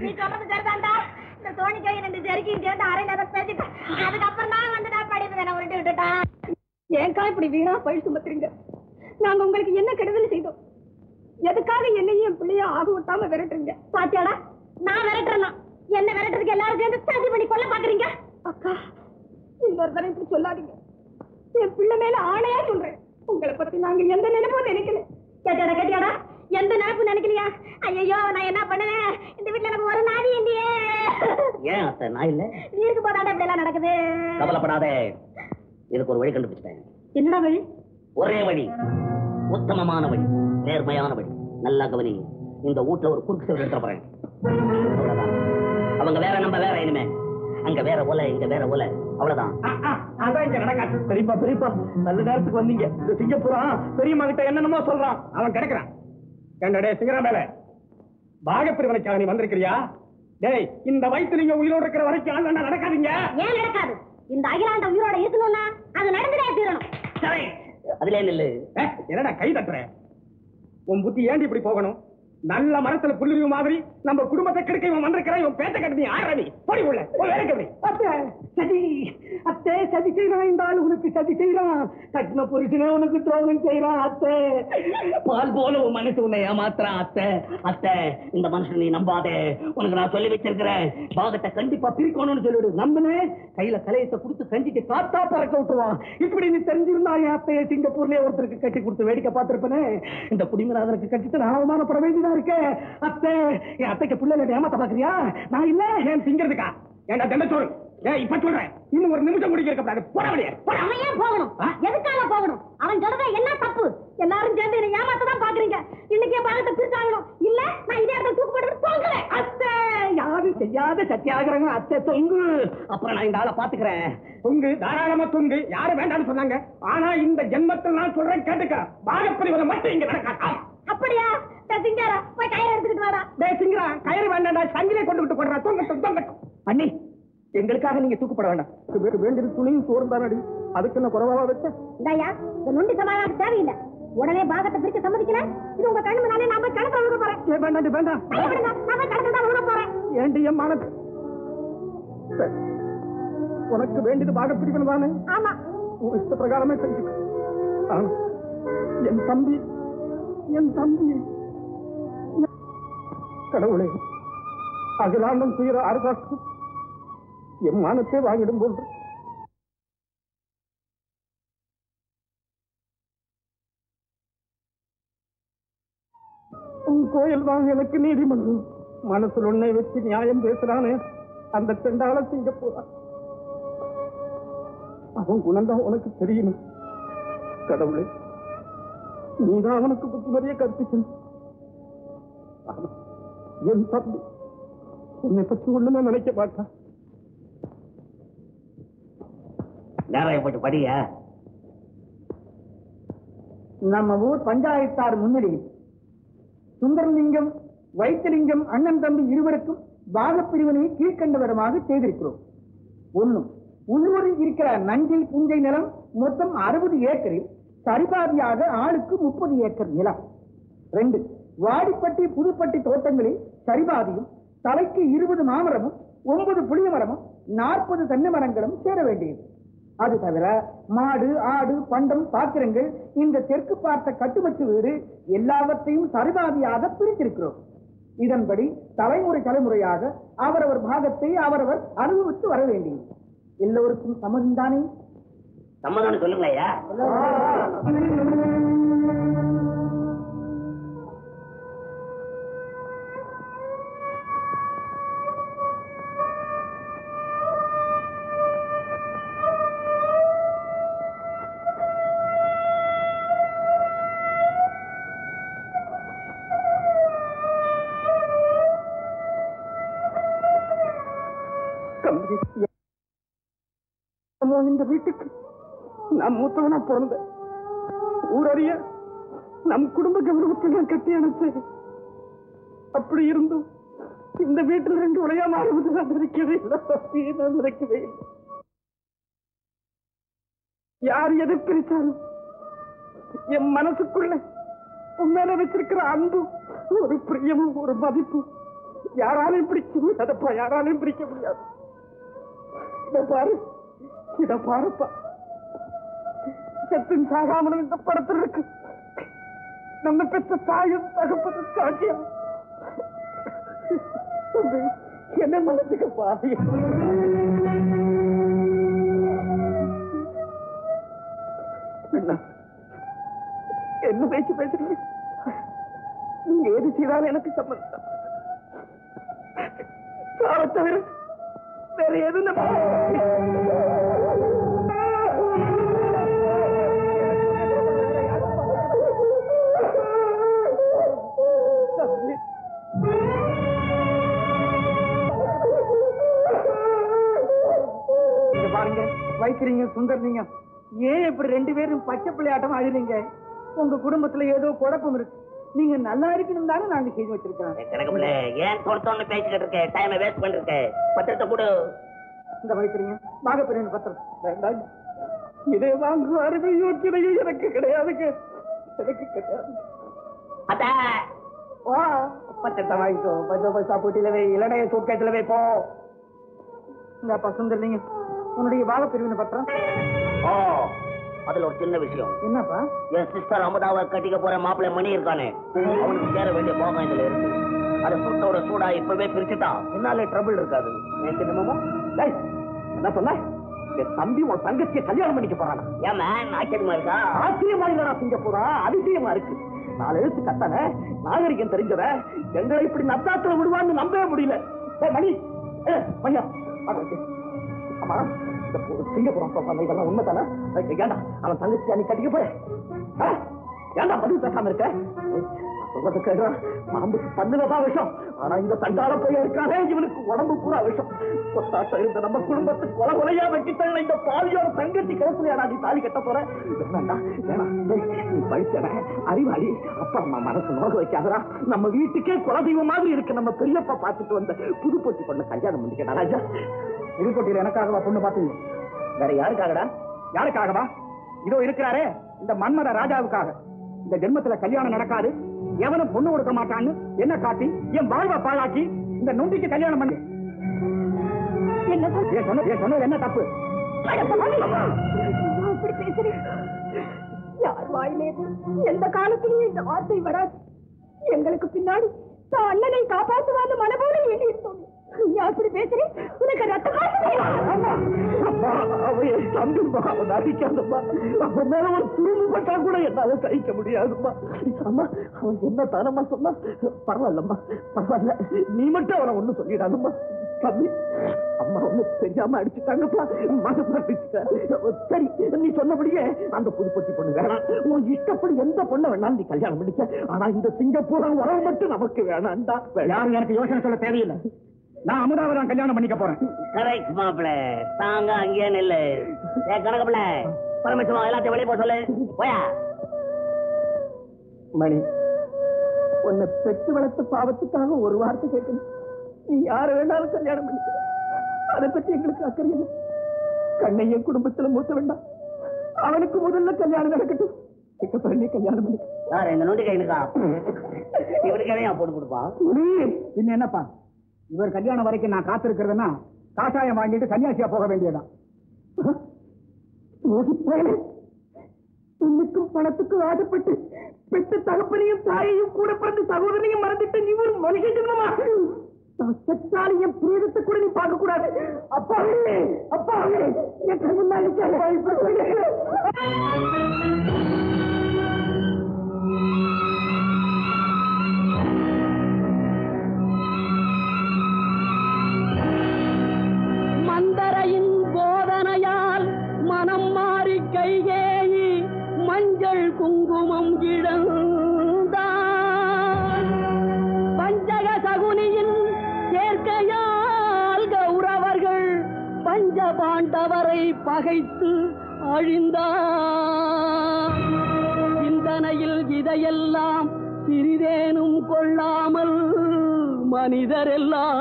நீ சொல்றது சரிதான்டா. இந்த சோனிக்காய் ரெண்டு செருக்கியும் சேர்த்து அரையில அதை பேசிட்டேன். அதுக்கப்புறம் தான் வந்து நான் படிப்பு தானே உருட்டி விட்டுட்டான். ஏன்க்கா இப்படி வீணா பழி சுமத்துறீங்க நாங்க உங்களுக்கு என்ன கெடுதல் செய்தோம்? எதுக்காக என்னையும் என் பிள்ளையும் ஆக விட்டாம விரட்டுறீங்க? பாத்தியாடா நான் விரட்டுறேன்னா என்ன விரட்டுறதுக்கு எல்லாரும் சேர்ந்து சதி பண்ணி கொல்ல பாக்குறீங்க? அக்கா இன்னொரு தடவை இப்படி சொல்லாதீங்க. என் பிள்ளை மேல ஆணையா சொல்றேன். உங்களை பத்தி நாங்க எந்த நினைப்பும் நினைக்கல. கேட்டியாடா கேட்டியாடா எந்த நினைப்பு நினைக்கலையா? ஐயோ நான் என்ன பண்ணுவேன்? இந்த வீட்டுல நம்ம ஒரு நாடி இல்லையே. ஏன் அத்தை நான் இல்ல? வீருக்கு போதாண்டா இப்படி எல்லாம் நடக்குது. கவலைப்படாதே. இதுக்கு ஒரு வழி கண்டுபிடிச்சிட்டேன். என்னடா வழி? ஒரே வழி உத்தமமான வழி நேர்மையான வழி. நல்லா கவனி. இந்த வீட்டுல ஒரு குறுக்கு எடுத்துட்டு போறேன். அவ்வளவுதான். அவங்க வேற நம்ம வேற இனிமே. அங்க வேற ஒலை இங்க வேற ஒலை அவ்வளவுதான். ஆ, ஆ, அதான் இங்க நடக்காது. பெரியப்பா பெரியப்பா நல்ல நேரத்துக்கு வந்தீங்க. இந்த சிங்கப்பூரா? பெரியம்மா கிட்ட என்னென்னமோ சொல்றான். அவன் கிடைக்கிறான். டேய் சிங்கரா மேல? பாகப்பிரிவினைக்காக நீ வந்திருக்கிறியா? டேய் இந்த வயிற்று நீங்க உயிரோடு இருக்கிற வரைக்கும் நடக்காதீங்க. ஏன் நடக்காது? இந்த அகிலாண்ட உயிரோட இருக்கணும்னா அது நடந்துடே தீரணும். சரி. அதுல இல்ல என்னடா கை தட்டுற? உன் புத்தி ஏண்டி இப்படி போகணும்? நல்ல மரத்துல புள்ளிரிவு மாதிரி நம்ம குடும்பத்தை கெடுக்க இவன் வந்திருக்கிறான் இவன் பேச்ச கட்டி ஆறா நீ? போடி உள்ள போய் வேலைக்கு அப்படி சதி அத்தை சதி செய்யறான் இந்த ஆளு உனக்கு சதி செய்யறான் கட்டின புருஷனே உனக்கு துரோகம் செய்யறான் அத்தை. பால் போல உன் மனசு உன்னை ஏமாத்துறான் அத்தை. அத்தை இந்த மனுஷன் நீ நம்பாதே. உனக்கு நான் சொல்லி வச்சிருக்கிறேன். பாகத்தை கண்டிப்பா பிரிக்கணும்னு சொல்லிவிடு. நம்பனே. கையில கலையத்தை கொடுத்து கஞ்சிட்டு காத்தா பறக்க விட்டுருவான். இப்படி நீ தெரிஞ்சிருந்தா என் அத்தையை சிங்கப்பூர்லயே ஒருத்தருக்கு கட்டி கொடுத்து வேடிக்கை பார்த்திருப்பனே. இந்த குடிமராதனுக்கு கட்டிட்டு நான் அவமானப்பட இருக்கேன் அத்தை என் அத்தைக்கு பிள்ளை ஏமாத்த பாக்குறியா? நான் இல்ல ஏன் திங்கிறதுக்கா ஏன்டா தண்டச்சோறு ஏன் இப்ப சொல்றேன். இன்னும் ஒரு நிமிஷம் முடிக்க இருக்கப்படாது போட வழியே அவன் ஏன் போகணும்? எதுக்காக போகணும்? அவன் சொல்றத என்ன தப்பு? எல்லாரும் சேர்ந்து என்ன ஏமாத்த தான் பாக்குறீங்க. இன்னைக்கே பாகத்தை பிரிச்சாங்கணும் இல்ல நான் இதே இடத்துல தூக்கு போட்டு தோங்குறேன். அத்தை யாரும் செய்யாத சத்தியாகிரகம். அத்தை தொங்கு. அப்புறம் நான் இந்த ஆளை பாத்துக்கிறேன் தொங்கு தாராளமா தொங்கு. யாரும் வேண்டாம்னு சொன்னாங்க. ஆனா இந்த ஜென்மத்தில் நான் சொல்றேன் கேட்டுக்க. பாகப்பிரிவதை மட்டும் இங்க நடக்காது. அப்படியா? டேய் சிங்காரா போய் கையில எடுத்துக்கிட்டு வாடா. டேய் சிங்கரா கயிறு வேண்டாம்டா. சங்கிலே கொண்டு விட்டு போடுறா. தொங்கட்டும் தொங்கட்டும் அண்ணி எங்களுக்காக நீங்க தூக்கப்பட வேண்டாம். வேண்டியது துணியும் சோறும் தானடி அதுக்கு என்ன குறவாவா வச்ச? இந்தாயா இந்த நொண்டி சமாதானம் தேவையில்லை. உடனே பாகத்தை பிரிக்க சம்மதிக்கல. இது உங்க கண்ணு முன்னாலே நான் போய் கணக்கு விழுக போறேன். ஏ வேண்டாம் வேண்டாம். போய் கணக்கு தான் விழுக போறேன். ஏண்டி என் மானது. உனக்கு வேண்டியது பாக பிடிக்கணும் தானே? ஆமா. உன் இஷ்ட பிரகாரமே ஆனா, என் தம்பி என் தம்பியை கடவுளே அகிலாண்டம் துயர அரசாட்சி என் மானத்தை வாங்கிடும் போன்று உன் கோயில் தான் எனக்கு நீதிமன்றம். மனசுல உன்னை வச்சு நியாயம் பேசுறானே. அந்த செண்டால போறான் அவன் குணம்தான் உனக்கு தெரியணும் கடவுளே நீதான் அவனுக்கு புத்திமதியை கற்பிக்கணும் என் தம்பி என்னை பற்றி ஒண்ணுமே நினைக்க மாட்டான். நேரம் போட்டு படியா? நம்ம ஊர் பஞ்சாயத்தார் முன்னிலையில் சுந்தரலிங்கம் வைத்திலிங்கம் அண்ணன் தம்பி இருவருக்கும் பாகப்பிரிவினை கீழ்கண்டவரமாக செய்திருக்கிறோம். ஒண்ணும் உள்ளூரில் இருக்கிற நஞ்சை புஞ்சை நிலம் மொத்தம் அறுபது ஏக்கரில் சரிபாதியாக ஆளுக்கு முப்பது ஏக்கர் நிலம். ரெண்டு வாடிப்பட்டி புதுப்பட்டி தோட்டங்களில் சரிபாதியும் தலைக்கு இருபது மாமரமும் ஒன்பது புளிய மரமும் நாற்பது தென்னை மரங்களும் சேர வேண்டியது. அது தவிர மாடு ஆடு பண்டம் பாத்திரங்கள் இந்த தெற்கு பார்த்த கட்டுமச்சு வீடு எல்லாவற்றையும் சரிபாதியாக பிரித்திருக்கிறோம். இதன்படி தலைமுறை தலைமுறையாக அவரவர் பாகத்தை அவரவர் அனுபவித்து வர வேண்டியது. எல்லோருக்கும் சமந்தானே சம்மதம்னு சம்மதம் சொல்லுங்கய்யா இந்த வீட்டுக்கு நான் மூத்தவனா பிறந்தேன் ஊரறிய நம் குடும்ப கௌரவத்தை நான் கட்டி அனுப்பிச்சேன் அப்படி இருந்தும் இந்த வீட்டில் ரெண்டு உடையா மாறுவது நடந்திருக்கவே இல்லை இல்லை யார் எதை பிரித்தாலும் என் மனசுக்குள்ள உன் மேல வச்சிருக்கிற அன்பு ஒரு பிரியமும் ஒரு மதிப்பும் யாராலையும் பிடிக்க முடியாதப்பா யாராலையும் பிடிக்க முடியாது. இத பாரு இதை பாருப்பா. செத்தின் சாகாமலும் இந்த படத்தில் இருக்கு. நம்ம பெற்ற தாயும் தகப்பது சாட்சியம் என்ன மனசுக்கு என்ன என்ன பேச்சு பேசுறீங்க? நீங்க எது செய்தாலும் எனக்கு சம்பந்தம் சாவை தவிர வேற எதுவும் வைக்கிறீங்க சுந்தர் நீங்க ஏன் இப்படி ரெண்டு பேரும் பச்சை பிள்ளையாட்டம் அழுறீங்க உங்க குடும்பத்துல ஏதோ குழப்பம் இருக்கு. நீங்க நல்லா இருக்கணும் தானே நாங்க செய்து வச்சிருக்கோம் கணக்குல ஏன் தொடுத்தோன்னு பேசிக்கிட்டு இருக்க? டைமை வேஸ்ட் பண்ணிருக்க. பத்திரத்தை கொடு இந்த வைக்கிறீங்க. வாங்க பிரிவு பத்திரம். இதை வாங்கு அருமை யோக்கியதையும் எனக்கு கிடையாதுங்க. எனக்கு கிடையாது. அத்தா. வா. பத்திரத்தை வாங்கிக்கோ. பஞ்ச பைசா போட்டியில வை. இலடைய சூட்கேட்டில் வை போ. இந்த பசுந்தர் நீங்க உன்னுடைய வாக பிரிவினை பத்திரம்? ஓ அதுல ஒரு சின்ன விஷயம். என்னப்பா? என் சிஸ்டர் அமுதாவை கட்டிக்க போற மாப்பிள்ளை மணி இருக்கானே அவனுக்கு சேர வேண்டிய போகம் இதுல இருக்கு. அது சூட்டோட சூடா இப்பவே பிரிச்சுட்டான் பின்னாலே ட்ரபிள் இருக்காது. என்னமோ என்ன சொன்ன? என் தம்பி உன் தங்கச்சியை கல்யாணம் பண்ணிக்க போறானா? ஏன் மேன் ஆச்சரியமா இருக்கா? ஆச்சரியமா இல்லடா சிங்கப்பூரா? அதிசயமா இருக்கு. நாலு எழுத்து கத்தன நாகரிகம் தெரிஞ்சவ எங்களை இப்படி நத்தாத்துல விடுவான்னு நம்பவே முடியல. மணி. ஏ மணியா வாங்க வந்து. இந்த சொன்ன இதெல்லாம் உண்மைதானே ஏய், அவன் தங்கச்சி அன்னைக்கு கட்டிக்க போறேன் ஆ? பதில் பேசாம இருக்க சொல்றது கேட்கிறான் மாம்புக்கு பல்லுலதான் விஷம். ஆனா இந்த தண்டால போய் இருக்கானே இவனுக்கு உடம்பு பூரா விஷம். கொத்தாட்ட இருந்த நம்ம குடும்பத்து கொலை கொலையா வெட்டித்தள்ள இந்த பாலியோட தங்கச்சி கழுத்துலயாடா நீ தாலி கட்ட போற? வேணாண்டா வேணாம் நீ படிச்சவன் அறிவாளி அப்பா அம்மா மனசு நோக்க வைக்காதரா நம்ம வீட்டுக்கே குலதெய்வம் மாதிரி இருக்கு. நம்ம பெரியப்பா பார்த்துட்டு வந்த புதுப்பொட்டி பொண்ணு கல்யாணம் பண்ணிக்கடா ராஜா. புதுப்பொட்டியில எனக்காகவா பொண்ணு பார்த்தீங்க? வேற யாருக்காகடா? யாருக்காகவா? இதோ இருக்கிறாரே இந்த மன்மத ராஜாவுக்காக. இந்த ஜென்மத்துல கல்யாணம் நடக்காது. எவனும் பொண்ணு கொடுக்க மாட்டான்னு என்ன காட்டி என் வாழ்வை பாழாக்கி இந்த நொண்டிக்கு கல்யாணம் பண்ணு. என்ன தப்பு? யார் வாயிலே எந்த காலத்திலும் இந்த வார்த்தை வராது. எங்களுக்கு பின்னாடி அண்ணனை காப்பாற்றுவான்னு மனபோல எண்ணி இருந்தோம் நீ அப்படி உனக்கு ரத்த அவன் என் தம்பிம்மா, அவன் அடிக்காதம்மா. அவன் மேல ஒரு துரும்பு பட்டா கூட என்னால சகிக்க முடியாதும்மா. அம்மா, அவன் என்ன தானம்மா சொன்னா? பரவாயில்லம்மா, பரவாயில்ல. நீ மட்டும் அவனை ஒண்ணும் சொல்லிடாதம்மா. தம்பி, அம்மா ஒண்ணு தெரியாம அடிச்சுட்டாங்கப்பா மகன் அடிச்சுட்டா. சரி நீ சொன்னபடியே அந்த புதுப்பட்டி பொண்ணு வேணாம் உன் இஷ்டப்படி எந்த பொண்ணை வேணாலும் நீ கல்யாணம் பண்ணிக்க ஆனா இந்த சிங்கப்பூரம் உறவு மட்டும் நமக்கு வேணாம்டா யாரும் எனக்கு யோசனை சொல்ல தேவையில்லை நான் அமுதாவை தான் கல்யாணம் பண்ணிக்க போறேன். கரெக்ட் மாப்பிள்ள தாங்க அங்கேயே நில்லு. ஏ கணக்குல பரமேஸ்வரம் எல்லாத்தையும் வெளியே போக சொல்லு. போயா? மணி உன்னை பெற்று வளர்த்த பாவத்துக்காக ஒரு வார்த்தை கேட்கணும் நீ யாரை வேணாலும் கல்யாணம் பண்ணிக்க. அதை பத்தி எங்களுக்கு அக்கறை இல்லை. கண்ணையன் குடும்பத்துல மூத்த வேண்டாம். அவனுக்கு முதல்ல கல்யாணம் நடக்கட்டும். நீ கல்யாணம் பண்ணிக்க. இந்த நொண்டி கையிலுக்கா இவனுக்கு எதையா போட்டு கொடுப்பா. பின்ன என்னப்பா? இவர் கல்யாணம் வரைக்கும் நான் காத்திருக்கிறதுனா காஷாயம் வாங்கிட்டு கன்னியாசியா போக வேண்டியதான் இன்னுக்கும் பணத்துக்கும் ஆசைப்பட்டு பெற்ற தகப்பனையும் தாயையும் கூட பிறந்த சகோதரனையும் மறந்துட்டு நீ ஒரு மனுஷன் ஜென்மமா? நான் என் பிரேதத்தை கூட நீ பார்க்க கூடாது அப்பாவே அப்பாவே என் முன்னாடி குங்குமம் இழந்தான் பஞ்சக சகுனியின் சேர்க்கையால் கௌரவர்கள் பஞ்ச பாண்டவரை பகைத்து அழிந்தார் சிந்தனையில் இதையெல்லாம் சிறிதேனும் கொள்ளாமல் மனிதரெல்லாம்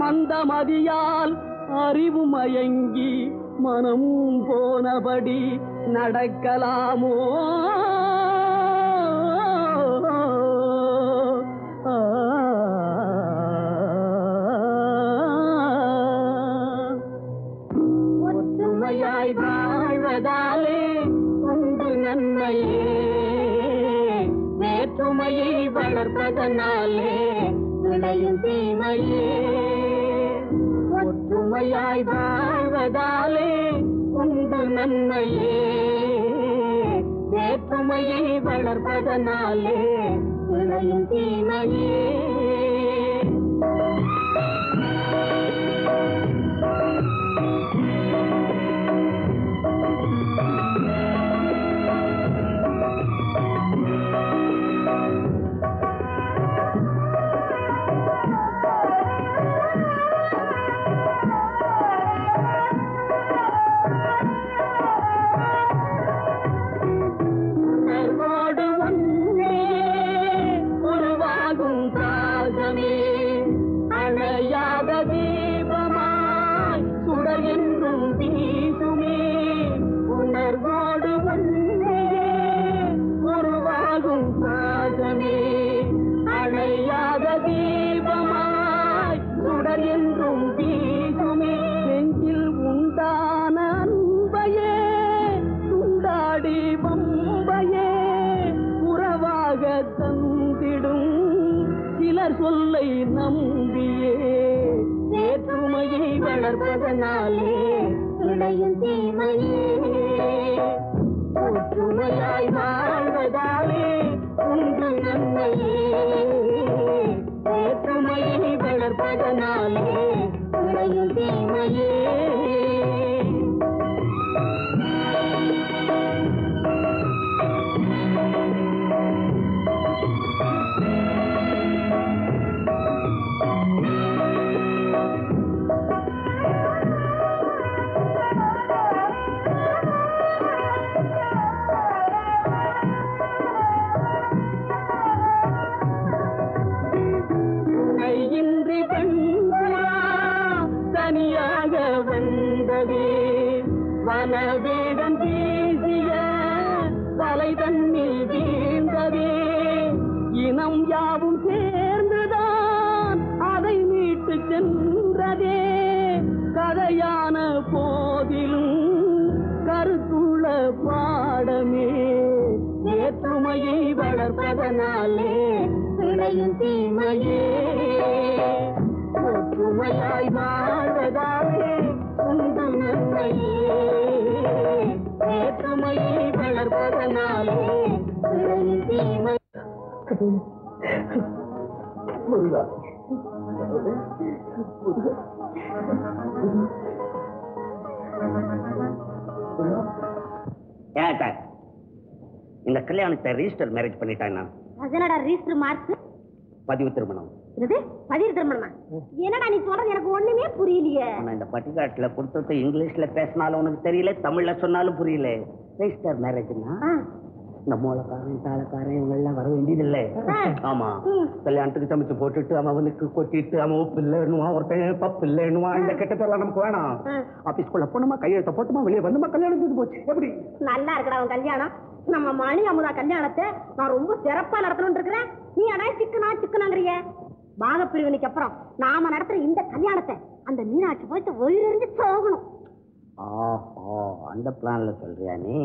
மந்தமதியால் அறிவு மயங்கி மனம் போனபடி நடக்கலாமோ? ஒற்றுமையாய் வாழ்வதாலே உண்டு நன்மையே. வேற்றுமையை வளர்ப்பதனாலே விளையும் தீமையே. ஒற்றுமையாய் வாழ்வதாலே உண்டு நன்மையே வேற்றுமையை வளர்ப்பதனாலே விளையும் தீமையே. இந்த கல்யாணத்தை ரிஜிஸ்டர் மேரேஜ் பண்ணிட்டான் நான் அதனடா ரீஸ்டர் மார்க் பதிவு திருமணம். இது பதிவு திருமணமா? என்னடா நீ சொல்றது? எனக்கு ஒண்ணுமே புரியலையே. ஆனா இந்த பட்டிக்காட்டுல கொடுத்தது இங்கிலீஷ்ல பேசினாலும் உனக்கு தெரியல தமிழ்ல சொன்னாலும் புரியல. ரெஜிஸ்டர் மேரேஜ்னா இந்த மூலக்காரன் தாளக்காரன் இவங்க எல்லாம் வர வேண்டியதில்லை. ஆ. ஆமா. கல்யாணத்துக்கு சமைச்சு போட்டுட்டு அவன் அவனுக்கு கொட்டிட்டு அவன் உப்பு இல்லைன்னுவான் ஒருத்தன் பப்பு இல்லைன்னுவான். இந்த கெட்டதெல்லாம் நமக்கு வேணாம். ஆபீஸ்க்குள்ள போனோமா கையெழுத்த போட்டுமா வெளியே வந்துமா கல்யாணம் போச்சு? எப்படி? நல்லா இருக்கடா அவன் கல்யாணம். நம்ம மணி அமுதா கல்யாணத்தை நான் ரொம்ப சிறப்பா நடத்தணும்னு இருக்கிறேன். நீ அடா சிக்கனா சிக்கனாங்கிறிய. பாகப்பிரிவினைக்கு அப்புறம் நாம நடத்துற இந்த கல்யாணத்தை அந்த மீனாட்சி போயிட்டு ஒயிலிருந்து போகணும். ஆஹா அந்த பிளான்ல சொல்றியா நீ?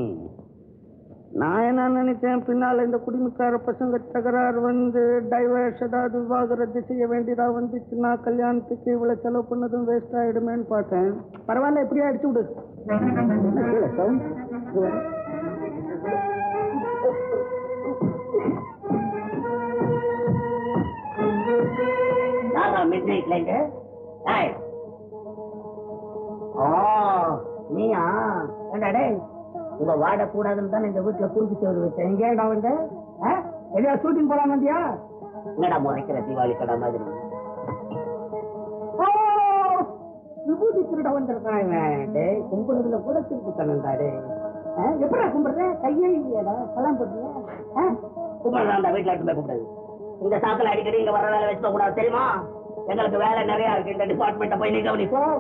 நான் என்ன நினைச்சேன்? பின்னால இந்த குடிமிக்கார பசங்க தகராறு வந்து டைவர்ஸ் ஏதாவது விவாகரத்து செய்ய வேண்டியதா வந்துச்சுன்னா கல்யாணத்துக்கு இவ்வளவு செலவு பண்ணதும் வேஸ்ட் ஆயிடுமேன்னு பார்த்தேன். பரவாயில்ல எப்படியா அடிச்சு விடு. மிட் டேய். நீயா? ஏண்டா டேய்? இவ வாடக்கூடாதுன்னு தான் இந்த வீட்டுல குறுக்கு சேவல் வச்சேன். வந்து? எதையா ஷூட்டிங் போலாம் வந்தியா? என்னடா முறைக்கிற தீபாவளி கடை மாதிரி? விபூதி திருட வந்திருக்கான் இவன். டேய் கும்பிடுறதுல கூட ஆ, எப்படிடா கும்பிடுற? கையே இல்லையாடா. கலாம் போடுறியா அந்த வீட்டுல எடுத்து போய் இந்த சாக்கில் அடிக்கடி இங்க வர வேலை வச்சுக்க கூடாது தெரியுமா? எங்களுக்கு வேலை நிறைய இருக்கு. இந்த டிபார்ட்மெண்ட்டை போய் நீ கவனிப்போம்.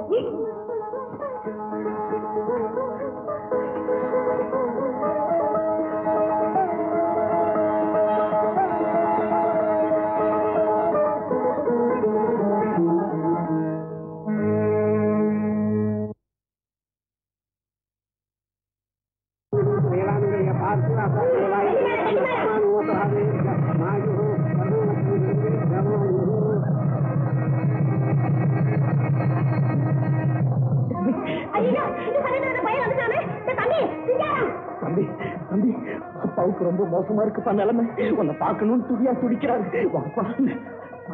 மோசமா இருக்குப்பா நிலைமை. உன்னை பார்க்கணும்னு துடியா துடிக்கிறாரு.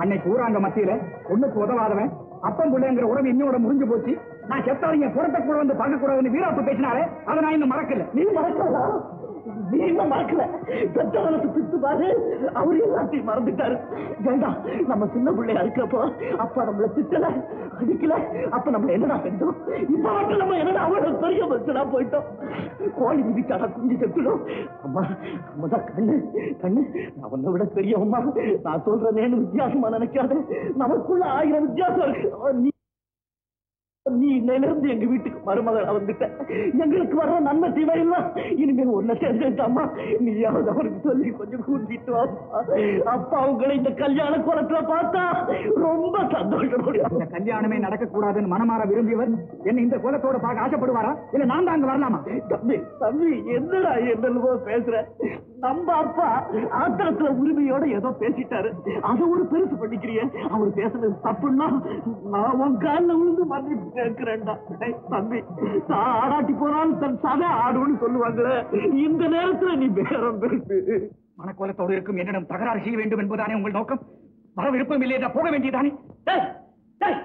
அன்னைக்கு ஊராங்க மத்தியில ஒண்ணுக்கு உதவாதவன் அப்பம் பிள்ளைங்கிற உறவு என்னோட முறிஞ்சு போச்சு. நான் செத்தாதீங்க புறத்தை கூட வந்து பார்க்க கூடாதுன்னு வீராப்பு பேசினாலே அதை நான் இன்னும் மறக்கல. நீ மறக்கலாம் இன்னும் மறக்கல பெற்றவனுக்கு பித்து பாரு. அவரு எல்லாத்தையும் மறந்துட்டாரு. வேண்டாம் நம்ம சின்ன பிள்ளையா இருக்கிறப்போ அப்பா நம்மள திட்டல அடிக்கல. அப்ப நம்ம என்னடா செஞ்சோம் இப்ப மட்டும் நம்ம என்னடா அவ்வளவு பெரிய மனுஷனா போயிட்டோம்? கோழி மிதிச்சாடா குஞ்சு செத்துடும் அம்மா அம்மா கண்ணு கண்ணு. நான் உன்னை விட பெரியவம்மா. நான் சொல்றேன்னு வித்தியாசமா நினைக்காது. நமக்குள்ள ஆயிரம் வித்தியாசம் இருக்கு. நீ இன்னையிலிருந்து எங்க வீட்டுக்கு மருமகளா வந்துட்ட. எங்களுக்கு வர்ற நன்மை தீமை எல்லாம் இனிமேல் ஒன்ன சேர்ந்துட்டாமா நீயாவது அவருக்கு சொல்லி கொஞ்சம் கூட்டிட்டு வாப்பா. அப்பா உங்களை இந்த கல்யாண குளத்துல பார்த்தா ரொம்ப இந்த கல்யாணமே நடக்க கூடாதுன்னு மனமாற விரும்பியவர் என்ன இந்த குலத்தோட பார்க்க ஆசைப்படுவாரா? இல்ல நான் தான் அங்க வரலாமா? தம்பி தம்பி என்னடா என்னென்னமோ பேசுற? நம்ம அப்பா ஆத்திரத்துல உரிமையோட ஏதோ பேசிட்டாரு. அதை ஒரு பெருசு பண்ணிக்கிறிய. அவர் பேசுனது தப்புன்னா நான் உன் காலில் விழுந்து மன்னிப்பு கேட்கிறேன்டா. தம்பி ஆடாட்டி போனாலும் தன் சதை ஆடுன்னு சொல்லுவாங்களே. இந்த நேரத்துல நீ பேரம் பேசு. மனக்கோலத்தோடு இருக்கும் என்னிடம் தகராறு செய்ய வேண்டும் என்பதானே உங்கள் நோக்கம்? வர விருப்பம் இல்லை என்றா போக வேண்டியதானே டேய், டேய்,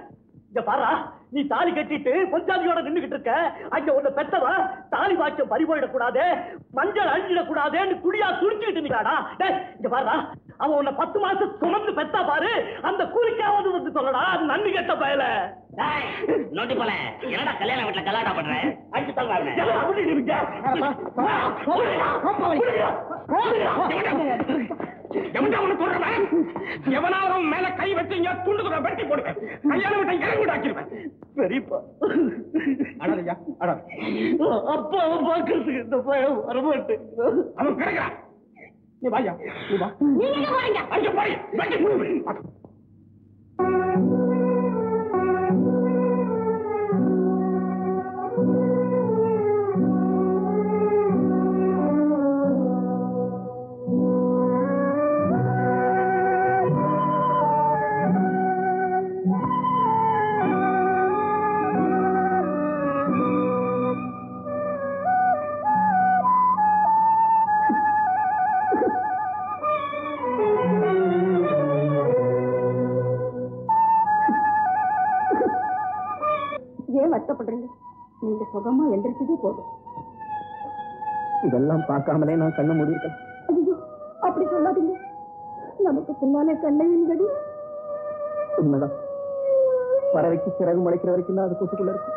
இங்க பாரா. நீ தாலி கட்டிட்டு பொஞ்சாதியோட நின்னுகிட்டு இருக்க அங்க உன்னை பெத்தவ தாலி வாக்கியம் பறிபோயிடக் கூடாது மஞ்சள் அழிஞ்சிடக் கூடாதுன்னு குடியா துடிச்சுக்கிட்டு நிக்கிறாடா இங்க பாரா அவன் உன்னை பத்து மாசம் சுமந்து பெத்தா பாரு அந்த கூலிக்காவது வந்து சொல்லடா நன்றி கெட்ட பயல நோட்டி போல என்னடா கல்யாண வீட்டுல கல்யாணம் பண்ற அப்படி இருக்க எவன்டா உனக்கு சொல்றவன் எவனாவது அவன் மேல கை வச்சீங்க துண்டு துண்டா வெட்டி போடுவேன். கல்யாணம் விட்ட இறங்குடாக்கிடுவேன் பெரியப்பா. அடாதையா அடா அப்பாவை பாக்குறதுக்கு இந்த பயம் வரமாட்டேன். அவன் கிடக்குறான். நீ வாயா நீ வா. அங்க போய் வெட்டி போடுவேன். இதெல்லாம் பார்க்காமலே நான் கண்ணு மூடியிருக்கேன். ஐயோ அப்படி சொல்லாதீங்க. நமக்கு பின்னாலே கண்ணையின் கடி உண்மைதான் பறவைக்கு சிறகு முளைக்கிற வரைக்கும் தான் அது கூட்டுக்குள்ள இருக்கு.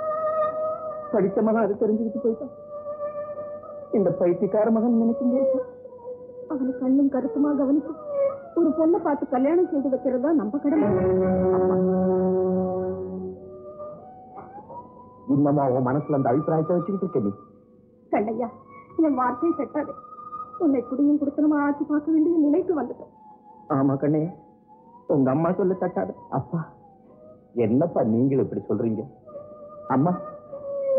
படித்த மகன் அது தெரிஞ்சுக்கிட்டு போயிட்டான். இந்த பைத்தியக்கார மகன் நினைக்கும் போது அவனை கண்ணும் கருத்துமா கவனிக்கும் ஒரு பொண்ணை பார்த்து கல்யாணம் செய்து வைக்கிறதா நம்ம கடமை. இன்னமா உன் மனசுல அந்த அபிப்பிராயத்தை வச்சுக்கிட்டு இருக்க நீ. கண்ணையா? என் வார்த்தை செட்டாது. உன்னை குடியும் குடுத்தனமா ஆக்கி பார்க்க வேண்டிய நிலைக்கு வந்துட்டோம் ஆமா கண்ணே உங்க அம்மா சொல்ல தட்டாது. அப்பா என்னப்பா நீங்களும் இப்படி சொல்றீங்க? அம்மா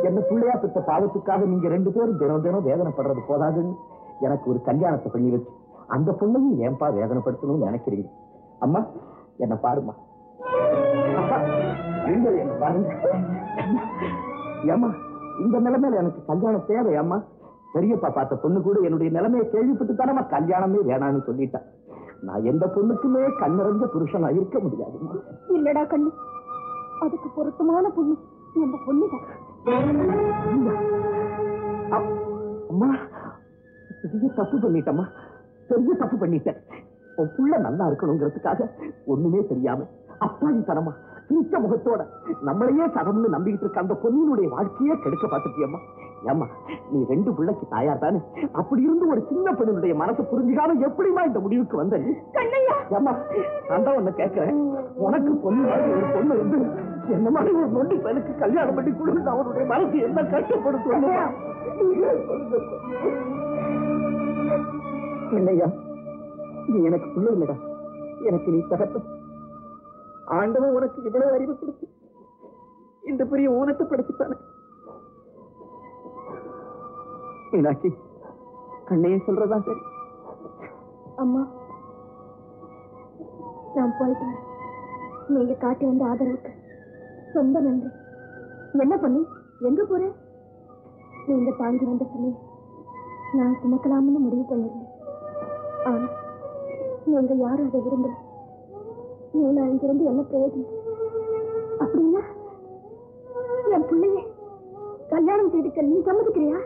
என்ன பிள்ளையா பெற்ற பாவத்துக்காக நீங்க ரெண்டு பேரும் தினம் தினம் வேதனைப்படுறது போதாதுன்னு எனக்கு ஒரு கல்யாணத்தை பண்ணி வச்சு அந்த பொண்ணையும் ஏன்பா வேதனைப்படுத்தணும்னு நினைக்கிறீங்க? அம்மா என்ன பாருமா நீங்கள் என்ன பாருங்க. ஏம்மா இந்த நிலைமையில எனக்கு கல்யாணம் தேவை அம்மா? பெரியப்பா பார்த்த பொண்ணு கூட என்னுடைய நிலைமையை கேள்விப்பட்டு தானே கல்யாணமே வேணாம்னு சொல்லிட்டேன் நான் எந்த பொண்ணுக்குமே கண்ணிறந்த புருஷனா இருக்க முடியாதும்மா இல்லடா கண்ணு. அதுக்கு பொருத்தமான பொண்ணு நம்ம பொண்ணுதான். அம்மா பெரிய தப்பு பண்ணிட்டம்மா. பெரிய தப்பு பண்ணிட்டேன். உன் புள்ள நல்லா இருக்கணுங்கிறதுக்காக ஒண்ணுமே தெரியாம அப்பாவித்தனமா சிரிச்ச முகத்தோட நம்மளையே சதம்னு நம்பிக்கிட்டு இருக்க அந்த பொண்ணினுடைய வாழ்க்கையே கெடுக்க பார்த்துட்டியம்மா. ஏம்மா நீ ரெண்டு பிள்ளைக்கு தாயார் தானே? அப்படி இருந்து ஒரு சின்ன பெண்ணுடைய மனசை புரிஞ்சுக்காம எப்படிமா இந்த முடிவுக்கு வந்த ஏம்மா நான் தான் உன்னை கேட்கிறேன். உனக்கு பொண்ணு ஒரு பொண்ணு இருந்து என்ன மாதிரி ஒரு நொண்டி பையனுக்கு கல்யாணம் பண்ணி கொடுத்து அவனுடைய மனசு என்ன சொல்லுவா இல்லையா நீ எனக்கு பிள்ளை இல்லடா. எனக்கு நீ தகப்ப. ஆண்டவன் உனக்கு இவ்வளவு அறிவு கொடுத்து இந்த பெரிய ஊனத்தை படைச்சுட்டானே. மீனாட்சி கண்ணையே சொல்றதா சரி? அம்மா நான் போயிட்டு நீங்க காட்டி வந்த ஆதரவுக்கு ரொம்ப நன்றி. என்ன பண்ணி எங்க போற? நீங்க தாங்கி வந்த பண்ணி நான் சுமக்கலாம்னு முடிவு பண்ணிருந்தேன். ஆனா நீங்க யாரும் அதை விரும்பல. நீ நான் இங்கிருந்து என்ன பிரயோஜனம்? அப்படின்னா என் பிள்ளைய கல்யாணம் செய்துக்க நீ சம்மதிக்கிறியா?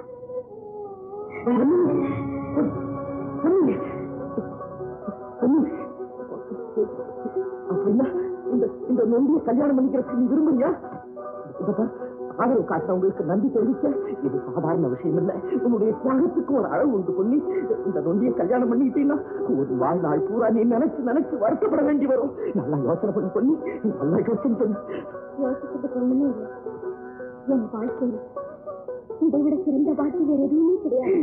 இந்த இந்த நொண்டிய கல்யாணம் பண்ணிக்கிறதுக்கு நீ விரும்புறியா இதப்பா, ஆதரவு காட்டுறவங்களுக்கு நன்றி தெரிவிக்க இது சாதாரண விஷயம் இல்ல உன்னுடைய தியாகத்துக்கு ஒரு அளவு உண்டு பண்ணி இந்த நொண்டிய கல்யாணம் பண்ணிக்கிட்டீங்கன்னா ஒரு வாழ்நாள் பூரா நீ நினைச்சு நினைச்சு வருத்தப்பட வேண்டி வரும் நல்லா யோசனை பண்ணி பண்ணி நல்லா யோசனை பண்ணி யோசிச்சதுக்கு ஒண்ணுமே இல்லை என் வாழ்க்கையில் இதை விட சிறந்த பாட்டி வேற எதுவுமே கிடையாது.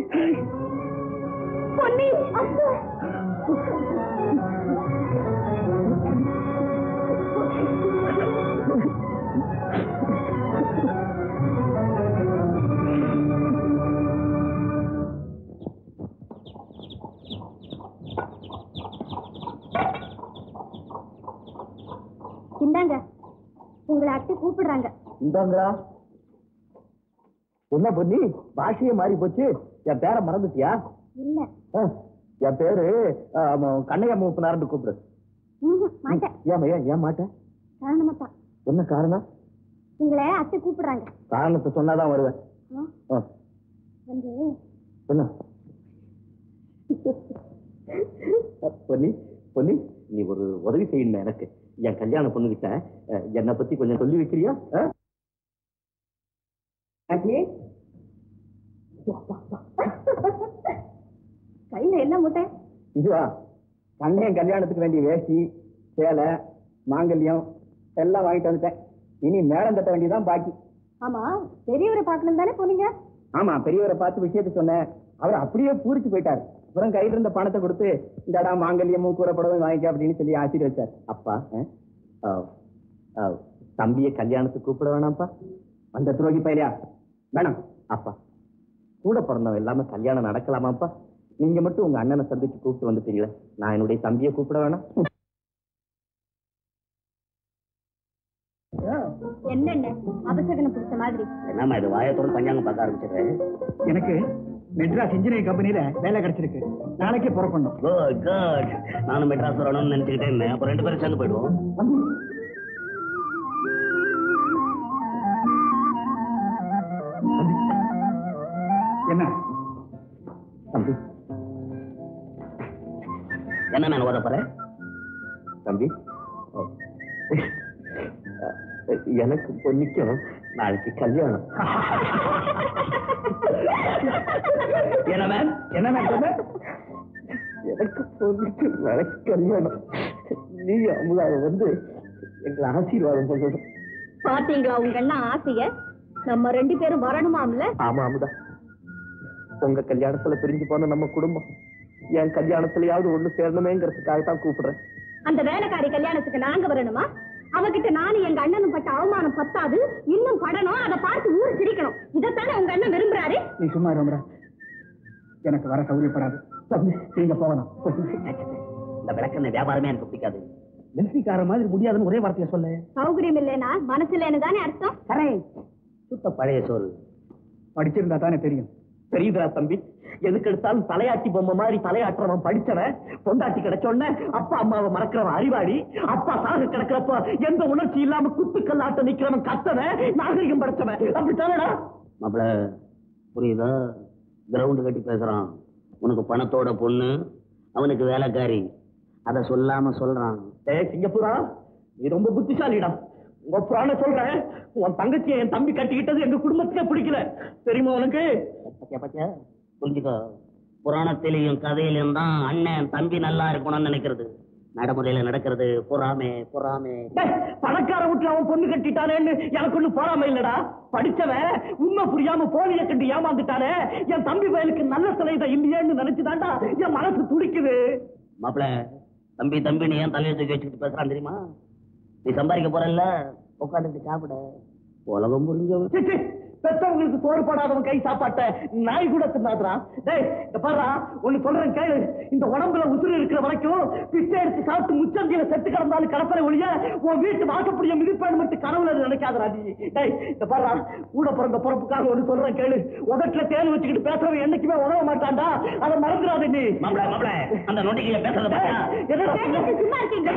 இந்தாங்க. உங்களை அத்தை கூப்பிடுறாங்க. இந்தாங்களா என்ன பண்ணி பாஷையே மாறி போச்சு. என் பேரை மறந்துட்டியா? என் பேரு கண்ணையா மூப்பினார்னு கூப்பிடு. மாட்டேன். ஏன் ஏன் மாட்டேன் என்ன காரணம்? உங்களை அத்தை கூப்பிடுறாங்க. காரணத்தை சொன்னாதான் வருவேன். என்ன? பொன்னி பொன்னி நீ ஒரு உதவி செய்யணும் எனக்கு. என் கல்யாணம் பொண்ணுகிட்ட என்னை பத்தி கொஞ்சம் சொல்லி வைக்கிறியா? ஆச்சி? கையில என்ன முட்டை? இதுவா? கண்ணையன் கல்யாணத்துக்கு வேண்டிய வேஷ்டி சேலை மாங்கல்யம் எல்லாம் வாங்கிட்டு வந்துட்டேன். இனி மேடம் தட்ட வேண்டியதான் பாக்கி. ஆமா பெரியவரை பார்க்கணும் தானே போனீங்க? ஆமா பெரியவரை பார்த்து விஷயத்த சொன்னேன். அவர் அப்படியே பூரிச்சு போயிட்டாரு. அப்புறம் கையில இருந்த பணத்தை கொடுத்து இந்தடா மாங்கல்யமும் கூறப்படவும் வாங்கிக்க அப்படின்னு சொல்லி ஆசீர்வச்சார். அப்பா தம்பிய கல்யாணத்துக்கு கூப்பிட வேணாம்ப்பா. அந்த துரோகி பையலியா வேணாம் அப்பா. கூட பிறந்தவன் எல்லாமே கல்யாணம் நடக்கலாமாப்பா? நீங்க மட்டும் உங்க அண்ணனை சந்திச்சு கூப்பிட்டு வந்துட்டீங்களே நான் என்னுடைய தம்பியை கூப்பிட வேணாம். என்னென்ன? அபசகனம் பிடிச்ச மாதிரி. என்னம்மா இது வாயத்தோட பஞ்சாங்கம் பார்க்க ஆரம்பிச்சிடுறேன் எனக்கு மெட்ராஸ் இன்ஜினியரிங் கம்பெனில வேலை கிடைச்சிருக்கு. நாளைக்கே புறப்படணும். நானும் மெட்ராஸ் வரணும்னு நினைச்சுக்கிட்டே இருந்தேன். அப்ப ரெண்டு பேரும் சேர்ந்து போயிடுவோம். என்ன மேல ஓத போற தம்பி. எனக்கு பொண்ணிக்கும் நாளைக்கு கல்யாணம். என்ன மேம் என்ன மேம் எனக்கு பொண்ணுக்கு நாளைக்கு கல்யாணம். நீ அமுதாவை வந்து எங்களை ஆசீர்வாதம் பண்ணணும் பாத்தீங்களா உங்க அண்ணா ஆசைய? நம்ம ரெண்டு பேரும் வரணுமாம்ல? ஆமா அமுதா. உங்க கல்யாணத்துல பிரிஞ்சு போன நம்ம குடும்பம். என் கல்யாணத்துலயாவது ஒண்ணு சேரணுமேங்கிறதுக்காக தான் கூப்பிடுறேன். அந்த வேலைக்காரி கல்யாணத்துக்கு நாங்க வரணுமா? அவகிட்ட நானும் எங்க அண்ணனும் பட்ட அவமானம் பத்தாது இன்னும் படணும் அதை பார்த்து ஊர் சிரிக்கணும். இதைத்தானே உங்க அண்ணன் விரும்புறாரு? நீ சும்மா இருடா எனக்கு வர சௌரியப்படாது தம்பி நீங்க போகலாம் இந்த விளக்கெண்ணெய் வியாபாரமே எனக்கு பிடிக்காது. மிலிட்டரிக்கார மாதிரி முடியாதுன்னு ஒரே வார்த்தையை சொல்ல. சௌகரியம் இல்லைனா மனசு இல்லைன்னு தானே அர்த்தம்? சுத்த பழைய சோறு. படிச்சிருந்தா தானே தெரியும். தெரியுதா தம்பி. எதுக்கு எடுத்தாலும் தலையாட்டி பொம்மை மாதிரி தலையாட்டுறவன் படிச்சவன். பொண்டாட்டி கிடைச்சோடனே அப்பா அம்மாவை மறக்கிறவன் அறிவாளி. அப்பா சாக கிடக்கிறப்ப எந்த உணர்ச்சி இல்லாம குத்துக்கல் ஆட்ட நிக்கிறவன் கத்தவன் நாகரிகம் படைச்சவன். அப்படித்தானடா? மாப்பிள புரியுதா? கிரவுண்டு கட்டி பேசுறான். உனக்கு பணத்தோட பொண்ணு அவனுக்கு வேலைக்காரி. அத சொல்லாம சொல்றான். ஏய் சிங்கப்பூரா நீ ரொம்ப புத்திசாலிடா. உங்க புராண சொல்றேன். உன் தங்கச்சியை என் தம்பி கட்டிக்கிட்டது எங்க குடும்பத்துக்கே பிடிக்கல. தெரியுமா உனக்கு? புரிஞ்சுக்கோ? புராணத்திலையும் கதையிலும் தான் அண்ணன் தம்பி நல்லா இருக்கணும்னு நினைக்கிறது. நடைமுறையில நடக்கிறது பொறாமே பொறாமே. பணக்கார வீட்டுல அவன் பொண்ணு கட்டிட்டானேன்னு எனக்கு ஒண்ணு போறாம இல்லடா. படிச்சவன் உண்மை புரியாம போலிய கண்டு ஏமாந்துட்டானே. என் தம்பி பயலுக்கு நல்ல சிலைதான் இல்லையேன்னு நினைச்சுதான்டா என் மனசு துடிக்குது. மாப்பிள தம்பி தம்பி நீ ஏன் தலையை தூக்கி வச்சுக்கிட்டு பேசுறான் தெரியுமா? நீ சம்பாதிக்க போறல்ல உட்காந்துட்டு சாப்பிட. உலகம் புரிஞ்சவன். பெத்தவங்களுக்கு சோறு போடாதவன் கை சாப்பாட்ட நாய் கூட தின்னாதுறான் டேய் இந்த ஒண்ணு சொல்றேன் கேளு. இந்த உடம்புல உசுறு இருக்கிற வரைக்கும் பிச்சை எடுத்து சாப்பிட்டு முச்சந்தியில செத்து கிடந்தாலும் கடப்பரை ஒழிய உன் வீட்டு வாசப்படிய மிதிப்பாடு மட்டும் கனவுல நினைக்காதடா நீ. டேய் இந்த பாருடா கூட பிறந்த பிறப்புக்காக ஒண்ணு சொல்றேன் கேளு. உதட்டுல தேன் வச்சுக்கிட்டு பேசுறவன் என்னைக்குமே உதவ மாட்டான்டா. அதை மறந்துடாத நீ. மாப்பிள மாப்பிள அந்த நொண்டிகளை பேசுறத பார்த்தா என்னடா சும்மா இருக்கீங்க?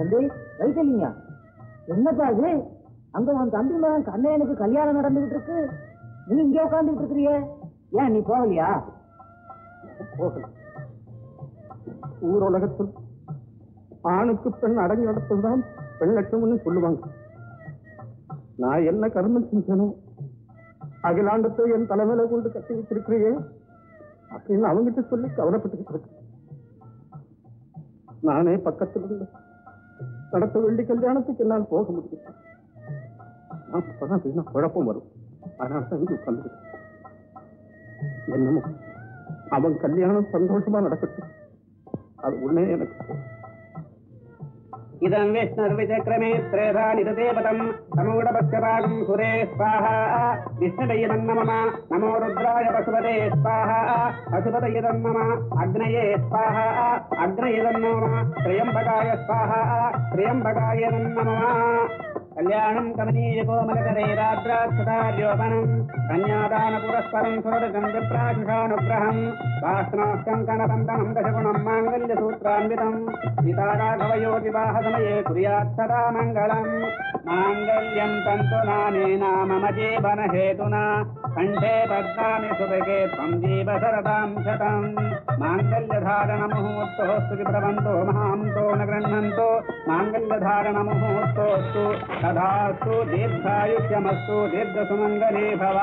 தம்பி வைக்கலிங்க என்னப்பா இது? அங்க உன் தம்பி மகன் கண்ணையனுக்கு கல்யாணம் நடந்துகிட்டு இருக்கு. நீ இங்கே உட்காந்துட்டு இருக்கிறிய. ஏன் நீ போகலையா? போகல ஊர் உலகத்தில் ஆணுக்கு பெண் அடங்கி தான் பெண் லட்சம்னு சொல்லுவாங்க. நான் என்ன கர்மம் செஞ்சனோ அகிலாண்டத்தை என் தலைமையில கொண்டு கட்டி வச்சிருக்கிறியே அப்படின்னு அவங்கிட்ட சொல்லி கவலைப்பட்டு நானே பக்கத்தில் இருந்தேன் நடத்த வேண்டிய கல்யாணத்துக்கு என்னால் போக முடியும் அப்பதான் வீணா குழப்பம் வரும். அதனால தான் இங்க என்னமோ அவன் கல்யாணம் சந்தோஷமா நடக்கட்டும். அது உடனே எனக்கு. ఇదం విష్ణుర్విచక్రమే త్రేధా నితదేవతం సమూఢపక్షపాదం సురే స్వాహ. విష్ణుదయ్యదం నమ. నమో రుద్రాయ పశుపదే స్వాహ. పశుపతయదం నమ. అగ్నయే స్వాహ. అగ్నయదం నమ. త్రయంబకాయ స్వాహ. త్రయంబకాయ నమ. కళ్యాణం కమనీయ కోమలకరే కోమలకరైరాద్రాక్షతార్యోపణం కన్యాదాన పురస్పరం సురదం విప్రాక్షానుగ్రహం వాస్నాస్కంకణబంధనం దశగుణం మాంగళ్య సూత్రాన్వితం సీతారాఘవయో వివాహ సమయే కుర్యాత్సదా మంగళం మాంగళ్యం తంతు నానే నామ జీవన హేతునా కంఠే పద్మామి సుభగే త్వం జీవ శరదాం శతం. మాంగళ్యధారణ ముహూర్తోస్తు విభ్రవంతో మహాంతో న గృహంతో మాంగళ్యధారణ ముహూర్తోస్తు తథాస్తు దీర్ఘాయుష్యమస్తు దీర్ఘసుమంగళీ భవ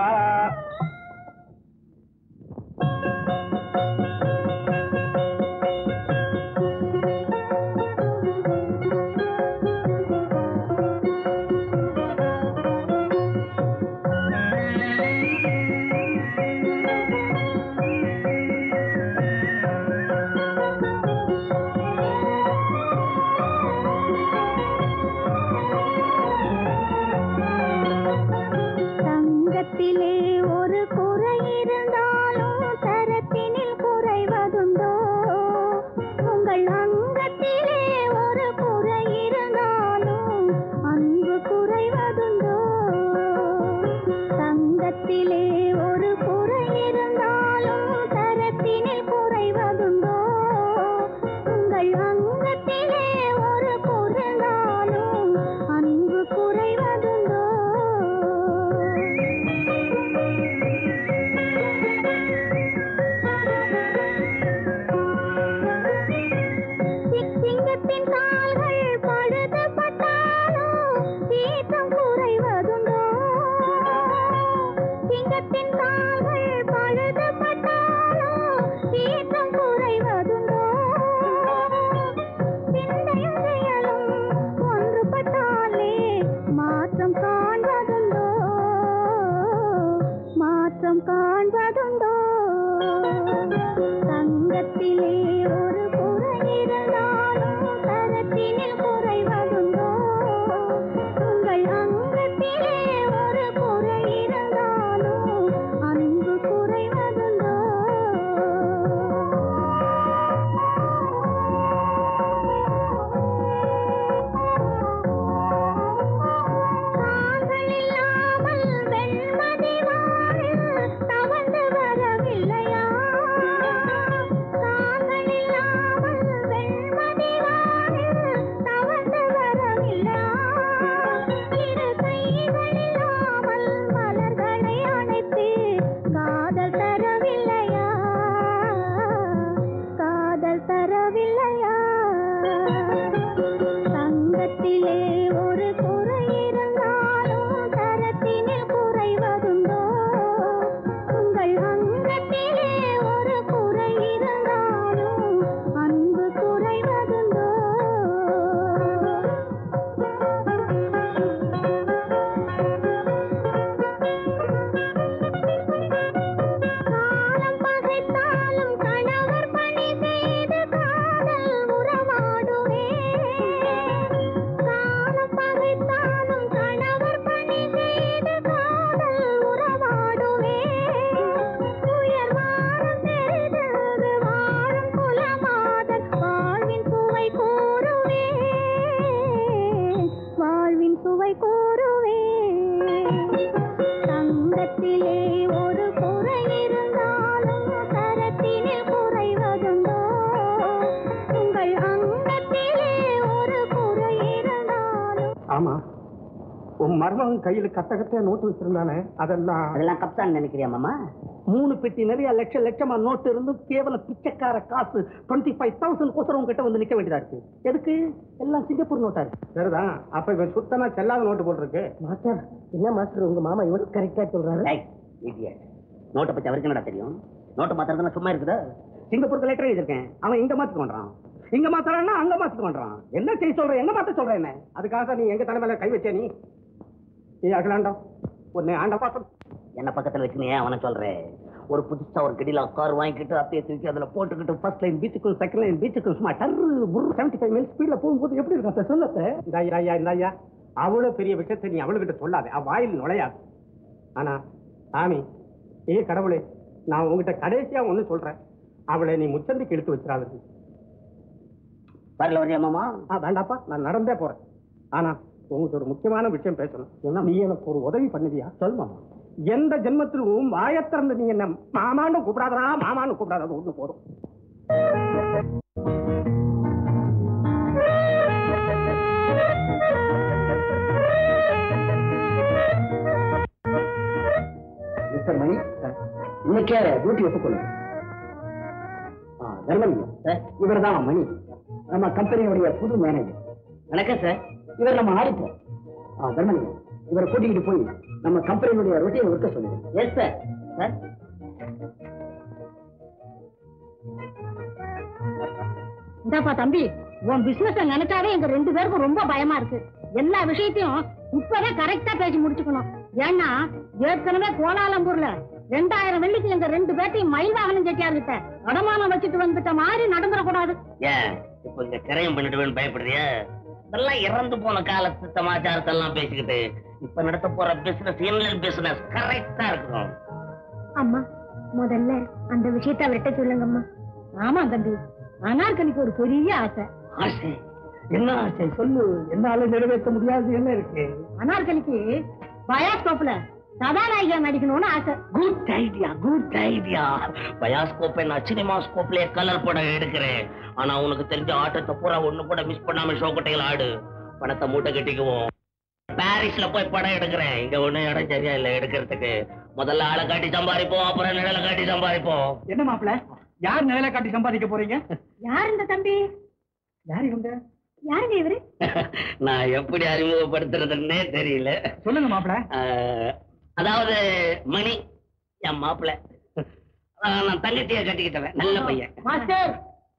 கத்த நோட்டு வச்சிருந்தானே அதெல்லாம். அதெல்லாம் கப்தான் நினைக்கிறியா மாமா? மூணு பெட்டி நிறைய லட்சம் லட்சமா நோட்டு இருந்து கேவலம் பிச்சைக்கார காசு டுவெண்ட்டி ஃபைவ் தௌசண்ட் கோசரம் உங்ககிட்ட வந்து நிக்க வேண்டியதா இருக்கு. எதுக்கு? எல்லாம் சிங்கப்பூர் நோட்டா இருக்கு. சரிதான். அப்ப இவன் சுத்தமா செல்லாத நோட்டு போட்டிருக்கு. மாஸ்டர் என்ன மாஸ்டர் உங்க மாமா இவரு கரெக்டா சொல்றாரு. நோட்டை பத்தி அவருக்கு என்னடா தெரியும்? நோட்டை மாத்திரதுனா சும்மா இருக்குதா. சிங்கப்பூருக்கு லெட்டர் எழுதிருக்கேன் அவன் இங்க மாத்திக்க பண்றான் இங்க மாத்தறான்னா அங்க மாத்திக்க பண்றான் என்ன செய்ய சொல்ற? எங்க மாத்த சொல்ற என்ன? அதுக்காக நீ எங்க தலைமையில கை வச்சே நீ? ஏ அகிலாண்டம் உன்னை ஆண்ட பாத்தம் என்ன பக்கத்துல வச்சுனே அவனை சொல்றேன் ஒரு புதுசா ஒரு கடியில கார் வாங்கிக்கிட்டு அப்படியே தூக்கி அதுல போட்டுக்கிட்டு ஃபர்ஸ்ட் லைன் பீச்சுக்கும் செகண்ட் லைன் பீச்சுக்கும் சும்மா டர்ரு புரு செவன்டி ஃபைவ் மைல் ஸ்பீட்ல போகும்போது எப்படி இருக்கும் சார் சொல்லத்த இந்த ஐயா ஐயா இந்த ஐயா அவ்வளோ பெரிய விஷயத்தை நீ அவளுக்கிட்ட சொல்லாத. அவள் வாயில் நுழையாது. ஆனா சாமி ஏ கடவுளே நான் உங்ககிட்ட கடைசியா ஒண்ணு சொல்றேன். அவளை நீ முச்சந்திக்கு எடுத்து வச்சிடாத. வரல வரியா மாமா? ஆ வேண்டாப்பா நான் நடந்தே போறேன். ஆனா உங்களுக்கு ஒரு முக்கியமான விஷயம் பேசணும். என்ன நீ எனக்கு ஒரு உதவி பண்ணுவியா சொல் மாமா. எந்த ஜென்மத்திலும் வாயத்திறந்து நீ என்ன மாமான்னு கூப்பிடாதா மாமான்னு கூப்பிடாத ஒண்ணு போதும். மிஸ்டர் மணி இன்னைக்கே டியூட்டி ஒப்புக்கொள்ளும் தர்மலிங்கம். இவர் தான் மணி. நம்ம கம்பெனியுடைய புது மேனேஜர் வணக்கம் சார் இவர் நம்ம ஆடிட்டர் தர்மலிங்கம் இவரை கூட்டிக்கிட்டு போய் நம்ம கம்பெனியுடைய ரொட்டீன் ஒர்க்க சொல்லுங்க. எஸ் சார் சார் இந்தாப்பா தம்பி உன் பிசினஸ் நினைச்சாவே எங்க ரெண்டு பேருக்கும் ரொம்ப பயமா இருக்கு. எல்லா விஷயத்தையும் இப்பவே கரெக்டா பேசி முடிச்சுக்கணும். ஏன்னா ஏற்கனவே கோலாலம்பூர்ல ரெண்டாயிரம் வெள்ளிக்கு எங்க ரெண்டு பேர்த்தையும் மயில் வாகனம் செட்டியார்கிட்ட அடமானம் வச்சுட்டு வந்துட்ட மாதிரி நடந்துடக்கூடாது. ஏன்? இப்போ இங்க கிரையம் பண்ணிடுவேன்னு பயப்படுறியா? இதெல்லாம் இறந்து போன காலத்து சமாச்சாரத்தை எல்லாம் பேசிக்கிட்டு இப்ப நடத்த போற பிசினஸ் இன்லைன் பிசினஸ் கரெக்டா இருக்கணும். அம்மா முதல்ல அந்த விஷயத்தை அவர்கிட்ட சொல்லுங்கம்மா. ஆமா தம்பி. அனார்கலிக்கு ஒரு பெரிய ஆசை. ஆசை? என்ன ஆசை? சொல்லு. என்னால நிறைவேற்ற முடியாது. என்ன இருக்கு? அனார்கலிக்கு பயாஸ்கோப்ல கதாநாயகியா நடிக்கணும்னு ஆசை. குட் ஐடியா குட் ஐடியா பயாஸ்கோப்பை நான் சினிமா ஸ்கோப்லயே கலர் படம் எடுக்கிறேன். ஆனா உனக்கு தெரிஞ்ச ஆட்டத்தை பூரா ஒண்ணு கூட மிஸ் பண்ணாம ஷோ கொட்டைகள் ஆடு. பணத்தை மூட்டை கட்டிக்குவோம். பாரிஸ்ல போய் படம் எடுக்கிறேன். இங்க ஒண்ணு இடம் சரியா இல்ல எடுக்கிறதுக்கு. முதல்ல ஆளை காட்டி சம்பாதிப்போம் அப்புறம் நிழலை காட்டி சம்பாதிப்போம். என்ன மாப்பிள யார் நிலையில காட்டி சம்பாதிக்க போறீங்க? யார் இந்த தம்பி? யார் இவங்க? யாருங்க இவரு? நான் எப்படி அறிமுகப்படுத்துறதுன்னே தெரியல. சொல்லுங்க மாப்பிள ஆஹ், அதாவது மணி என் மாப்பிள்ள நான் தங்கச்சியை கட்டிக்கிட்டவன் நல்ல பையன். மாஸ்டர்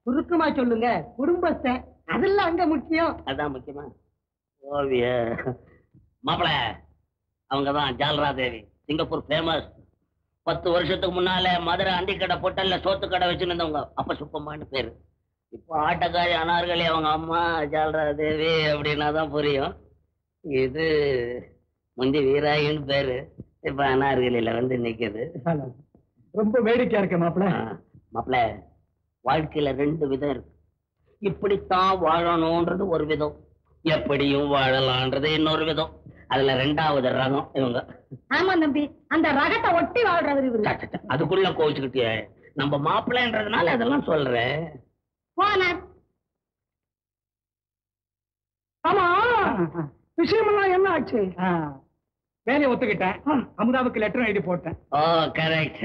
சுருக்கமா சொல்லுங்க. குடும்பஸ்தன் அதெல்லாம் அங்க முக்கியம். அதான் முக்கியமா. ஓவிய. மாப்பிள அவங்கதான் ஜால்ரா தேவி. சிங்கப்பூர் ஃபேமஸ் பத்து வருஷத்துக்கு முன்னால மதுரை அண்டி கடை பொட்டல்ல சோத்து கடை வச்சுருந்தவங்க அப்ப சுப்பம்மான்னு பேரு. இப்போ ஆட்டக்காரி அனார்களி அவங்க அம்மா ஜால்ரா தேவி அப்படின்னா தான் புரியும். இது முந்தி வீராயின்னு பேரு. இப்ப அனார்களில வந்து நிக்குது. ரொம்ப வேடிக்கையா இருக்கு மாப்பிள. மாப்பிள வாழ்க்கையில ரெண்டு விதம் இருக்கு. இப்படித்தான் வாழணும்ன்றது ஒரு விதம். எப்படியும் வாழலான்றது இன்னொரு விதம். அதுல ரெண்டாவது ரகம் இவங்க. ஆமா தம்பி அந்த ரகத்தை ஒட்டி வாழ்றவர் இவரு. அதுக்குள்ள கோச்சுக்கிட்டியே நம்ம மாப்பிள்ளைன்றதுனால அதெல்லாம் சொல்றேன் போனார் ஆமா. விஷயமெல்லாம் என்ன ஆச்சு? வேலையை ஒத்துக்கிட்டேன். அமுதாவுக்கு லெட்டர் எழுதி போட்டேன். ஓ கரெக்ட்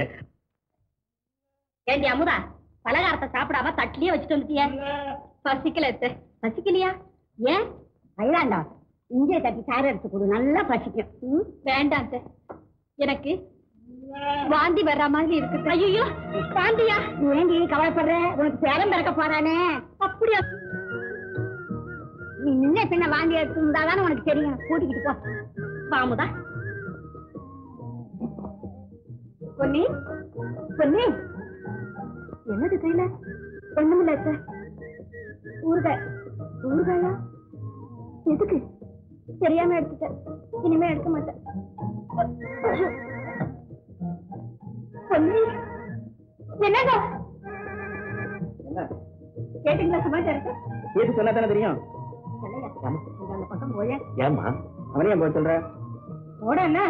ஏண்டி அமுதா பலகாரத்தை சாப்பிடாம தட்டிலேயே வச்சுட்டு வந்துட்டியா? பசிக்கல. பசிக்கலையா? ஏன்? அழாண்டா இங்கே தட்டி சாறு எடுத்து கொடு நல்லா பசிக்கும். வேண்டாம். எனக்கு வாந்தி வர்ற மாதிரி இருக்கு ஐயோ வாந்தியா? ஏண்டி கவலைப்படுற? உனக்கு சேரம் பிறக்க போறானே. அப்படியா? நீ முன்ன பின்ன வாந்தி எடுத்துருந்தாதானே உனக்கு தெரியும். கூட்டிக்கிட்டு போ. பாமுதா. பொன்னி பொன்னி. என்னது கையில? ஒண்ணுமில்ல அத்தை. ஊறுகாய். ஊறுகாயா? எதுக்கு? தெரியாம எடுத்துட்டேன். இனிமே எடுக்க மாட்டேன். பொன்னி என்னங்க கேட்டீங்களா சமாச்சாரத்தை? ஏது சொன்னா தானே தெரியும். ஏமா அவனே போய் சொல்ற? போட என்ன?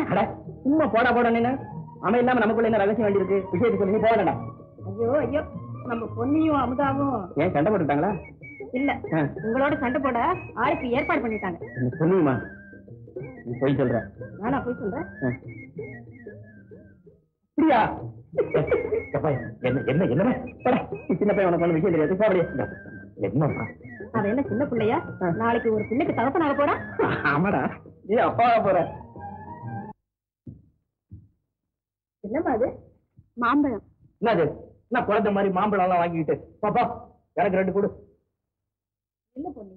சும்மா போடா போட அவன் இல்லாம நமக்குள்ள என்ன ரகசியம் வேண்டி இருக்கு? விஷயத்தை சொல்லி ஐயோ ஐயோ நம்ம பொன்னியும் அமுதாவும். ஏன் சண்டை போட்டுட்டாங்களா? இல்ல. உங்களோட சண்டை போட ஆளுக்கு ஏற்பாடு பண்ணிட்டாங்க. சொல்லுமா நீ போய் சொல்ற. நானா போய் சொல்றேன் எப்பா, என்ன என்ன என்ன சின்ன பையன் உனக்கு விஷயம் தெரியாது. போறியா என்னம்மா? அவன் என்ன சின்ன பிள்ளையா? நாளைக்கு ஒரு பிள்ளைக்கு தகப்பனாக போறா? ஆமாடா. நீ அப்பாவா போற. என்னமா அது? மாம்பழம். என்னது? என்ன குழந்தை மாதிரி மாம்பழம் எல்லாம் வாங்கிட்டு பாப்பா எனக்கு ரெண்டு கொடு. இல்ல பொண்ணு?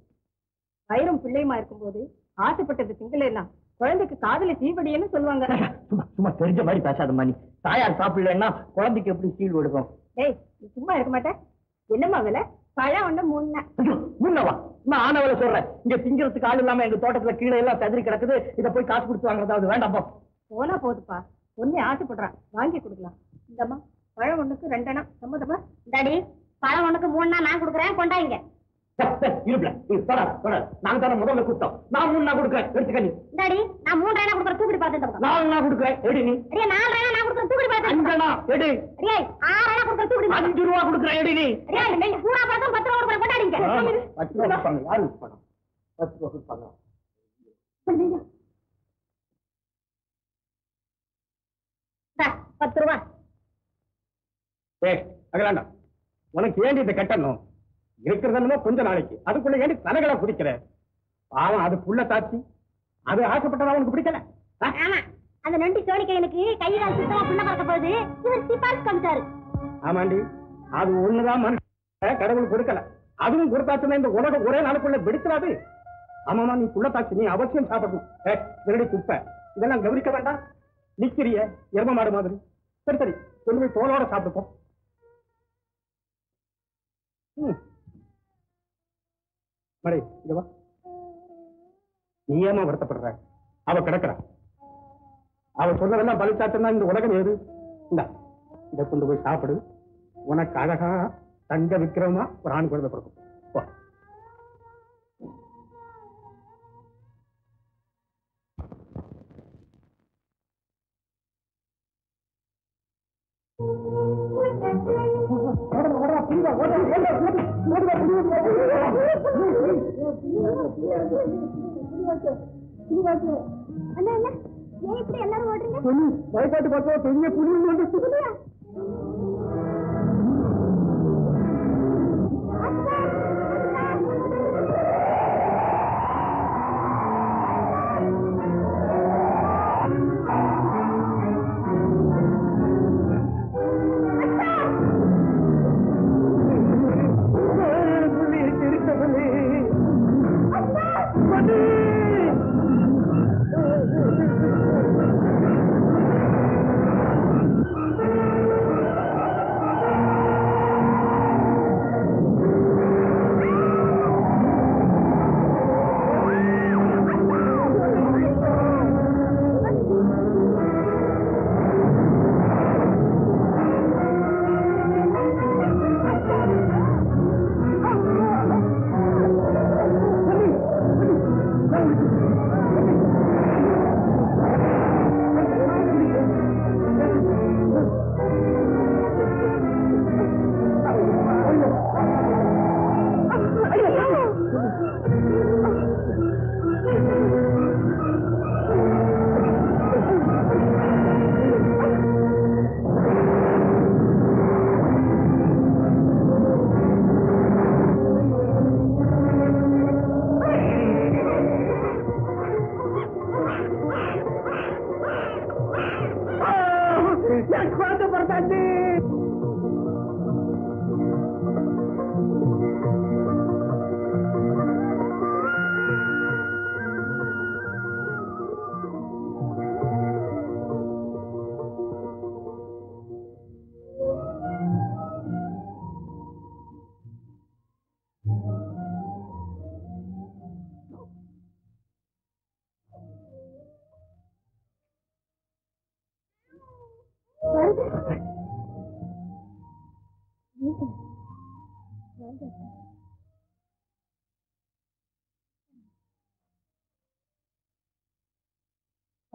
வயிறும் பிள்ளையுமா இருக்கும்போது ஆசைப்பட்டது திங்கள எல்லாம் குழந்தைக்கு காதல தீபடின்னு சொல்லுவாங்க. சும்மா சும்மா தெரிஞ்ச மாதிரி பேசாதம்மா நீ. தாயார் சாப்பிடலன்னா குழந்தைக்கு எப்படி சீல் கொடுக்கும் டேய் நீ சும்மா இருக்க மாட்டேன் என்னம்மா விலை? பழம் ஒண்ணு முன்ன. முன்னவா நான் ஆனவள சொல்றேன். இங்க திங்கிறதுக்கு ஆள் இல்லாம எங்க தோட்டத்துல கீழே எல்லாம் ததிரி கிடக்குது. இத போய் காசு கொடுத்து வாங்குறதாவது வேண்டாம்ப்பா போனா போதுப்பா. பொண்ணு ஆசைப்படுறான் வாங்கி கொடுக்கலாம். இந்தம்மா பழம் ஒண்ணுக்கு ரெண்டனா சம்மதமா டாடி பழம் ஒண்ணுக்கு மூணுனா நான் கொடுக்குறேன். கொண்டாங்க. இருப்பில. தொட தொட நாங்க தானே முதல்ல நான் மூணு நான் கொடுக்குறேன். எடுத்துக்க நீ. டாடி நான் மூணு ரேனா கொடுக்குறேன். தூக்கிட்டு பார்த்து நாலு நான் கொடுக்குறேன். எடு நீ. அடியே நாலு ரேனா நான் கொடுக்குறேன். தூக்கிட்டு பார்த்து எடு. அடியே ஆறு ரேனா கொடுக்குறேன். தூக்கிட்டு அஞ்சு ரூபா கொடுக்குறேன். எடு நீ. அடியே நீங்க பூரா பழக்கம் பத்து ரூபா கொடுக்குறேன். கொண்டாடிங்க. பத்து ரூபா கொடுப்பாங்க. யாரு கொடுப்பாங்க பத்து ரூபா கொடுப்பாங்க. பத்து ரூபா ஏய் அகலாண்டா உனக்கு ஏண்டி இதை கட்டணும்? இருக்கிறதுன்னு கொஞ்ச நாளைக்கு. அதுக்குள்ள ஏண்டி தலைகளை குடிக்கிற பாவம் அது புள்ள தாச்சி அது ஆசைப்பட்டதா உனக்கு பிடிக்கல? ஆமா அந்த நொண்டி சோழிக்கையனுக்கு கை கால் சுத்தமா புண்ண பறக்க போகுது. இவர் சிபாரிசு காமிச்சாரு. ஆமாண்டி அது ஒண்ணுதான் மனுஷன் கடவுள் கொடுக்கல. அதுவும் கொடுத்தாச்சுன்னா இந்த உலகம் ஒரே நாளுக்குள்ள வெடிக்கிறாது ஆமாமா நீ புள்ள தாச்சி நீ அவசியம் சாப்பிடணும். ஏ திருடி குப்பை? இதெல்லாம் கவனிக்க வேண்டாம். நிக்கிறிய எரும மாடு மாதிரி. சரி சரி கொண்டு போய் தோலோட சாப்பிட்டுப்போம் ம். இதுவா நீ ஏமா வருத்தப்படுற? அவ கிடக்குறா. அவ சொன்னதெல்லாம் பலிச்சாச்சுன்னா இந்த உலகம் ஏது? இந்த இதை கொண்டு போய் சாப்பிடு. உனக்கு அழகா தங்க விக்கிரமா ஒரு ஆண் குழந்தை பிறக்கும். அண்ணா அண்ணா ஏன் இப்படி எல்லாரும் ஓடுறீங்க? பொண்ணு, வயசாட்டு பார்த்தா பெரிய புலி புலி,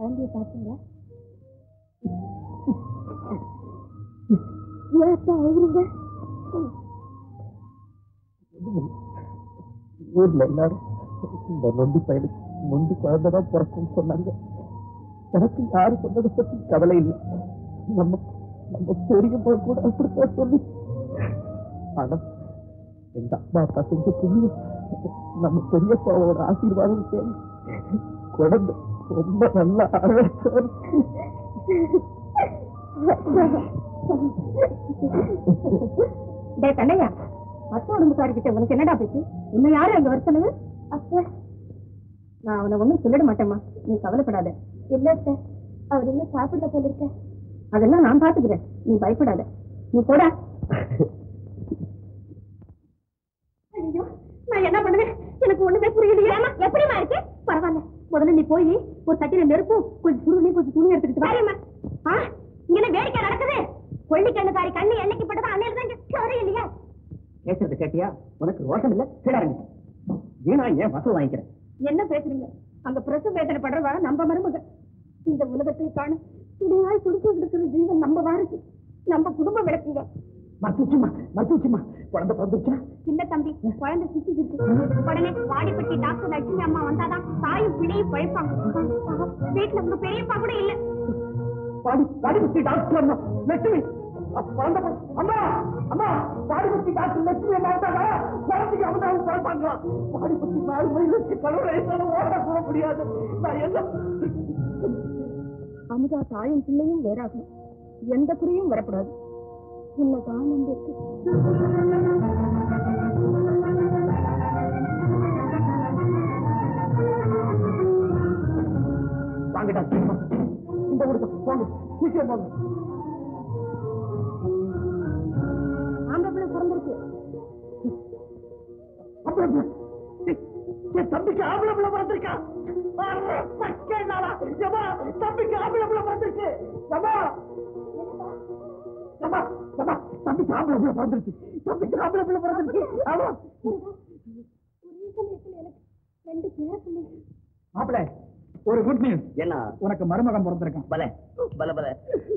குழந்தைய பார்த்தீங்களா ஏன் அழுகுறீங்க? ஊர்ல எல்லாரும் இந்த நொண்டி பயனுக்கு நொண்டி குழந்தைதான் பிறக்கும் சொன்னாங்க. எனக்கு யாரு சொன்னதை பத்தி கவலை இல்லை. நம்ம நம்ம பெரியப்பா கூட அப்படித்தான் சொல்லி. ஆனா எங்க அப்பா அப்பா செஞ்ச புண்ணியம் நம்ம பெரியப்பாவோட ஆசீர்வாதம் தேவை குழந்தை ரொம்ப நல்லா. டேய் கண்ணையா அத்தை உடம்புக்காரிக்கிட்ட உனக்கு என்னடா பேச்சு? இன்னும் யாரும் அங்க வர சொன்னது? அத்தை. நான் அவனை ஒண்ணும் சொல்லிட மாட்டேம்மா. நீ கவலைப்படாத. இல்ல அத்தை. அவர் இன்னும் சாப்பிட போல இருக்க. அதெல்லாம் நான் பாத்துக்கிறேன். நீ பயப்படாத. நீ போடா. ஐயோ நான் என்ன பண்ணுவேன்? எனக்கு ஒண்ணுமே புரியலையே. எப்படிமா முதல்ல நீ போய் ஒரு சட்டியில நெருப்பு கொஞ்சம் சுடுநீ கொஞ்சம் துணி எடுத்துக்கிட்டு வாரியம்மா இங்க வேடிக்கை நடக்குது? கொள்ளிக்கண்ணுக்காரி கண்ணு என்னைக்கு பட்டதோ அன்னையில தான் இல்லையா? பேசுறது கேட்டியா? உனக்கு ரோஷம் இல்ல? சிடாருங்க வீணா ஏன் வசூல் வாங்கிக்கிறேன்? என்ன பேசுறீங்க? அங்க பிரசவ வேதனை படுறவா நம்ம மருமக. இந்த உலகத்தை காண துணியாய் துடிச்சு இருக்கிற ஜீவன் நம்ம வாரிசு. நம்ம குடும்ப விளக்குங்க. மருத்துவச்சுமா மருத்துவச்சுமா. குழந்தை பிறந்துச்சா இல்ல தம்பி குழந்தை சிக்கிக்கிட்டு உடனே வாடிப்பட்டி டாக்டர் லட்சுமி அம்மா வந்தாதான் தாயும் பிள்ளையும் பழைப்பாங்க. வீட்டுல உங்க பெரியப்பா கூட இல்ல. பாடி பாடிபுத்தி டாக்டர் அம்மா லட்சுமி. குழந்தை அம்மா அம்மா பாடிபுத்தி டாக்டர் லட்சுமி அம்மா வந்தாங்க குழந்தைக்கு அவங்க அவங்க பிறப்பாங்களா? பாடிபுத்தி நாலு மணி வச்சு கடவுளை ஓட போக முடியாது. நான் என்ன? அமுதா தாயும் பிள்ளையும் வேறாகும். எந்த குறையும் வரக்கூடாது. டாக்டர் அம்மா. இந்த ஊருக்கு போங்க சீக்கிரம் போங்க. ஆம்பளை பிறந்திருக்கு. அப்புறம் என் தம்பிக்கு ஆம்பளை பிள்ளை பிறந்திருக்கா? நாளா. ஜமா தம்பிக்கு ஆம்பளை பிள்ளை பிறந்திருக்கு. தம்பிக்கு ஆம்பளை பிள்ளை தம்பிக்கு ஆம்பளை பிள்ளை பிறந்திருக்கு. ஆமா ஒரே ரெண்டு பேர் குட் நியூஸ் என்ன? உனக்கு மருமகன் பிறந்திருக்கான். பல பல பல.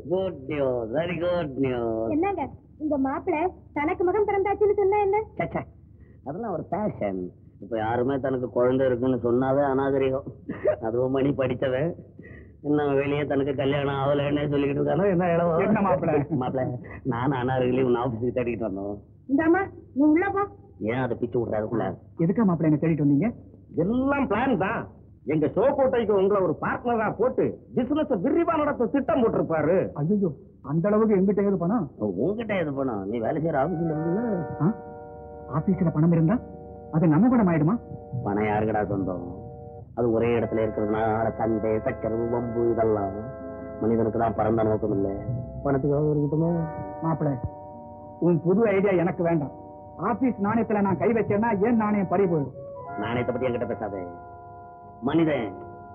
Good news very good news என்னங்க உங்க மாப்பிள்ளை தனக்கு மகன் பிறந்தாச்சுன்னு சொன்னா என்ன? சச்சா அதெல்லாம் ஒரு பேஷன் இப்ப யாருமே தனக்கு குழந்தை இருக்குன்னு சொன்னாவே அநாகரிகம். அதுவும் மணி படிச்சவன் இன்னும் வெளியே தனக்கு கல்யாணம் ஆகலைன்னு சொல்லிக்கிட்டு இருக்கானோ? என்ன இளவோ என்ன மாப்பிள்ளை? மாப்பிள்ள நானும் அனார்களையும் உன் ஆபீஸுக்கு தேடிட்டு வந்தோம். இந்தாம்மா நீ உள்ள போ. ஏன் அதை பிச்சு விட்றாருக்குள்ள எதுக்கா மாப்பிள என்ன தேடிட்டு வந்தீங்க? எல்லாம் பிளான் தான். எங்க ஷோகோட்டைக்கு உங்களை ஒரு பார்ட்னரா போட்டு பிசினஸ் விரிவா நடத்த திட்டம் போட்டிருப்பாரு. ஐயோ அந்த அளவுக்கு எங்கிட்ட ஏது பணம்? உங்ககிட்ட எது பண்ணும் நீ வேலை செய்யற ஆபீஸ்ல? ஆபீஸ்ல பணம் இருந்தா? அது நம்ம பணம் ஆயிடுமா பணம் யாருக்கடா சொந்தம்? அது ஒரே இடத்துல இருக்கிறதுனால சண்டை சச்சரவு வம்பு இதெல்லாம். மனிதனுக்கு தான் பரந்த நோக்கம் இல்லை. பணத்துக்காக இருக்கட்டுமே. மாப்பிள்ள உன் புது ஐடியா எனக்கு வேண்டாம். ஆபீஸ் நாணயத்துல நான் கை வச்சேன்னா ஏன் நாணயம் பறி போயிடும்? நாணயத்தை பத்தி என்கிட்ட பேசாதே. மனிதன்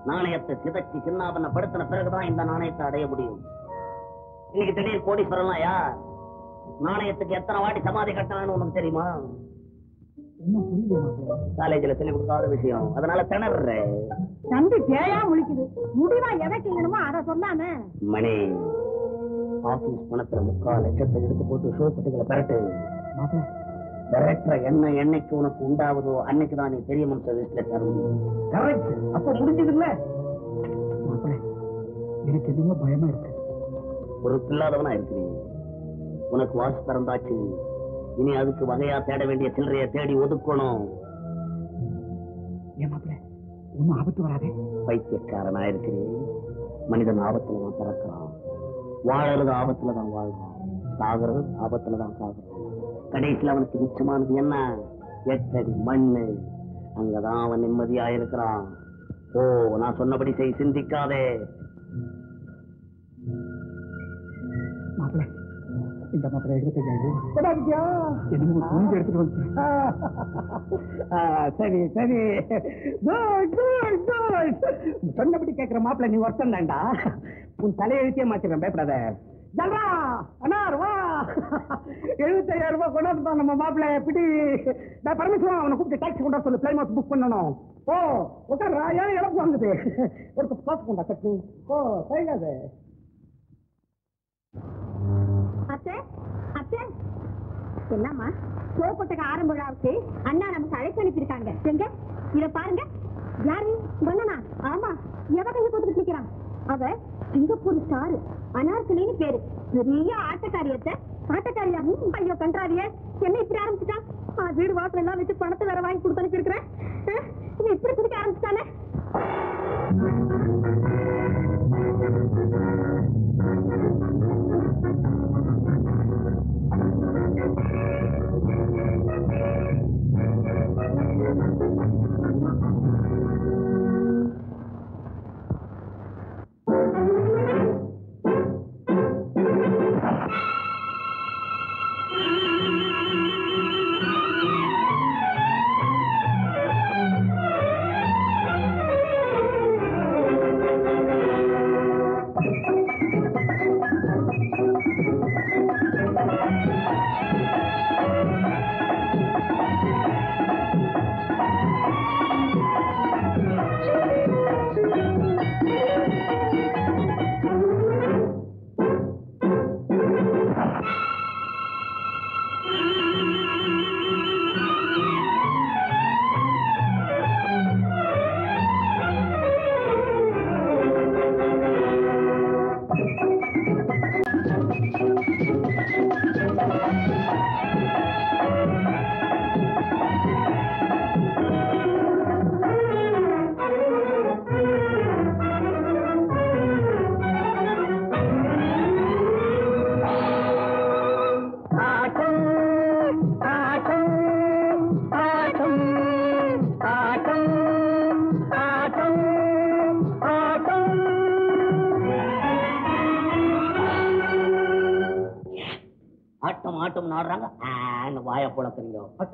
நாணயத்தை சிதைச்சு சின்னாபனப்படுத்தின பிறகுதான் இந்த நாணயத்தை அடைய முடியும். இன்னைக்கு திடீர் கோடீஸ்வரன்லாம் யார்? நாணயத்துக்கு எத்தனை வாட்டி சமாதி கட்டணும்னு உனக்கு தெரியுமா? இன்னும் புரியல காலேஜ்ல சொல்லி கொடுக்காத விஷயம். அதனால திணற தம்பி பேயா முழிக்குது. முடிவா எதை செய்யணுமோ அதை சொல்லாம. மணி ஆபீஸ் பணத்துல முக்கால் லட்சத்தை எடுத்து போட்டு ஷோ பட்டிகளை பெரட்டு டைரக்டர் என்ன என்னைக்கு உனக்கு உண்டாவதோ அன்னைக்கு தான் நீ பெரிய மனுஷ லிஸ்ட்ல கரெக்ட் அப்ப முடிஞ்சது இல்ல மாப்பிள எனக்கு எதுவுமே பயமா இருக்கு. பொறுப்பில்லாதவனா இருக்கிறீங்க உனக்கு வாசு திறந்தாச்சு. இனி அதுக்கு வகையா தேட வேண்டிய சில்லறைய தேடி ஒதுக்கணும். ஒன்னும் ஆபத்து வராதே. பைத்தியக்காரனா இருக்கிறேன். மனிதன் ஆபத்துல தான் பிறக்கிறான். வாழறது ஆபத்துல தான் வாழ்றான். சாகிறது ஆபத்துல தான் சாகுறான் கடைசியில் அவனுக்கு மிச்சமானது என்ன? எட்டடி மண்ணு அங்கதான் அவன் நிம்மதியா இருக்கிறான். ஓ நான் சொன்னபடி செய் சிந்திக்காதே. மாப்பிள இந்த மாப்பிள எடுத்து என்னமோ துணிஞ்சு எடுத்துட்டு வந்து. சரி சரி. சொன்னபடி கேட்கிற மாப்பிள்ள நீ ஒருத்தன் தான்டா. உன் தலையெழுத்தே மாத்திரம் பயப்படாத. ஜல்வா அண்ணார் வா. எழுபத்தையாயிரம் ரூபாய் கொண்டாந்து நம்ம மாப்பிள்ளை. பிடி. நான் பரமேஸ்வரன் அவனை கூப்பிட்டு டாக்ஸி கொண்டா சொல்லு. பிளைன் புக் பண்ணணும். ஓ உட்கார்றா ஏன் இழப்பு வாங்குது. ஒரு காசு கொண்டா சட்னி ஓ சரியாது அத்தை அத்தை என்னம்மா சோப்பட்டுக்கு ஆரம்ப விழாவுக்கு அண்ணா நமக்கு அழைப்பு அனுப்பியிருக்காங்க. எங்க? இத பாருங்க. யாரு? பண்ணனா ஆமா எவ கையை போட்டுக்கிட்டு நிக்கிறான்? அவ சிங்கப்பூர் ஸ்டார் அனார்கலின்னு பேரு. பெரிய ஆட்டக்காரியத்தை ஆட்டக்காரியா ம், ஐயோ கன்றாவிய என்ன இப்படி ஆரம்பிச்சுட்டான்? நான் வீடு வாசல் எல்லாம் வச்சு பணத்தை வேற வாங்கி கொடுத்து அனுப்பியிருக்கிறேன். இப்படி குடிக்க ஆரம்பிச்சிட்டானே? ஆட்டம்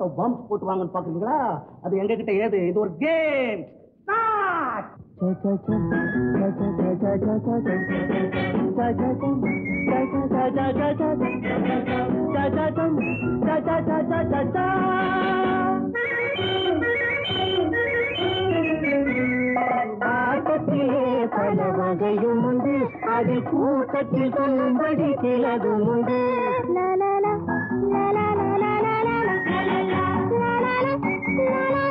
புழக்கிறீங்க அட்டோ பாம்ஸ் போட்டு வாங்கன்னு பாக்குறீங்களா அது எங்க கிட்ட ஏது? இது ஒரு கேம் ஆட்டத்திலே பல வகையும் உண்டு அதில் கூட்டத்தில் சொல்லும்படி சிலதும் உண்டு சிறகை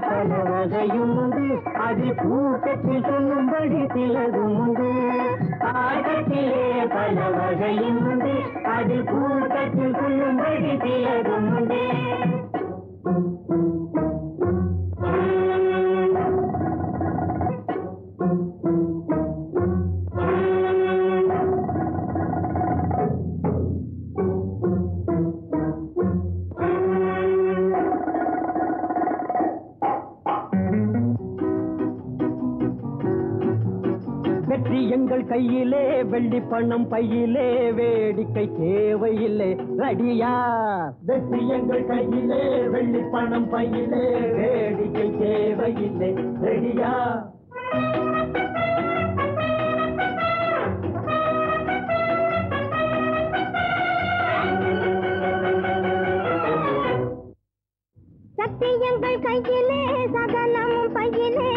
பல வகையுண்டு அது பூக்கச்சி சொல்லும்படி திலதுண்டு ஆகத்திலே பல வகையுண்டு அது பூக்கச்சி சொல்லும்படி திலதுண்டு கையிலே வெள்ளி பணம் பையிலே வேடிக்கை தேவையில்லை. ரெடியா? வெற்றி எங்கள் கையிலே வெள்ளி பணம் பையிலே வேடிக்கை தேவையில்லை. ரெடியா? சத்தியங்கள் கையிலே சகலமும் பையிலே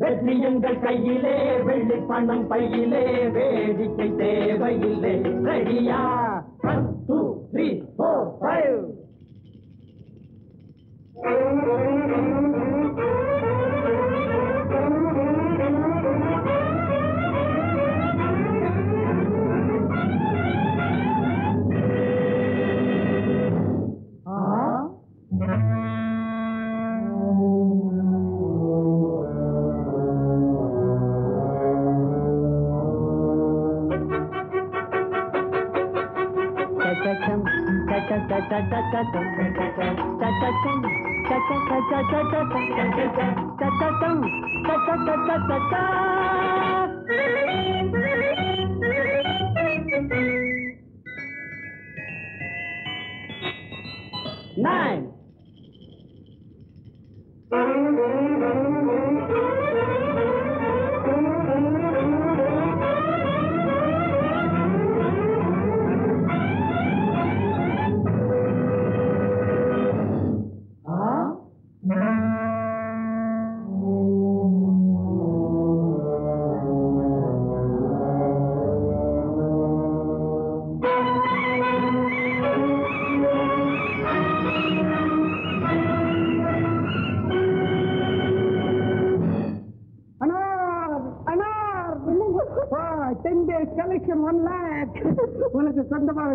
வெற்றியுங்கள் கையிலே வெள்ளி பணம் பையிலே வேடிக்கை தேவையில்லை. ரெடியா? One two three four five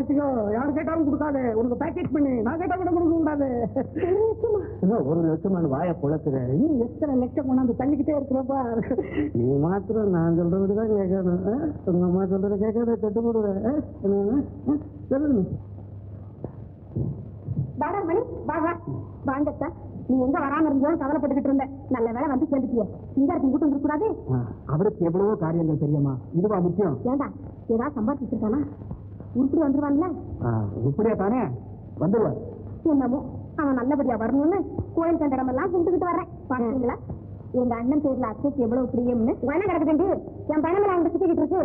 வச்சுக்கோ யார் கேட்டாலும் கொடுக்காது. உனக்கு பேக்கெட் பண்ணி. நான் கேட்டா கூட கொடுக்க கூடாது. ஒரு லட்சம் வாய புழக்குற இன்னும் எத்தனை லட்சம் கொண்டாந்து தள்ளிக்கிட்டே இருக்கிறப்பா? நீ மாத்திரம் நான் சொல்றது தான் கேட்கணும்? உங்க அம்மா சொல்றத கேட்காத கட்டு போடுவேன். சொல்லுங்க வாடா மணி. வா வா. வாங்கத்தா நீ எங்க வராம இருந்தாலும் கவலைப்பட்டுக்கிட்டு இருந்த. நல்ல வேலை வந்து சேர்ந்துட்டிய. சிங்காரத்தின் கூட்டம் இருக்கக்கூடாது அவருக்கு எவ்வளவோ காரியங்கள் தெரியுமா? இதுவா முக்கியம்? ஏண்டா? ஏதாவது சம்பாதிச்சிருக்கானா? உருப்படி வந்துருவான்ல? இப்படியா தானே? வந்துடுவார் என்னமோ அவன் நல்லபடியா வரணும்னு கோயில் கண்டடம் எல்லாம் கும்பிட்டுக்கிட்டு வர்றேன். பாத்தீங்களா? எங்க அண்ணன் பேர்ல அத்தைக்கு எவ்வளவு பிரியம்னு. வன கிடக்குதுண்டு என் பணம் அவங்க சுத்திக்கிட்டு இருக்கு.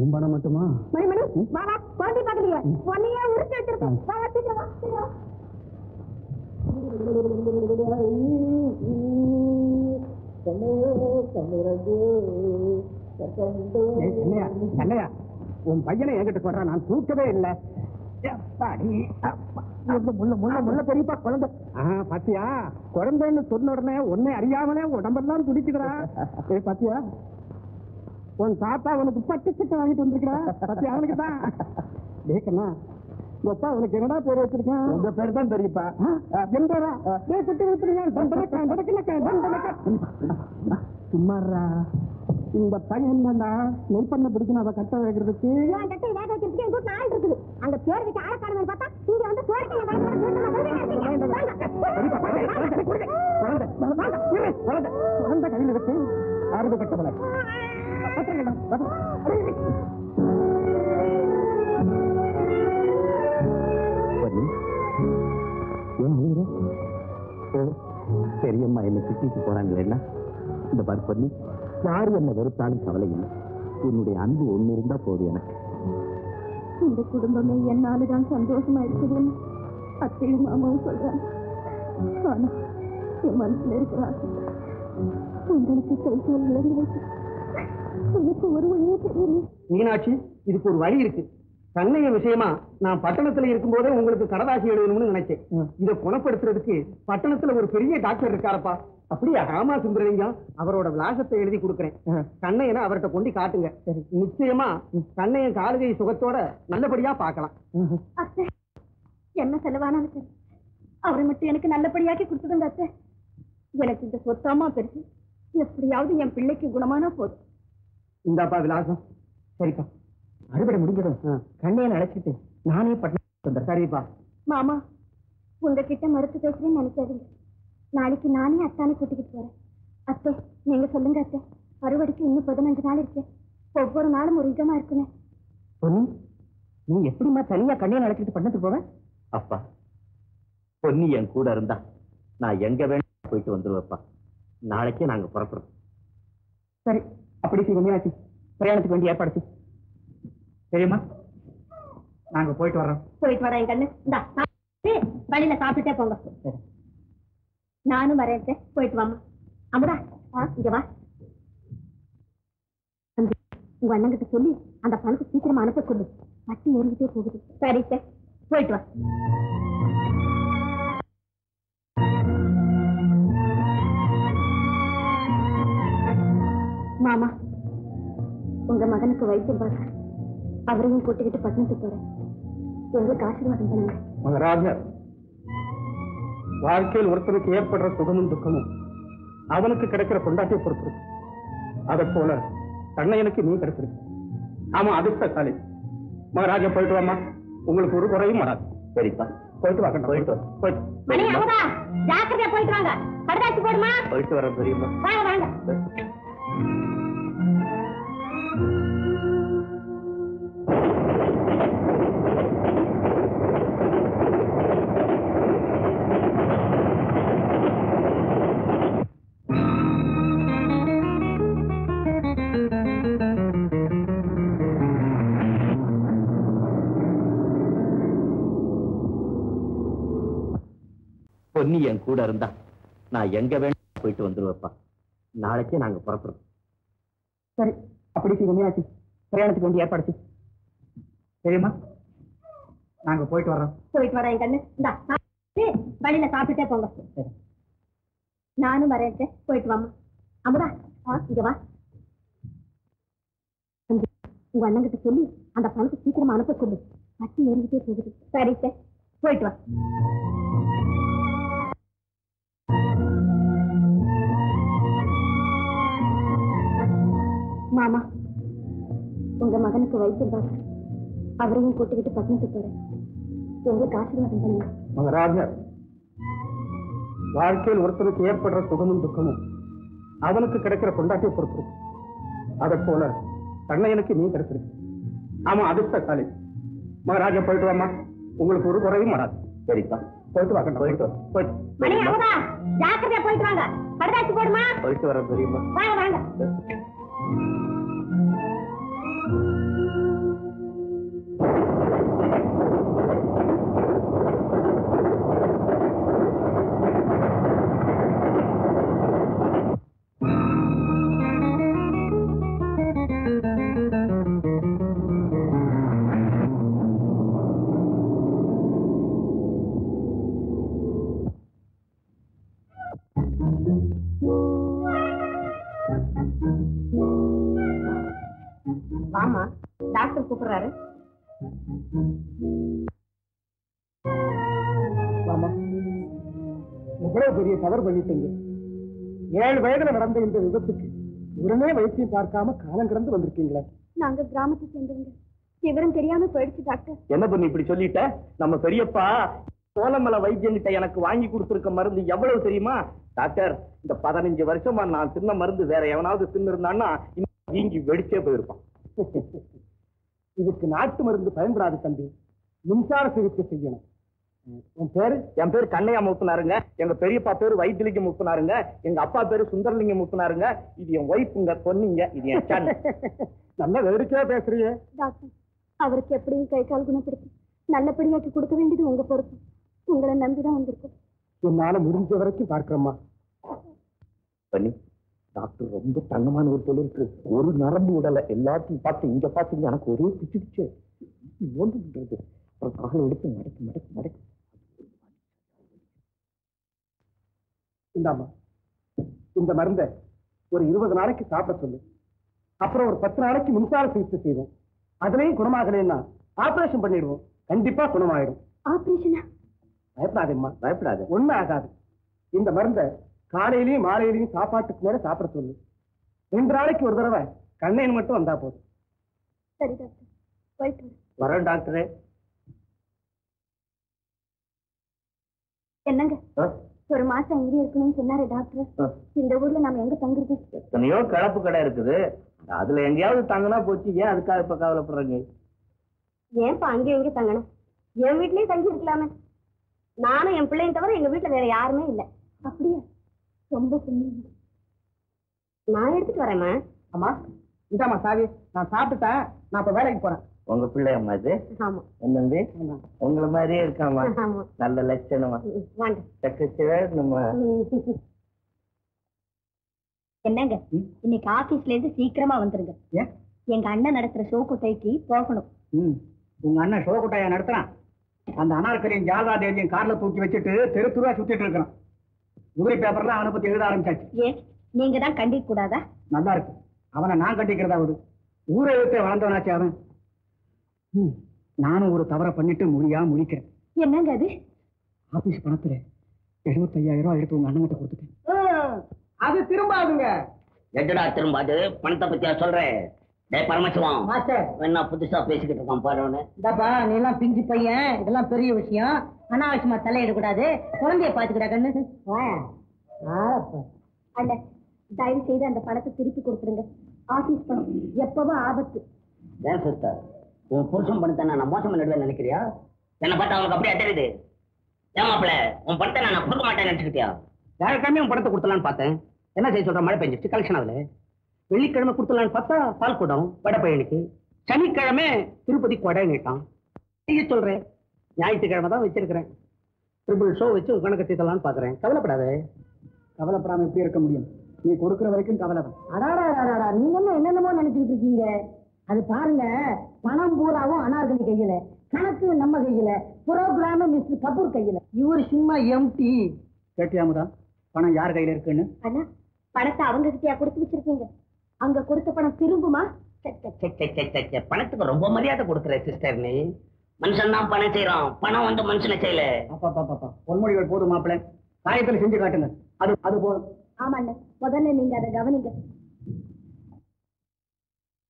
உன் பணம் மட்டுமா? மணி மணி வா வா குழந்தை பாக்கலையே? உன்னையே உருட்டு வச்சிருக்கேன் வா வா சீக்கிரம் வா கண்ணையா, உன் பையனை என்கிட்ட சொல்ற நான் தூக்கவே இல்லை. பெரியப்பா குழந்தை. பாத்தியா? குழந்தைன்னு சொன்ன உடனே உன்னை அறியாமலே உடம்பெல்லாம் துடிச்சுக்கிறா ஏய் பாத்தியா? உன் தாத்தா உனக்கு பட்டு சட்டை வாங்கிட்டு வந்திருக்கிறா. பாத்தியா? அவனுக்கு தான். உனக்கு என்னடா பேர் வச்சிருக்கேன்? உங்க பேர் தான் தெரியுப்பா. என் பேரா சுட்டி தண்டனக்கா சும்மாறா இந்த பையன் என்னடா நெல் பண்ண பிடிக்கணும் அவ கட்ட வைக்கிறதுக்கு என் கட்டை வேக கூட நாள் இருக்குது அங்க பேர் வச்சு ஆள காணுமே பார்த்தா இங்க வந்து. வாங்க. குழந்தை கையில் வச்சு ஆறுது கட்டவளை பெரியம்மா என்ன திட்டிட்டு போறாங்களேன்னா இந்த பாரு பண்ணி யாரு என்ன வெறுத்தாலும் கவலை இல்லை உன்னுடைய அன்பு ஒண்ணு இருந்தா போதும் எனக்கு. இந்த குடும்பமே என்னாலதான் சந்தோஷமா இருக்குதுன்னு அத்தையும் மாமாவும் சொல்றாங்க. ஆனா என் மனசுல இருக்கிற ஆசை உங்களுக்கு விளங்கி வைக்க எனக்கு ஒரு வழியே தெரியல. மீனாட்சி இதுக்கு ஒரு வழி இருக்கு. கண்ணைய விஷயமா நான் பட்டணத்துல இருக்கும்போதே உங்களுக்கு கடதாசி எழுதணும்னு நினைச்சேன். இதை குணப்படுத்துறதுக்கு பட்டணத்துல ஒரு பெரிய டாக்டர் இருக்காரப்பா. அப்படியா? ஆமா சுந்தரலிங்கம் அவரோட விலாசத்தை எழுதி கொடுக்குறேன். கண்ணையனை அவர்கிட்ட கொண்டு காட்டுங்க. நிச்சயமா கண்ணையன் காலுகை சுகத்தோட நல்லபடியா பார்க்கலாம். அத்தை என்ன செலவானாலும் சரி அவரை மட்டும் எனக்கு நல்லபடியாக்கி கொடுத்துடுங்க அத்தை. எனக்கு இந்த சொத்தாமா பெருசு? எப்படியாவது என் பிள்ளைக்கு குணமானா போதும். இந்தாப்பா விலாசம். சரிப்பா. அறுவடை முடிஞ்சதும் கண்ணையன் அழைச்சிட்டு நானே பட்டணம் சரிப்பா. மாமா உங்ககிட்ட மறுத்து பேசுறேன்னு நினைக்காதீங்க. நாளைக்கு நானே அத்தானை கூட்டிக்கிட்டு போறேன். அத்தை நீங்க சொல்லுங்க அத்தை. அறுவடைக்கு இன்னும் பதினஞ்சு நாள் இருக்கு. ஒவ்வொரு நாளும் ஒரு விதமா இருக்குமே பொன்னி நீ எப்படிம்மா தனியா கண்ணையன் அழைச்சிட்டு பட்டணத்துக்கு போவ? அப்பா பொன்னி என் கூட இருந்தா நான் எங்க வேணும் போயிட்டு வந்துருவேப்பா நாளைக்கே நாங்க புறப்படுறோம். சரி அப்படி செய்ய பிரயாணத்துக்கு வேண்டிய ஏற்பாடு. தெரியுமா? நாங்க போயிட்டு வர்றோம் போயிட்டு வரேன் கண்ணு. இந்தா வழியில சாப்பிட்டுட்டே போங்க. நானும் வரேன். போயிட்டு வாமா அமுதா இங்க வா. உங்க அண்ணங்கிட்ட சொல்லி அந்த பணத்தை சீக்கிரமா அனுப்ப சொல்லு. வட்டி ஏறிக்கிட்டே போகுது. சரி சார் போயிட்டு வா. மாமா உங்க மகனுக்கு வைத்தியம் பார்க்க அவரையும் கூட்டிக்கிட்டு பட்டணத்துக்கு போறேன். எங்களுக்கு ஆசீர்வாதம் பண்ணுங்க மகராஜர் வாழ்க்கையில் ஒருத்தனுக்கு ஏற்படுற சுகமும் துக்கமும் அவனுக்கு கிடைக்கிற கொண்டாட்டியை பொறுத்து. அதை போல கண்ணையனுக்கு நீ கிடைச்சிருக்கு ஆமா அதிர்ஷ்டசாலி மகாராஜா போயிட்டு வாமா உங்களுக்கு ஒரு குறையும் வராது. சரிப்பா. போயிட்டு வாங்க போயிட்டு வா. போயிட்டு ஜாக்கிரதையா போயிட்டு வாங்க. போயிட்டு வரேன் பெரியம்மா. வாங்க வாங்க. பொன்னி என் கூட இருந்தா நான் எங்க வேணும் போயிட்டு வந்துருவேப்பா நாளைக்கே நாங்க புறப்படுறோம். சரி அப்படி செய்ய மீனாட்சி. பிரயாணத்துக்கு வேண்டிய ஏற்பாடு செய். தெரியுமா நாங்க போயிட்டு வர்றோம். போயிட்டு வரேன் கண்ணு. இந்தா சாப்பிட்டு வழியில சாப்பிட்டுட்டே போங்க. நானும் வரேன். போயிட்டு வாமா அமுதா இங்க வா. உங்க அண்ணங்கிட்ட சொல்லி அந்த பணத்தை சீக்கிரமா அனுப்ப சொல்லு. வட்டி ஏறிக்கிட்டே போகுது. சரி சார். போயிட்டு வா. மாமா உங்க மகனுக்கு வைத்தியம் பார்க்க அவரையும் கூட்டிக்கிட்டு பட்டணத்துக்கு போறேன். எங்களுக்கு ஆசீர்வாதம் பண்ணுங்க. மகராஜர் வாழ்க்கையில் ஒருத்தனுக்கு ஏற்படுற சுகமும் துக்கமும் அவனுக்கு கிடைக்கிற கொண்டாட்டியை பொறுத்து. அதை போல கண்ணையனுக்கு நீ கிடைச்சிருக்கு. ஆமா அதிர்ஷ்டசாலி. மகாராஜா போயிட்டு வாமா உங்களுக்கு ஒரு குறையும் வராது. சரிப்பா. போயிட்டு வாங்க போயிட்டு வா. போயிட்டு. ஜாக்கிரதையா போயிட்டு வாங்க. போடுமா? போயிட்டு வரேன் பெரியம்மா. வாங்க வாங்க. பெரிய தவறு பண்ணிட்டீங்க. ஏழு வயதுல நடந்த இந்த விபத்துக்கு உடனே வைத்தியம் பார்க்காம காலம் கடந்து வந்திருக்கீங்களே. நாங்க கிராமத்தை சேர்ந்தவங்க. விவரம் தெரியாம போயிடுச்சு டாக்டர். என்ன பண்ணி இப்படி சொல்லிட்ட? நம்ம பெரியப்பா சோளமலை வைத்தியங்கிட்ட எனக்கு வாங்கி கொடுத்திருக்க மருந்து எவ்வளவு தெரியுமா? டாக்டர் இந்த பதினஞ்சு வருஷமா நான் தின்ன மருந்து வேற எவனாவது தின்னு இருந்தான்னா வீங்கி வெடிச்சே போயிருப்பான். இதுக்கு நாட்டு மருந்து பயன்படாது தம்பி. மின்சார சிகிச்சை செய்யணும். உன் பேரு? என் பேர் கண்ணையா முத்துனாருங்க. எங்க பெரியப்பா பேரு வைத்திலிங்கம் முத்துனாருங்க. எங்க அப்பா பேரு சுந்தரலிங்கம் முத்துனாருங்க. இது என் ஒய்ஃபுங்க பொண்ணுங்க இது என் சன். நல்ல வேடிக்கையா பேசுறீங்க. டாக்டர் அவருக்கு எப்படியும் கை கால் குணப்படுத்தி நல்லபடியாக்கி கொடுக்க வேண்டியது உங்க பொறுப்பு. உங்களை நம்பிதான் வந்திருக்கோம். என்னால முடிஞ்ச வரைக்கும் பார்க்கிறோம்மா. பண்ணி. டாக்டர் ரொம்ப தங்கமான ஒரு தொழிலுக்கு ஒரு நரம்பு விடல எல்லாத்தையும் பார்த்து இங்க பார்த்து எனக்கு ஒரே பிச்சு பிச்சு. ஓண்டுன்றது அப்புறம் காலை எடுத்து மடக்கு மடக்கு மடக்கு. இந்தாம்மா. இந்த மருந்தை ஒரு இருபது நாளைக்கு சாப்பிட சொல்லு. அப்புறம் ஒரு பத்து நாளைக்கு மின்சார சிகிச்சை செய்வோம். அதுலயும் குணமாகலைன்னா ஆபரேஷன் பண்ணிடுவோம். கண்டிப்பா குணமாயிடும் ஆபரேஷனா? பயப்படாதேம்மா. பயப்படாது. ஒண்ணும் ஆகாது. இந்த மருந்தை காலையிலயும் மாலையிலயும் சாப்பாட்டுக்கு மேல சாப்பிட சொல்லு. ரெண்டு நாளைக்கு ஒரு தடவை கண்ணையன் மட்டும் வந்தா போதும். சரி டாக்டர். போயிட்டு டாக்டரே. என்னங்க? ஒரு மாசம் இங்கே இருக்கணும்னு சொன்னாரு டாக்டர். இந்த ஊர்ல நாம எங்க தங்குறது? எத்தனையோ கலப்பு கடை இருக்குது. அதுல எங்கேயாவது தங்கினா போச்சு. ஏன் அதுக்காக இப்ப கவலைப்படுறீங்க? ஏன்பா அங்கே எங்க தங்கணும்? என் வீட்லயே தங்கி இருக்கலாமே நானும் என் பிள்ளையும் தவிர எங்க வீட்டுல வேற யாருமே இல்ல. அப்படியா? ரொம்ப புண்ணியம். நான் எடுத்துட்டு வரேம்மா. அம்மா இந்தாம்மா சாவி. நான் சாப்பிட்டுட்டேன். நான் இப்ப வேலைக்கு போறேன். உங்க பிள்ளையம்மா இது? ஆமா. என்னந்து உங்களை மாதிரியே இருக்காமா நல்ல லட்சணமா. நம்ம என்னங்க? இன்னைக்கு ஆபீஸ்ல இருந்து சீக்கிரமா வந்துருங்க? எங்க அண்ணன் நடத்துற ஷோ குட்டைக்கு போகணும். உங்க அண்ணன் ஷோகுட்டாயா நடத்துறான். அந்த அனார்கலியும் ஜாதா தேவியும் கார்ல தூக்கி வச்சுட்டு தெரு தெருவா சுத்திட்டு இருக்கிறான். உதிரி பேப்பர்ல அவனை பத்தி எழுத ஆரம்பிச்சாச்சு. ஏன் நீங்க தான் கண்டிக்க கூடாதா நல்லா இருக்கு. அவனை நான் கட்டிக்கிறதா விடு ஊரை விட்டு வளர்ந்தவனாச்சு அவன். நானும் ஒரு தவறை பண்ணிட்டு முடியா முடிக்கிறேன் என்னங்க அது? ஆபீஸ் பணத்துல எழுபத்தையாயிரம் ரூபாய் எடுத்து உங்க அண்ணன் கொடுத்துட்டேன். அது திரும்பாதுங்க. எட்டடா திரும்ப அது பணத்தை பத்தியா சொல்றேன் டேய் பரமசிவம். மாஸ்டர். என்ன புதுசா பேசிக்கிட்டு இருக்கான் பாருன்னு இந்தாப்பா நீ எல்லாம் பிஞ்சு பையன். இதெல்லாம் பெரிய விஷயம். அனாவசியமா தலையிடக்கூடாது. குழந்தைய பாத்துக்கிட்டா கண்ணு. வா. ஆப்பா. அண்ணன் தயவு செய்து அந்த பணத்தை திருப்பி கொடுத்துருங்க. ஆபீஸ் பணம் எப்பவும் ஆபத்து. ஏன் சிஸ்டர்? உன் புருஷன் பணத்தை நான் மோசம் பண்ணிடுவேன் நினைக்கிறியா? என்ன பார்த்தா அவனுக்கு அப்படியே தெரியுது ஏன் மாப்பிள உன் பணத்தை நான் கொடுக்க மாட்டேன்னு நினைச்சுக்கிட்டியா வியாழக்கிழமை உன் பணத்தை கொடுத்தலான்னு பார்த்தேன். என்ன செய்ய சொல்ற மழை பெஞ்சிச்சு கலெக்ஷன் ஆகல. வெள்ளிக்கிழமை கொடுத்தலான்னு பார்த்தா பால் கூடம் வடை பையனுக்கு. சனிக்கிழமை திருப்பதி கொடை நீட்டான் செய்ய சொல்றேன் ஞாயிற்றுக்கிழமை தான் வச்சிருக்கிறேன். ட்ரிபிள் ஷோ வச்சு உன் கணக்கு தீர்த்தலாம்னு பாக்குறேன் கவலைப்படாத. கவலைப்படாம எப்படி இருக்க முடியும். நீ கொடுக்குற வரைக்கும் கவலைப்பட அடாடா அடாடா. நீங்க என்ன என்னென்னமோ நினைச்சிட்டு இருக்கீங்க? அது பாருங்க. பணம் பூராவும் அனார்கலி கையில கணக்கு நம்ம கையில புரோகிராம் மிஸ்டர் கபூர் கையில. இவர் சும்மா எம்டி கேட்டியாமுதா பணம் யார் கையில இருக்குன்னு? அண்ணா பணத்தை அவங்க கிட்டயா கொடுத்து வச்சிருக்கீங்க? அங்க கொடுத்த பணம் திரும்புமா. பணத்துக்கு ரொம்ப மரியாதை கொடுக்குற சிஸ்டர் நீ. மனுஷன் தான் பணம் செய்யறான் பணம் வந்து மனுஷனை செய்யல. பொன்மொழிகள் போதும் மாப்பிள்ளை. காயத்துல செஞ்சு காட்டுங்க. அது அது போதும். ஆமா அண்ணன் முதல்ல நீங்க அதை கவனிங்க.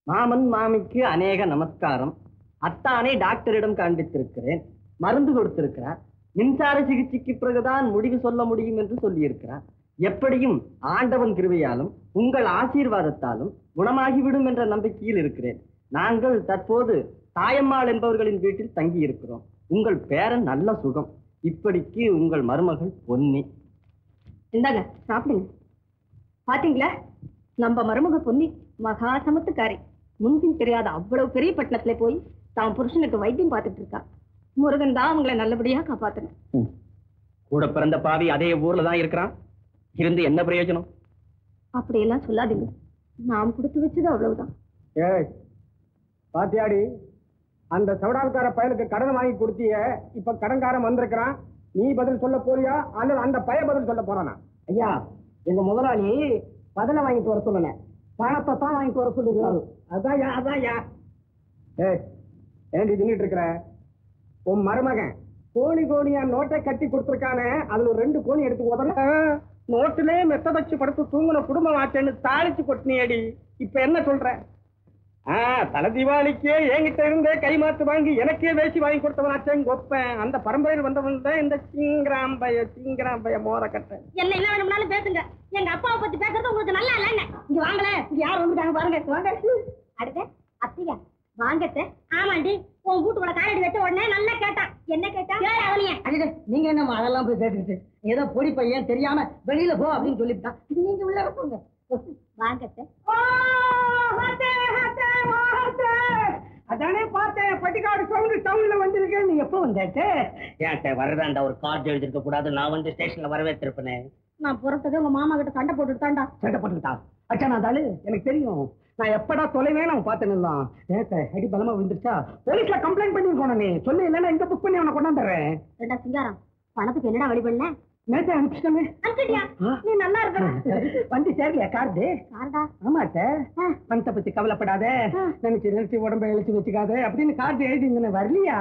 மாமன் மாமிக்கு அநேக நமஸ்காரம். அத்தானை டாக்டரிடம் காண்பித்திருக்கிறேன். மருந்து கொடுத்திருக்கிறார். மின்சார சிகிச்சைக்கு பிறகுதான் முடிவு சொல்ல முடியும் என்று சொல்லியிருக்கிறார். எப்படியும் ஆண்டவன் கிருவையாலும் உங்கள் ஆசீர்வாதத்தாலும் குணமாகிவிடும் என்ற நம்பிக்கையில் இருக்கிறேன். நாங்கள் தற்போது தாயம்மாள் என்பவர்களின் வீட்டில் தங்கி இருக்கிறோம் உங்கள் பேரன் நல்ல சுகம். இப்படிக்கு உங்கள் மருமகள் பொன்னி. இந்தாங்க சாப்பிடுங்க. பாத்தீங்களா? நம்ம மருமக பொன்னி மகா சமத்துக்காரி. முன்பின் தெரியாத அவ்வளவு பெரிய பட்டணத்துல போய் தான் புருஷனுக்கு வைத்தியம் பார்த்துட்டு இருக்கா. முருகன் தான் அவங்களை நல்லபடியா காப்பாத்தணும். கூட பிறந்த பாவி அதே ஊர்ல தான் இருக்கிறான். இருந்து என்ன பிரயோஜனம்? அப்படியெல்லாம் சொல்லாதீங்க. நாம் கொடுத்து வச்சது அவ்வளவுதான். ஏய் பாத்தியாடி அந்த சவடால்கார பயலுக்கு கடன் வாங்கி கொடுத்திய இப்ப கடன்காரன் வந்திருக்கிறான். நீ பதில் சொல்ல போறியா? அல்லது அந்த பய பதில் சொல்ல போறானா? ஐயா எங்க முதலாளி பதில வாங்கிட்டு வர சொல்லல. பணத்தை தான் வாங்கிட்டு வர சொல்லிருக்காரு. அதாயா யா அதான் யா ஏய் ஏண்டி தின்னுட்டு இருக்கிற உன் மருமகன் கோணி கோணியா நோட்டை கட்டி கொடுத்துருக்கானே அதுல ஒரு ரெண்டு கோணி எடுத்து உதல நோட்டிலே மெத்த வச்சு படுத்து தூங்குன குடும்பம் ஆச்சேன்னு தாளிச்சு கொட்டினியடி. இப்ப என்ன சொல்ற? ஆ தல தீபாவளிக்கே என்கிட்ட இருந்தே கைமாத்து வாங்கி எனக்கே வேசி வாங்கி கொடுத்தவனாச்சேன் கொப்பேன் அந்த பரம்பரையில் வந்தவன் தான் இந்த சிங்கராம்பய சிங்கராம்பய மோர கட்டை என்ன என்ன வேணும்னாலும் பேசுங்க. எங்க அப்பாவை பத்தி பேசுறது உங்களுக்கு நல்லா இல்லைங்க இங்க வாங்கல இங்க யார் வந்துட்டாங்க பாருங்க. வாங்க. அடுத்து அத்தியா வாங்கத்த. ஆமாண்டி உன் வீட்டுக்குள்ள காலடி வச்ச உடனே நல்லா கேட்டான். என்ன கேட்டா? கேளு அவனைய. அடடே, நீங்க என்னம்மா அதெல்லாம் போய் கேட்டுக்கிட்டு ஏதோ பொடி பையன் தெரியாம வெளியில போ அப்படின்னு சொல்லிவிட்டான். நீங்க உள்ள போங்க வாங்கத்த. அதானே பார்த்தேன். பட்டிக்காடு சவுண்டு டவுன்ல வந்திருக்கேன். நீ எப்போ வந்தாச்சு ஏன் வரதாண்டா ஒரு கார்டு எழுதிருக்க கூடாது. நான் வந்து ஸ்டேஷன்ல வரவேற்றிருப்பேனே. நான் புறத்துக்கு உங்க மாமா கிட்ட சண்டை போட்டுட்டு தாண்டா சண்டை போட்டுக்கிட்டா? அச்சா நான் தாளு எனக்கு தெரியும். நான் எப்படா தொலைவே நான் பார்த்தேன்னு ஏத்த அடி பலமா விழுந்துருச்சா? போலீஸ்ல கம்ப்ளைண்ட் பண்ணிருக்கோம் நீ சொல்லு இல்லைன்னா இங்க புக் பண்ணி அவனை கொண்டாந்துறேன் ரெண்டா சிங்காரம்? பணத்துக்கு என்னடா வழி பண்ண நேத்து அனுப்பிச்சிட்டமே அனுப்பிட்டியா நீ நல்லா இருக்க வந்து சேரலையா கார்டு? காரடா. ஆமாட்ட பணத்தை பத்தி கவலைப்படாத. நினைச்சு நினைச்சு உடம்ப இழைச்சு வச்சுக்காத. அப்படின்னு கார்டு எழுதி வரலையா?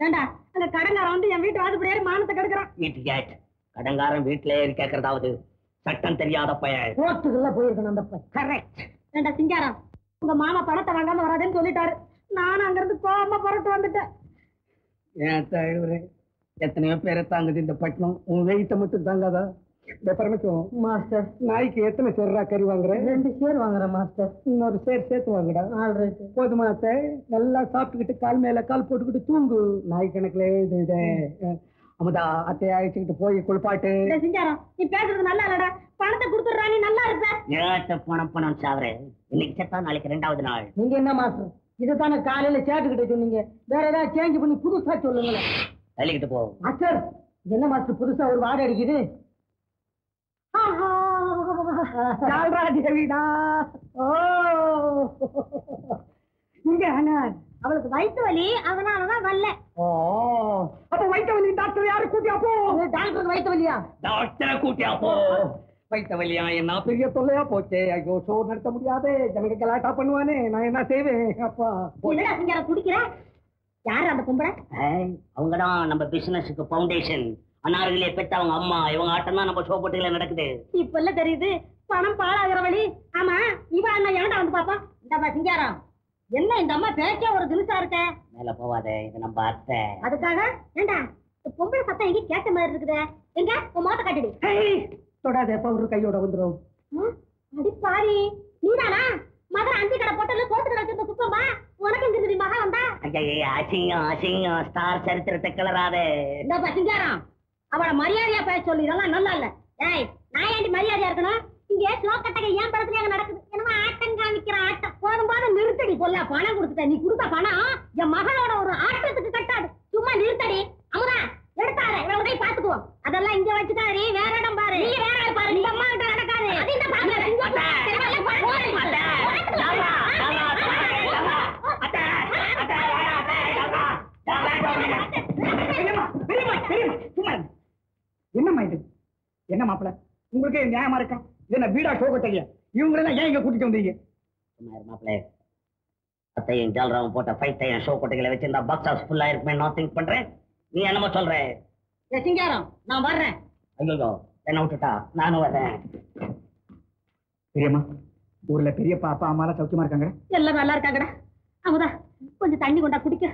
ஏண்டா அந்த கடங்காரன் வந்து என் வீட்டு வாசப்படியாரு மானத்தை கெடுக்கிறான். கடங்காரன் வீட்டுல ஏறி கேட்கறதாவது சட்டம் தெரியாத பையன் கோர்ட்டுக்குள்ள போயிருக்கணும் அந்த பையன் கரெக்ட் ஏண்டா சிங்காரம் உங்க மாமா பணத்தை வாங்காம வராதுன்னு சொல்லிட்டாரு. நானும் அங்கிருந்து கோவமா புறட்டு வந்துட்டேன். ஏன் தலைவரே எத்தனையோ பேரை தாங்குது இந்த பட்டணம் உன் வெயிட்ட மட்டும் தாங்காதா? மாஸ்டர். நாய்க்கு எத்தனை சேர்ரா கறி வாங்குற? ரெண்டு சேர் வாங்குறேன் மாஸ்டர். இன்னொரு சேர் சேர்த்து வாங்குடா. போதுமா அத்தை? நல்லா சாப்பிட்டுக்கிட்டு கால் மேல கால் போட்டுக்கிட்டு தூங்கு. நாய் கணக்குல இது அமுதா அத்தையை அழைச்சிக்கிட்டு போய் குளிப்பாட்டு. சிங்காரம்? நீ பேசுறது நல்லா இல்லடா. பணத்தை கொடுத்துடுறா நீ நல்லா இருப்ப. ஏட்ட பணம் பணம் சாவரே. இன்னைக்கு செத்தா நாளைக்கு ரெண்டாவது நாள். நீங்க என்ன மாஸ்டர்? இதுதானே காலையில சேட்டுக்கிட்ட சொன்னீங்க. வேற ஏதாவது சேஞ்ச் பண்ணி புதுசா சொல்லுங்களேன். தள்ளிக்கிட்டு போ. மாஸ்டர் இது என்ன மாஸ்டர் புதுசா ஒரு வாடை அடிக்குது? தேவிடா. ஓ. இங்க அண்ணா. அவளுக்கு வயிற்று வலி அதனாலதான் வரல. ஓ அப்ப வைத்த வலி டாக்டர் யாரு? கூட்டியா போ. டாக்டருக்கு வயிற்று வலியா? டாக்டரை கூட்டியா போ. வைத்த வலியா? என்ன பெரிய தொல்லையா போச்சே. ஐயோ ஷோ நடத்த முடியாதே. ஜனங்க கலாட்டா பண்ணுவானே. நான் என்ன செய்வேன்? அப்பா. என்னடா சிங்காரம் குடிக்கிற? யாரு அந்த பொம்பளை? அவங்கதான் நம்ம பிசினஸுக்கு பவுண்டேஷன் அன்னார்களே பெற்ற அவங்க அம்மா இவங்க ஆட்டம் தான் நம்ம ஷோ போட்டியில நடக்குது. இப்ப எல்லாம் தெரியுது? பணம் பாழாகிற வழி. ஆமா இவ அண்ணா ஏன்டா வந்து பாப்பா இந்தப்பா சிங்காரம். என்ன இந்த அம்மா பேச்சே ஒரு தினுசா இருக்க? மேல போவாத இது நம்ம அத்தை. அதுக்காக? ஏண்டா இந்த பொம்பளை சத்தம் எங்க கேட்ட மாதிரி இருக்குதே. எங்க? உன் மோத்த காட்டிடு. தொடாத பவுடர் கையோட வந்துரும். அடி பாரி நீதானா? மதுரை அஞ்சு கடை போட்டல கோர்த்து வச்சிருந்த குப்பமா உனக்கு எங்க தெரியுமா? வந்தா? ஐயா அசிங்கம் அசிங்கம். ஸ்டார் சரித்திரத்தை கிளறாதே. இந்தப்பா சிங்காரம் அவளை மரியாதையா பேச சொல்லி இதெல்லாம் நல்லா இல்ல. ஏய் நான் ஏண்டி மரியாதையா இருக்கணும்? இங்க ஸ்லோ கட்டக ஏன் படத்துல அங்க நடக்குது? என்னமோ ஆட்டம் காமிக்கிற ஆட்டம் போதும் போதும் நிறுத்தடி பொல்ல பணம் கொடுத்துட்ட நீ கொடுத்த பணம் என் மகளோட ஒரு ஆட்டத்துக்கு கட்டாது சும்மா நிறுத்தடி அமுதா எடுத்தாரு போய் பாத்துக்குவோம் அதெல்லாம் இங்க வச்சுக்காரு வேற இடம் பாரு நீ வேற இடம் பாரு இந்த அம்மா கிட்ட நடக்காது. என்னம்மா இது என்ன மாப்பிள உங்களுக்கு நியாயமா இருக்கா இது என்ன வீடா ஷோ கட்டையா இவங்களெல்லாம் ஏன் இங்க கூட்டிட்டு வந்தீங்க மாப்பிள்ளை அத்தையும் ஜால்ராவும் போட்ட ஃபைட்டையும் ஷோ கொட்டைகளை வச்சிருந்தா பாக்ஸ் ஹவுஸ் ஃபுல்லா இருக்குமே நான் திங்க் பண்றேன். நீ என்னமோ சொல்ற? ஏ சிங்காரம் நான் வர்றேன். ஐயோ என்ன விட்டுட்டா? நானும் வரேன் பெரியம்மா ஊர்ல பெரியப்பா அப்பா அம்மா எல்லாம் சௌக்கியமா இருக்காங்க? எல்லாம் நல்லா இருக்காங்கடா. அமுதா கொஞ்சம் தண்ணி கொண்டா குடிக்க.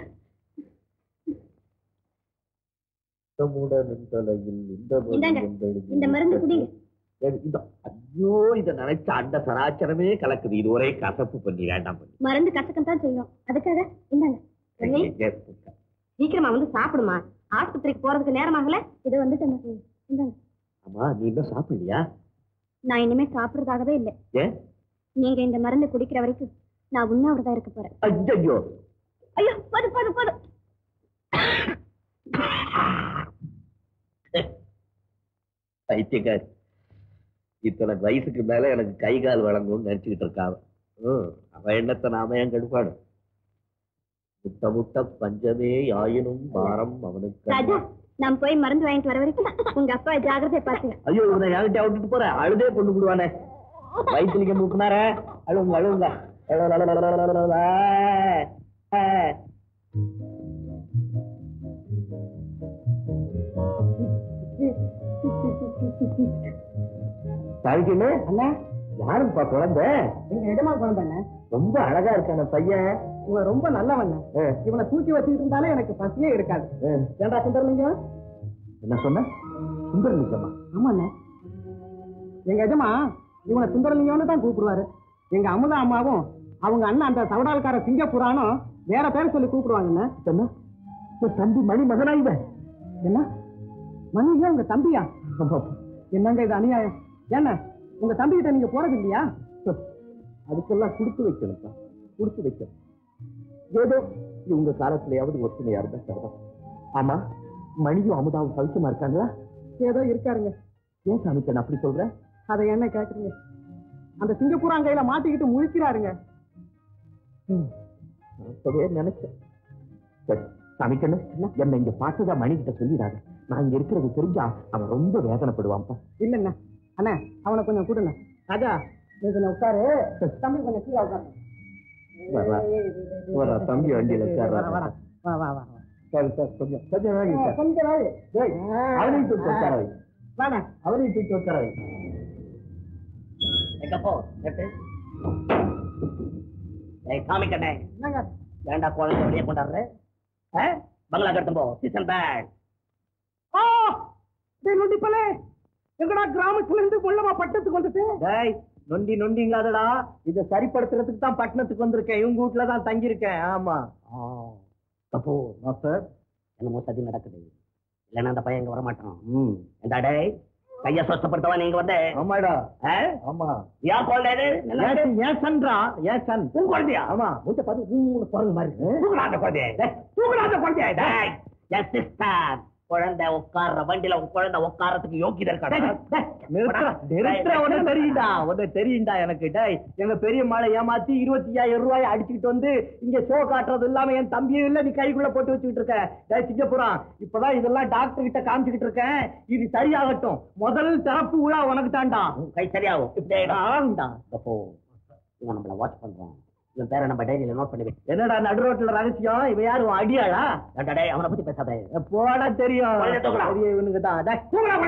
இந்த மருந்து குடிங்க. ஐயோ இத நினைச்ச அண்ட சராச்சரமே கலக்குது. இது ஒரே கசப்பு பண்ணி வேண்டாம் மருந்து கசக்கம் தான் செய்யும். அதுக்காக இந்தாங்க அண்ணே, சீக்கிரமா வந்து சாப்பிடுமா? ஆஸ்பத்திரிக்கு போறதுக்கு நேரமாகல? இது வந்துட்டு இந்தாங்க. ஆமா நீ இன்னும் சாப்பிடலையா? நான் இனிமே சாப்பிடுறதாகவே இல்லை. நீங்க இந்த மருந்து குடிக்கிற வரைக்கும் நான் உண்ணாவிரதம் இருக்க போறேன். ஐயோ ஐயோ போதும் போதும் போதும் பைத்தியக்காரி இத்தனை வயசுக்கு மேல எனக்கு கை கால் வழங்கும்னு நினைச்சுக்கிட்டு இருக்காவ ஹம், அவ எண்ணத்தை நாம ஏன் கெடுப்பாடு முட்ட முட்ட பஞ்சமே ஆயினும் பாரம் அவனுக்கு நான் போய் மருந்து வாங்கிட்டு வர வரைக்கும் உங்க அப்பா ஜாகிரதை பாத்துங்க. ஐயோ இவனை என்கிட்ட விட்டுட்டு போற? அழுதே கொண்டு விடுவானே வயிற்றுலிக்க மூக்குனார அழுவுங்க அழுவுங்க. தாழ்க்கின்னு அண்ணா யாருப்பா குழந்தை? எங்க எஜமா குழந்தைங்க? ரொம்ப அழகா இருக்கான பையன். இவன் ரொம்ப நல்லவண்ண ஆ, இவனை தூக்கி வச்சுக்கிட்டு இருந்தாலே எனக்கு பசியே இருக்காது. ஏண்டா சுந்தரலிங்கம் என்ன சொன்ன? சுந்தரலிங்கம்மா ஆமாண்ணே. எங்க எஜமா இவனை சுந்தரலிங்கம்னு தான் கூப்பிடுவாரு. எங்க அமுதா அம்மாவும் அவங்க அண்ணன் அந்த சவடால்கார சிங்கப்புரானும் வேற பேர் சொல்லி கூப்பிடுவாங்கண்ணே. என்ன? உன் தம்பி மணி மகனா இவன்? என்ன? மணியா உங்க தம்பியா. என்னங்க இது அநியாயம்? என்ன? உங்க தம்பிகிட்ட நீங்க போறது இல்லையா? அதுக்கெல்லாம் கொடுத்து வைக்கணும்ப்பா. கொடுத்து வைக்கணும். ஏதோ இவங்க காலத்திலேயாவது ஒத்துமையா இருந்தா சரிதான். ஆமா மணியும் அமுதாவும் சவிச்சமா இருக்காங்களா? ஏதோ இருக்காருங்க. ஏன் சாமிக்கன் அப்படி சொல்ற? அதை என்ன கேக்குறீங்க? அந்த சிங்கப்பூரான் கையில மாட்டிக்கிட்டு முழிக்கிறாருங்க. நினைச்சேன். சரி சாமிக்கண்ணு என்ன இங்க பார்த்ததா மணி கிட்ட சொல்லிடாத. நான் இங்க இருக்கிறது தெரிஞ்சா அவன் ரொம்ப வேதனைப்படுவான்ப்பா. இல்லண்ணா அண்ணா அவனை கொஞ்சம் கூடுண்ணா ராஜா நீ கொஞ்சம் உட்காரு. தம்பி கொஞ்சம் கீழே உட்காரு. வரா. வரா, தம்பி வண்டியில உட்கார்றா. வா, வா, வா, வா, வா. சரி சார் கொஞ்சம் கொஞ்சம் வேகம் சார். கொஞ்ச நாள் டேய், அவனையும் தூக்கி உட்கார வை. வாடா அவனையும் தூக்கி உட்கார வை. எங்க போ? நெட்டு ஏய் காமிக்கண்ணே என்னங்க? ஏன்டா குழந்தை வெளியே கொண்டாடுற? ஆ? பங்களா கட்டும் போ. சீசன் பேட் ஆ! டேய் நொண்டிப்பலே. எங்கடா கிராமத்துல இருந்து கொள்ளமா பட்டத்துக்கு வந்துட்டு? டேய் நொண்டி நொண்டிங்களாதடா இத சரிப்படுத்துறதுக்கு தான் பட்டணத்துக்கு வந்திருக்கேன். இவங்க வீட்டுல தான் தங்கி இருக்கேன் ஆமா அப்போ சார் என்னமோ சதி நடக்குது. இல்லைன்னா அந்த பையன் இங்க வரமாட்டான். ம். ஏண்டா டேய் கைய சொஸ்தப்படுத்தவா நீங்க வந்து? ஆமாடா? ஆமா. ஏன் குழந்தை. ஏன் சன்றா ஏன் சன் உன் குழந்தையா? ஆமா. மூச்சை பார்த்து ஊன்னு குரங்கு மாதிரி. தூக்குடா அந்த குழந்தைய. தூக்குடா அந்த குழந்தைய. என் சிஸ்டர் குழந்தை உட்கார்ற வண்டியில உன் குழந்தை உட்காரத்துக்கு யோக்கியதை இருக்கா நிறுத்துற நிறுத்துற உடனே தெரியுண்டா உடனே தெரியுண்டா எனக்கு? டேய் எங்க பெரிய மாலை ஏமாத்தி இருபத்தி ஐயாயிரம் ரூபாய் அடிச்சுக்கிட்டு வந்து இங்க ஷோ காட்டுறது இல்லாம என் தம்பியும் இல்ல நீ கைக்குள்ள போட்டு வச்சுக்கிட்டு இருக்க. டேய் சிங்கப்புரம் இப்பதான் இதெல்லாம் டாக்டர் கிட்ட காமிச்சுக்கிட்டு இருக்கேன். இது சரியாகட்டும். முதல் சிறப்பு விழா உனக்கு தான்டா. உன் கை சரியாகும். இப்படியே இடம். ஆகும்டா அப்போ நம்மள வாட்ச் பண்றான். இவன் பேரை நம்ம டைரியில நோட் பண்ணி. என்னடா நடு ரோட்ல ரகசியம்? இவன் யாரு? அடியாளா? டேய் அவனை பத்தி பேசாதே. போடா தெரியும். இவனுக்கு தான். டேய், தூக்குடா.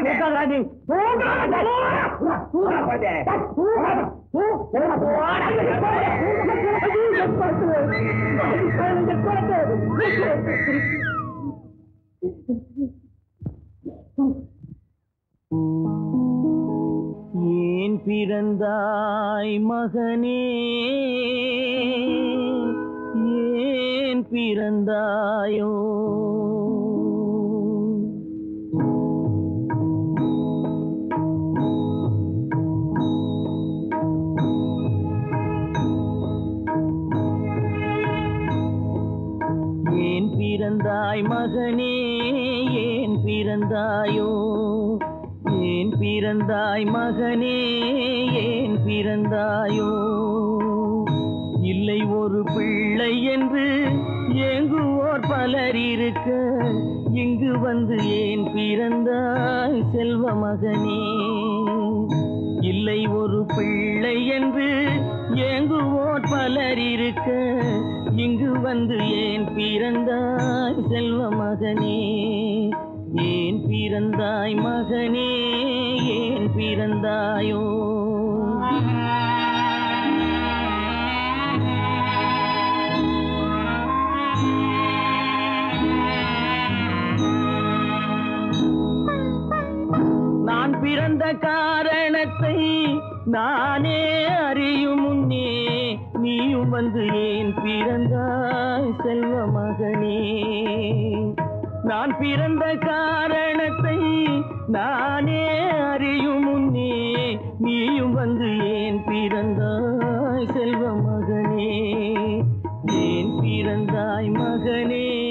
ஏன் பிறந்தாய் மகனே. ஏன் பிறந்தாயோ? ஏன் பிறந்தாய் மகனே? ஏன் பிறந்தாயோ? பிறந்தாய் மகனே ஏன் பிறந்தாயோ? இல்லை ஒரு பிள்ளை என்று ஏங்குவோர் பலர் இருக்க இங்கு வந்து ஏன் பிறந்தாய் செல்வ மகனே? இல்லை ஒரு பிள்ளை என்று ஏங்குவோர் பலர் இருக்க இங்கு வந்து ஏன் பிறந்தாய் செல்வ மகனே? ஏன் பிறந்தாய் மகனே? பிறந்தாயோ? நான் பிறந்த காரணத்தை நானே அறியும் முன்னே நீயும் வந்து ஏன் பிறந்தாய் செல்வ மகனே? நான் பிறந்த காரணத்தை நானே அறியும் முன்னே நீயும் வந்து ஏன் பிறந்தாய் செல்வ மகனே? ஏன் பிறந்தாய் மகனே?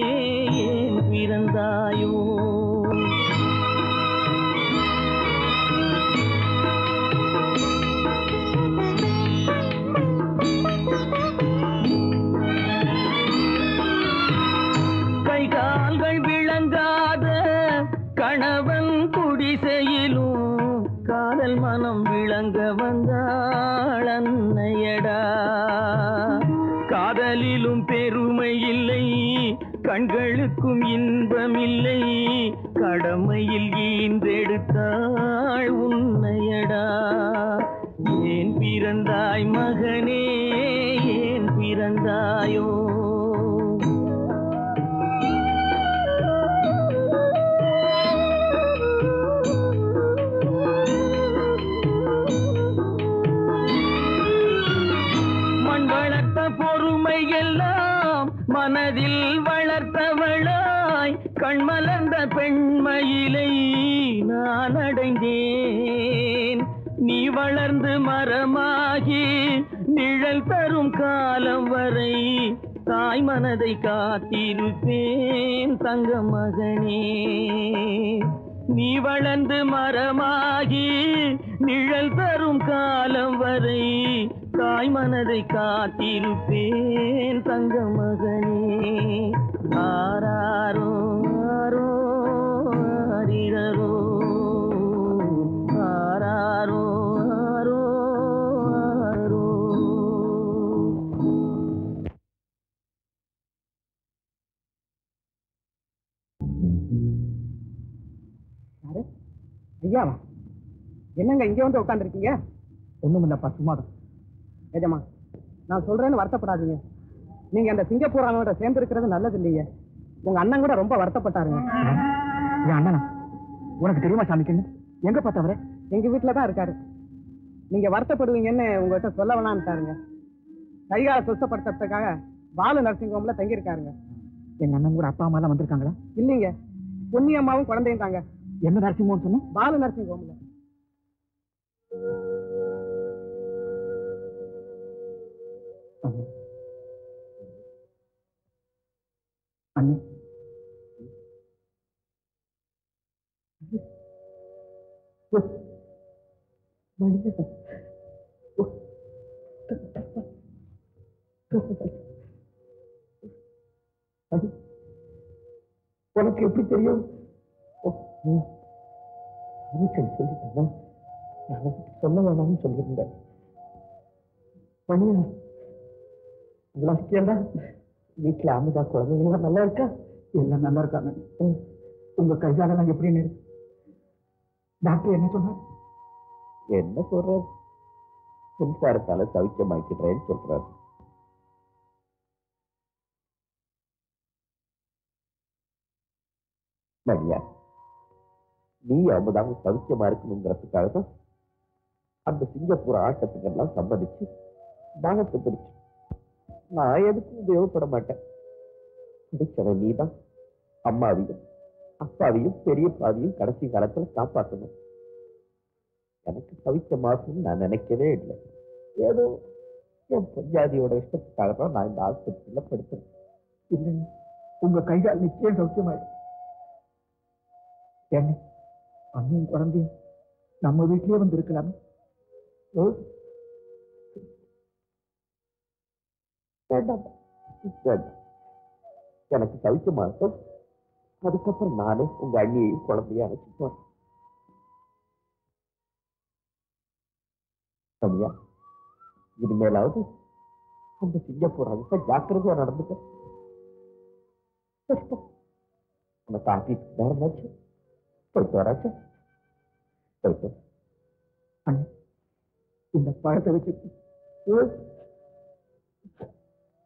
மனம் வந்தாள் அன்னையடா. காதலிலும் பெருமை இல்லை கண்களுக்கும் இன்பமில்லை கடமையில் ஈந்தெடுத்தாள் உன்னையடா. ஏன் பிறந்தாய் மகனே ஏன் பிறந்தாயோ? பொறுமை எல்லாம் மனதில் வளர்த்தவளாய் கண்மலர்ந்த பெண்மயிலை நான் அடைந்தேன். நீ வளர்ந்து மரமாகி நிழல் தரும் காலம் வரை தாய் மனதை காத்திருப்பேன் தங்க மகனே நீ வளர்ந்து மரமாகி நிழல் தரும் காலம் வரை தாய் மனதை காத்திருப்பேன் தங்க மகனே ஆராரோ ஆரோ ஆரிரரோ. ஆராரோ ஆரோ ஆரோ. யாரு? ஐயாவா என்னங்க இங்க வந்து உட்காந்துருக்கீங்க ஒண்ணும் இல்லப்பா சும்மாதான். ஏஜமா நான் சொல்றேன்னு வருத்தப்படாதீங்க. நீங்க அந்த சிங்கப்பூர் அண்ணனோட சேர்ந்து இருக்கிறது நல்லது இல்லையே உங்க அண்ணன் கூட ரொம்ப வருத்தப்பட்டாருங்க. என் அண்ணனா? உனக்கு தெரியுமா சாமிக்கண்ணு எங்க பார்த்தவரே? எங்க வீட்டுல தான் இருக்காரு. நீங்க வருத்தப்படுவீங்கன்னு உங்ககிட்ட சொல்ல வேணாம்ட்டாருங்க. கைகால சுத்தப்படுத்துறதுக்காக பாலு நர்சிங் ஹோம்ல தங்கி இருக்காருங்க எங்க அண்ணன் கூட அப்பா அம்மா எல்லாம் வந்திருக்காங்களா? இல்லைங்க. பொன்னி அம்மாவும் குழந்தையும் தாங்க. என்ன நர்சிங் ஹோம் சொன்ன? பாலு நர்சிங் ஹோம்ல அண்ணி. உனக்கு எப்படி தெரியும்? வீட்டில் சொல்லிட்டா நான் சொல்ல வேணாம்னு சொல்லியிருந்தேன். மணியா இவ்வளோ முக்கியம்டா வீட்டுல அமுதா குழந்தைங்களாம் நல்லா இருக்கா? எல்லாம் நல்லா இருக்காங்க. உங்க கைகாலெல்லாம் எப்படின்னு இருக்கு? டாக்டர் என்ன சொன்னார் என்ன சொல்றாரு? மின்சாரத்தால சௌக்கியமாக்கிடுறேன்னு சொல்றாரு. மணியா நீ அமுதாவும் சௌக்கியமா இருக்கணுங்கிறதுக்காக தான் அந்த சிங்கப்பூர் ஆட்டத்துக்கெல்லாம் சம்மதிச்சு தாகத்தை பிடிச்சு நான் எதுக்கும் உபயோகப்பட மாட்டேன். பிடிச்சவன் நீதான். அம்மாவையும் அப்பாவையும் பெரிய பாதியும் கடைசி காலத்துல காப்பாற்றணும் எனக்கு சவிக்கமாகும் நான் நினைக்கவே இல்லை. ஏதோ என் பஞ்சாதியோட இஷ்டத்துக்காக தான் நான் இந்த ஆஸ்பத்திரியில படுத்துறேன். இல்லை உங்க கைகால் நிச்சயம் சௌக்கியமாயிடும். என்ன அண்ணியும் குழந்தையும் நம்ம வீட்லயே வந்து இருக்கலாமே ம்? வேண்டாம் வேண்டாம். எனக்கு சவிக்கமாகும் அதுக்கப்புறம் நானே உங்க அண்ணியையும் குழந்தையும் அழைச்சிட்டு சரியா இனிமேலாவது அந்த சிங்கப்பூர் அரச ஜாக்கிரதையா நடந்துக்க கஷ்டம். உனக்கு ஆபீஸ் நேரமாச்சு போயிட்டு வராச்சு போயிட்டு வா. அண்ணி இந்த பழத்தை வச்சு ம்.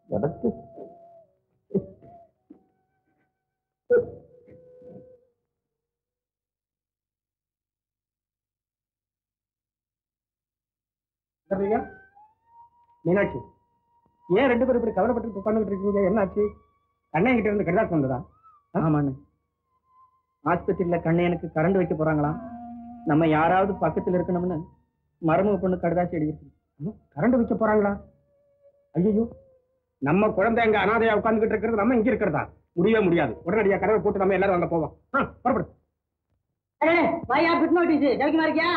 எனக்கு மீனாட்சி ஏன் ரெண்டு பேரும் இப்படி கவலைப்பட்டு உட்காந்துட்டு இருக்கீங்க? என்னாச்சு கண்ணன் கிட்ட இருந்து கடிதாசம் வந்ததா ஆமாண்ணு. ஆஸ்பத்திரியில கண்ணையனுக்கு கரண்ட் வைக்க போறாங்களாம் நம்ம யாராவது பக்கத்துல இருக்கணும்னு மருமக பொண்ணு கடிதாசி எழுதிருக்கு கரண்ட் வைக்க போறாங்களா? ஐயோ நம்ம குழந்தை அங்க அனாதையா உட்கார்ந்துகிட்டு இருக்கிறது நம்ம இங்க இருக்கிறதா? முடியவே முடியாது. உடனடியா கதவை போட்டு நம்ம எல்லாரும் அங்க போவோம். புறப்படு. வாயா பிட் நோட்டீஸ் இருக்கியா?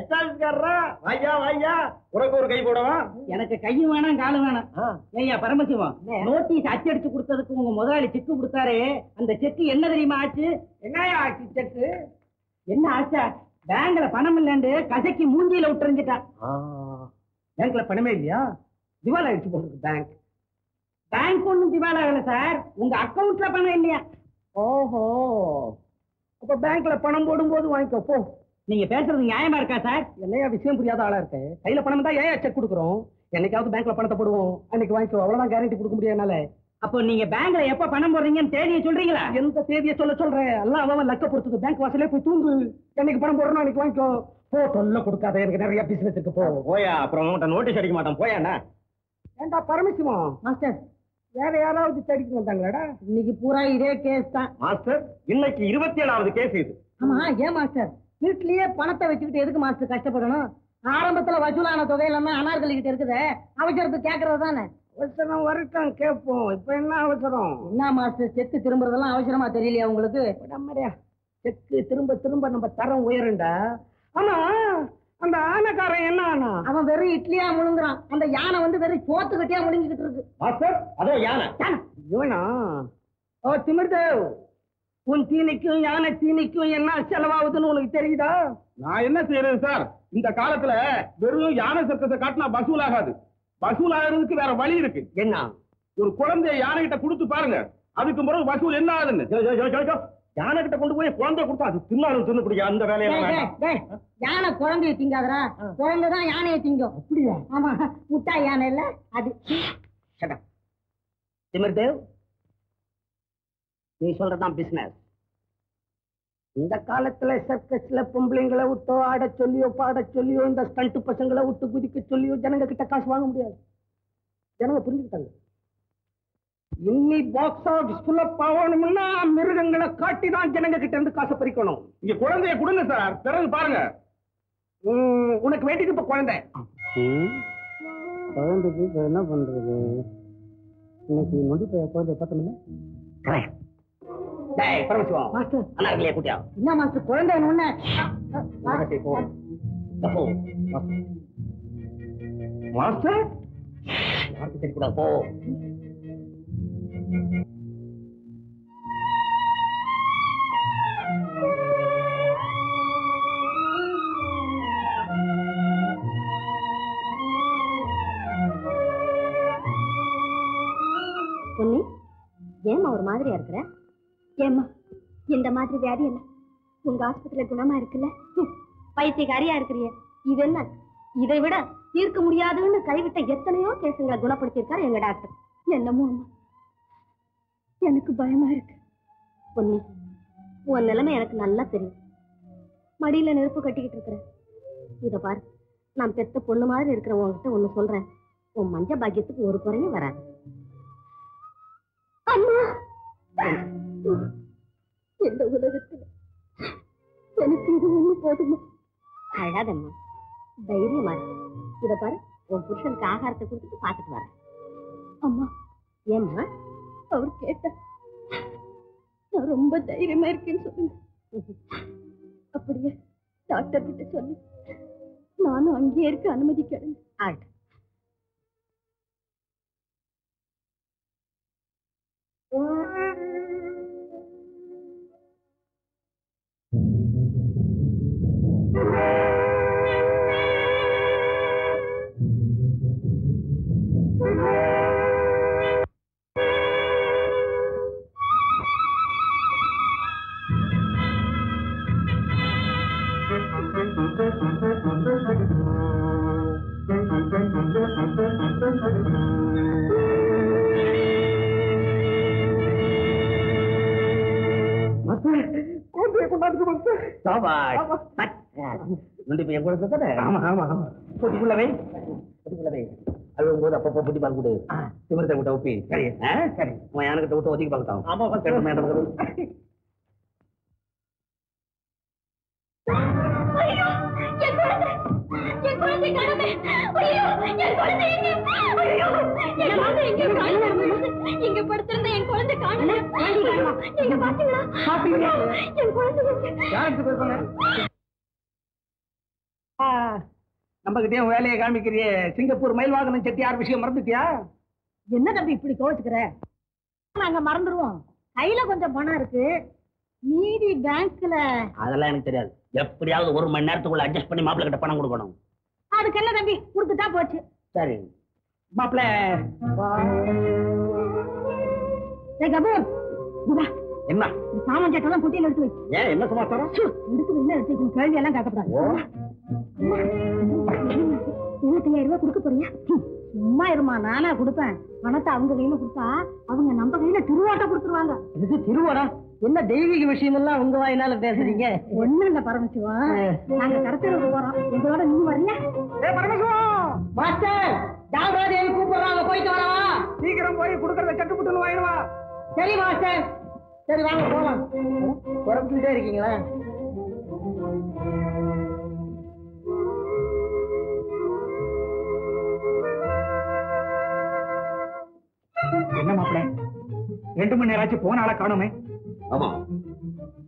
அச்சாஸ்காரரா வாயா வாயா. உனக்கு ஒரு கை போடவா? எனக்கு கையும் வேணாம் காலும் வேணாம். ஐயா பரமசிவம் நோட்டீஸ் அச்சடிச்சு கொடுத்ததுக்கு உங்க முதலாளி செக்கு கொடுத்தாரு. அந்த செக்கு என்ன தெரியுமா ஆச்சு? என்னயா ஆச்சு செக்கு என்ன ஆச்சா? பேங்க்ல பணம் இல்லைன்னு கசக்கி மூஞ்சியில விட்டுறிஞ்சிட்டான் பேங்க்ல பணமே இல்லையா? திவால் ஆயிடுச்சு போகுது பேங்க் பேங்க் ஒண்ணும் திவால் ஆகல சார். உங்க அக்கவுண்ட்ல பணம் இல்லையா? ஓஹோ. அப்ப பேங்க்ல பணம் போடும்போது வாங்கிக்கோ போ. நீங்க பேசுறது நியாயமா இருக்கா சார்? என்னையா விஷயம் புரியாத ஆளா இருக்கு? கையில பணம் தான் ஏன் செக் கொடுக்குறோம்? என்னைக்காவது பேங்க்ல பணத்தை போடுவோம். அன்னைக்கு வாங்கிக்கோ அவ்வளவுதான் கேரண்டி கொடுக்க முடியாதுனால அப்போ நீங்க பேங்க்ல எப்ப பணம் போடுறீங்கன்னு தேதியை சொல்றீங்களா? எந்த தேதியை சொல்ல சொல்றேன்? எல்லாம் அவன் லக்க பொறுத்தது. பேங்க் வாசலே போய் தூங்கு. என்னைக்கு பணம் போடுறோம் அன்னைக்கு வாங்கிக்கோ. போ தொல்லை கொடுக்காத. எனக்கு நிறைய பிசினஸ் இருக்கு போ. போயா. அப்புறம் உன்கிட்ட நோட்டீஸ் அடிக்க மாட்டான். போயாண்ணா ஏண்டா பரமசிவம்? மாஸ்டர். வேற யாராவது தேடிக்கு வந்தாங்களாடா? இன்னைக்கு பூரா இதே கேஸ் தான். மாஸ்டர் இன்னைக்கு இருபத்தி ஏழாவது கேஸ் இது. ஆமா ஏன் மாஸ்டர்? வீட்லயே பணத்தை வச்சுக்கிட்டு எதுக்கு மாஸ்டர் கஷ்டப்படணும்? ஆரம்பத்துல வசூலான தொகை எல்லாமே அனார்களி கிட்ட இருக்குதே. அவசரத்துக்கு கேக்குறது தானே? அவசரம் வரட்டும் கேட்போம். இப்ப என்ன அவசரம்? என்ன மாஸ்டர் செத்து திரும்புறதெல்லாம் அவசரமா தெரியலையா உங்களுக்கு? செக்கு திரும்ப திரும்ப நம்ம தரம் உயருண்டா ஆனா அந்த ஆனைக்காரன் என்ன ஆனா? அவன் வெறும் இட்லியா முழுங்குறான். அந்த யானை வந்து வெறும் சோத்து கட்டியா முழுங்கிட்டு இருக்கு. மாஸ்டர் அதோ யானை. இவனா? ஓ திமிர்தேவ். உன் தீனிக்கும் யானை தீனிக்கும் என்ன செலவாகுதுன்னு உனக்கு தெரியுதா? நான் என்ன செய்யறது சார்? இந்த காலத்துல வெறும் யானை சத்தத்தை காட்டினா வசூல் ஆகாது. வசூல் ஆகிறதுக்கு வேற வழி இருக்கு. என்ன? ஒரு குழந்தைய யானை கிட்ட கொடுத்து பாருங்க. அதுக்கு பிறகு வசூல் என்ன ஆகுதுன்னு. யானை கிட்ட கொண்டு போய் குழந்தை கொடுத்தா அது தின்னாலும் தின்னு அந்த யானை குழந்தைய திங்காதடா. குழந்தைதான் யானையை திங்கும். அப்படியா? ஆமா முட்டா யானை இல்ல அது. திமிர்தேவ் நீ சொல்றதான் பிசினஸ் இந்த காலத்துல சர்க்கஸ்ல பொம்பளைங்களை விட்டோ ஆட சொல்லியோ பாட சொல்லியோ இந்த ஸ்டண்ட் பசங்களை விட்டு குதிக்க சொல்லியோ ஜனங்க கிட்ட காசு வாங்க முடியாது. ஜனங்க புரிஞ்சுக்கிட்டாங்க. இன்னி பாக்ஸ் ஆஃபீஸ் ஃபுல்லா ஆகணும்னா மிருகங்களை காட்டி தான் ஜனங்க கிட்ட இருந்து காசை பறிக்கணும். இங்க குழந்தைய கொடுங்க சார் பிறகு பாருங்க. உனக்கு வேண்டியது இப்ப குழந்தை. குழந்தைக்கு இப்ப என்ன பண்றது? இன்னைக்கு நொடி குழந்தைய பார்த்தோம்ல டேய் பரமசிவம். மாஸ்டர் அனார்களே குட்டியா? என்ன மாஸ்டர் குழந்தை ஒண்ணு மாஸ்டர் யாருக்கு தெரியக்கூடாது. போ. பொன்னி ஏம்மா ஒரு மாதிரியா இருக்கிற? ஏம்மா இந்த மாதிரி வியாதி என்ன? உங்க ஆஸ்பத்திரியில குணமா இருக்குல்ல? ஹம், பைத்தியக்காரியா இருக்கிறிய. இது என்ன? இதை விட தீர்க்க முடியாதுன்னு கைவிட்ட எத்தனையோ கேசுங்களை குணப்படுத்தியிருக்காரு எங்க டாக்டர். என்னமோ அம்மா. எனக்கு பயமா இருக்கு. பொன்னி உன் நிலைமை எனக்கு நல்லா தெரியும். மடியில நெருப்பு கட்டிக்கிட்டு இருக்கிறேன் இத பாரு நான் பெத்த பொண்ணு மாதிரி இருக்கிற உன்கிட்ட ஒண்ணு சொல்றேன். உன் மஞ்ச பாக்கியத்துக்கு ஒரு குறையும் வராது. இந்த உலகத்துல எனக்கு இது ஒண்ணு போதுமா? அழாதம்மா. தைரியமா. இத பாரு உன் புருஷனுக்கு ஆகாரத்தை கொடுத்துட்டு பாத்துட்டு வரேன். அம்மா. ஏம்மா? அவர் கேட்ட. நான் ரொம்ப தைரியமா இருக்கேன்னு சொல்லுங்க அப்படியே டாக்டர் கிட்ட சொல்லி நானும் அங்கேயே இருக்க அனுமதி கேளுங்க. ஆட் குழந்தைய கொண்டாந்து மாஸ்டர் நொண்டி பையன் கூட தானே ஆமா ஆமா ஆமா. பொட்டிக்குள்ள வை பொட்டிக்குள்ள வை அழுவும் போது அப்பப்போ பொட்டி பால் கொடு. திமிரத்தை விட்ட ஒப்பி. சரி? சரி. உன் யானைக்கிட்ட விட்டு ஒதுக்கி பார்க்கலாம் ஆமா மேடம் நீங்க பாத்தீங்களா? என் குழந்தை? நம்ம கிட்டே வேலையை காமிக்கிறியே. சிங்கப்பூர் மயில் வாகனம் செட்டியார் விஷயம் மறந்துட்டியா? என்ன தம்பி இப்படி கோச்சுக்கிற நாங்க மறந்துடுவோம் கையில கொஞ்சம் பணம் இருக்கு. மீதி பேங்க்ல அதெல்லாம் எனக்கு தெரியாது. எப்படியாவது ஒரு மணி நேரத்துக்குள்ள அட்ஜஸ்ட் பண்ணி மாப்பிள்ளை கிட்ட பணம் கொடுக்கணும். அதுக்கு என்ன தம்பி? கொடுத்துட்டா போச்சு. சரி. மாப்பிள்ள. கபூர். என்ன? சாமான் சட்டெல்லாம் குட்டியில் எடுத்து வை. ஏன் என்ன சமாச்சாரம்? சு, எடுத்து வை, என்ன எடுத்து வைக்கணும்? கேள்வி எல்லாம் கேட்கக்கூடாது. அம்மா, இருபத்தையாயிரம் ரூபாய் கொடுக்க போறியா? சும்மா இருமா நானா கொடுப்பேன். பணத்தை அவங்க கையில கொடுத்தா அவங்க நம்ம கையில திருவாட்ட கொடுத்துருவாங்க. இது திருவடா? என்ன தெய்வீக விஷயம் எல்லாம் உங்க வாயினால பேசுறீங்க? ஒண்ணும் இல்ல பரமசிவா. நாங்க கடத்தல வரோம் எங்களோட நீ வரல மாஸ்டர் ஜாகிரதையை கூப்பிடுறாங்க. போயிட்டு வரவா? சீக்கிரம் போய் கொடுக்கறத கட்டுப்பட்டு வாங்கிடுவா சரி மாஸ்டர். சரி வாங்க போலாம். குறைஞ்சுட்டே இருக்கீங்களா? என்ன மாப்பிள? ரெண்டு மணி நேரம் ஆச்சு போன ஆளை காணுமே. ஆமா.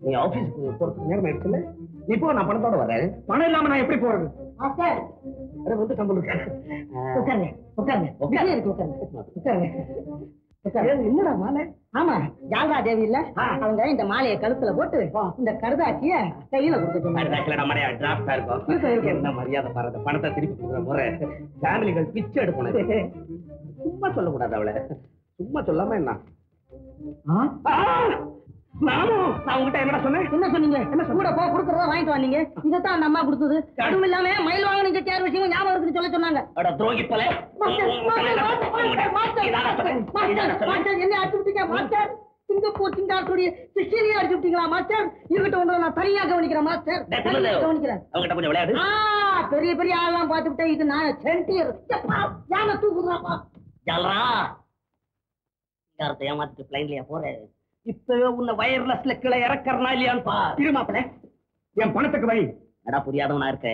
நீ ஆபீஸ்க்கு போறதுக்கு நேரம் ஆயிடுச்சுல்ல? நீ போ நான் பணத்தோட வரேன். பணம் இல்லாம நான் எப்படி போறது? மாஸ்டர். அட வந்து சம்பளம் உட்காருங்க உட்காருங்க. உட்காருங்க உட்காருங்க. உட்காருங்க. என்னடா மாலை? ஆமா ஜாங்கா தேவி இல்ல? அவங்க இந்த மாலையை கழுத்துல போட்டு இந்த கருதாச்சிய கையில கொடுத்துட்டு மரியாதை பாருங்க பணத்தை திருப்பி கொடுக்குற முறை ஃபேமிலிகள் பிச்சை எடுக்கணும். சும்மா சொல்லக்கூடாது அவளை. சும்மா சொல்லாம என்ன? நானும் நான் உங்ககிட்ட என்னடா சொன்னேன்? என்ன சொன்னீங்க? என்ன கூட போ கொடுக்கறதா வாங்கிட்டு வந்தீங்க. இதைத்தான் அந்த அம்மா கொடுத்தது. அதுவும் இல்லாம மயில் வாங்க நீங்க சேர் விஷயம் ஞாபகம் இருக்குன்னு சொல்ல சொன்னாங்க. அட துரோகி போல என்ன அடிச்சு விட்டீங்க, மாஸ்டர்? சிங்கப்பூர் சிங்காரத்துடைய சிஷியனையே அடிச்சு விட்டீங்களா, மாஸ்டர்? இருக்கட்டும், உங்களை நான் தனியா கவனிக்கிறேன், மாஸ்டர். கவனிக்கிறேன். அவங்ககிட்ட கொஞ்சம் விளையாடு. ஆ, பெரிய பெரிய ஆள்லாம் பார்த்து விட்டேன். இது நான் சென்டியர். யானை தூக்குறாப்பா. ஜல்ரா சிங்காரத்தை ஏமாத்திட்டு பிளைன்லயா போறேன் இப்பவே உன்னை வயர்லெஸ்ல கீழே இறக்கறனா இல்லையான்னு பா. திருமாப்பிள என் பணத்துக்கு வழி. அடா புரியாதவனா இருக்க.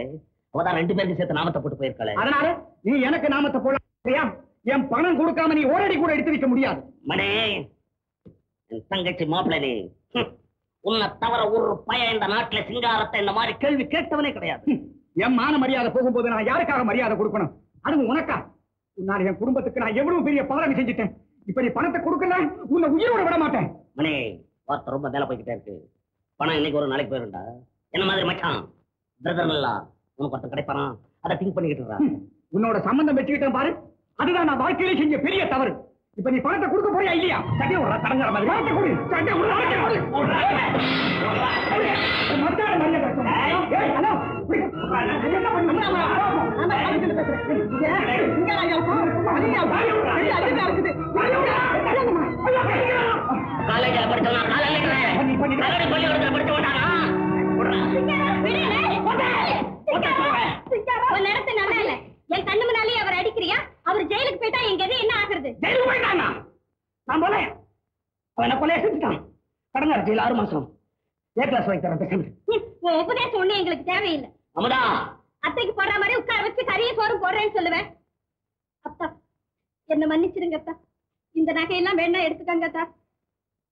அவதான் ரெண்டு பேருக்கு சேர்த்து நாமத்தை போட்டு போயிருக்கல அதனால நீ எனக்கு நாமத்தை போடலாம் என் பணம் கொடுக்காம நீ ஓரடி கூட எடுத்து வைக்க முடியாது. மணி என் தங்கச்சி மாப்பிள்ளை நீ ஹம். உன்னை தவிர ஒரு பையன் இந்த நாட்டுல சிங்காரத்தை இந்த மாதிரி கேள்வி கேட்டவனே கிடையாது. என் மான மரியாதை போகும்போது நான் யாருக்காக மரியாதை கொடுக்கணும்? அதுவும் உனக்கா? உன்னால என் குடும்பத்துக்கு நான் எவ்வளவு பெரிய பாதகம் செஞ்சுட்டேன். இப்ப நீ பணத்தை கொடுக்கல உன்னை உயிரோட விட மாட்டேன். மணி வார்த்தை ரொம்ப மேல போய்கிட்டே இருக்கு பணம் இன்னைக்கு ஒரு நாளைக்கு போயிருண்டா என்ன மாதிரி மச்சான் பிரதர் இல்ல உனக்கு ஒருத்தர் கிடைப்பானா அதை திங்க் பண்ணிக்கிட்டு உன்னோட சம்பந்தம் வச்சுக்கிட்டேன் பாரு அதுதான் நான் வாழ்க்கையிலே செஞ்ச பெரிய தவறு இப்ப நீ பணத்தை கொடுக்க போறியா இல்லையா சட்டை விடுறா தடங்குற மாதிரி பணத்தை கொடு சட்டை விடுறா சட்டை கொடு. மத்தாட மரியாதை என்ன காலேஜ்ல படிச்சவனா பள்ளிக்கூடத்துல நல்லா இல்ல என் கண்ணு முன்னாலே அவர் அடிக்கிறியா அவர் ஜெயிலுக்கு போயிட்டா எங்க எது என்ன ஆகுறது ஜெயிலுக்கு போயிட்டானா? நான் போல அவன் என்ன செஞ்சுட்டான் ஆறு மாசம் ஏ கிளாஸ் வாங்கி தரேன் பேசாம உன் உபதேசம் ஒண்ணு எங்களுக்கு தேவையில்லை அமுதா அத்தைக்கு போடுற மாதிரி உட்கார வச்சு கறிய சோறும் போடுறேன்னு சொல்லுவேன் அப்பா என்ன மன்னிச்சிருங்க அப்பா இந்த நகையெல்லாம் வேணா எடுத்துக்கங்க அத்தா.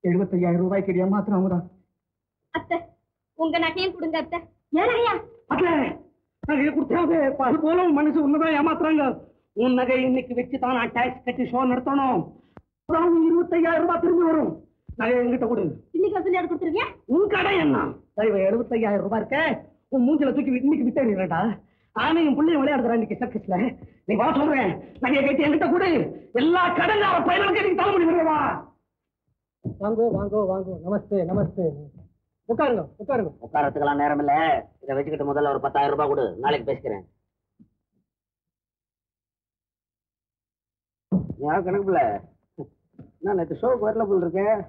எழுபத்தையாயிரம் ரூபாய்க்கு ஏமாத்திரம் அவதான் அத்தை உங்க நகையும் கொடுங்க அத்தை. ஏழையா அட்ல நகையை கொடுத்தாங்க அது போல உன் மனசு உன்னதான் ஏமாத்துறாங்க. உன் நகை இன்னைக்கு வச்சு தான் நான் டாக்ஸ் கட்டி ஷோ நடத்தணும். இருபத்தையாயிரம் ரூபாய் திரும்பி வரும். நகை எங்கிட்ட கொடு. இன்னைக்கு வசூல் எடுத்து கொடுத்துருவியா உன் கடை என்ன? தயவு எழுபத்தையாயிரம் ரூபாய் இருக்க. உன் மூஞ்சில தூக்கி இன்னைக்கு வித்தே நீடா ஆனையும் புள்ளையும் விளையாடுறா இன்னைக்கு சர்க்கஸ்ல நீ வா சொல்றேன். நகையை கட்டி என்கிட்ட கொடு. எல்லா கடங்கார பயிர்களுக்கு நீ தலைமுடி விடுவா வாங்கோ வாங்கோ வாங்கோ. நமஸ்தே நமஸ்தே. உட்காருங்க உட்காருங்க. உட்காரத்துக்கெல்லாம் நேரம் இல்ல இதை வச்சுக்கிட்டு முதல்ல ஒரு பத்தாயிரம் ரூபாய் கொடு. நாளைக்கு பேசிக்கிறேன். யார் கணக்கு பிள்ளை? நான் நேற்று ஷோக்கு வரல போல் இருக்கேன்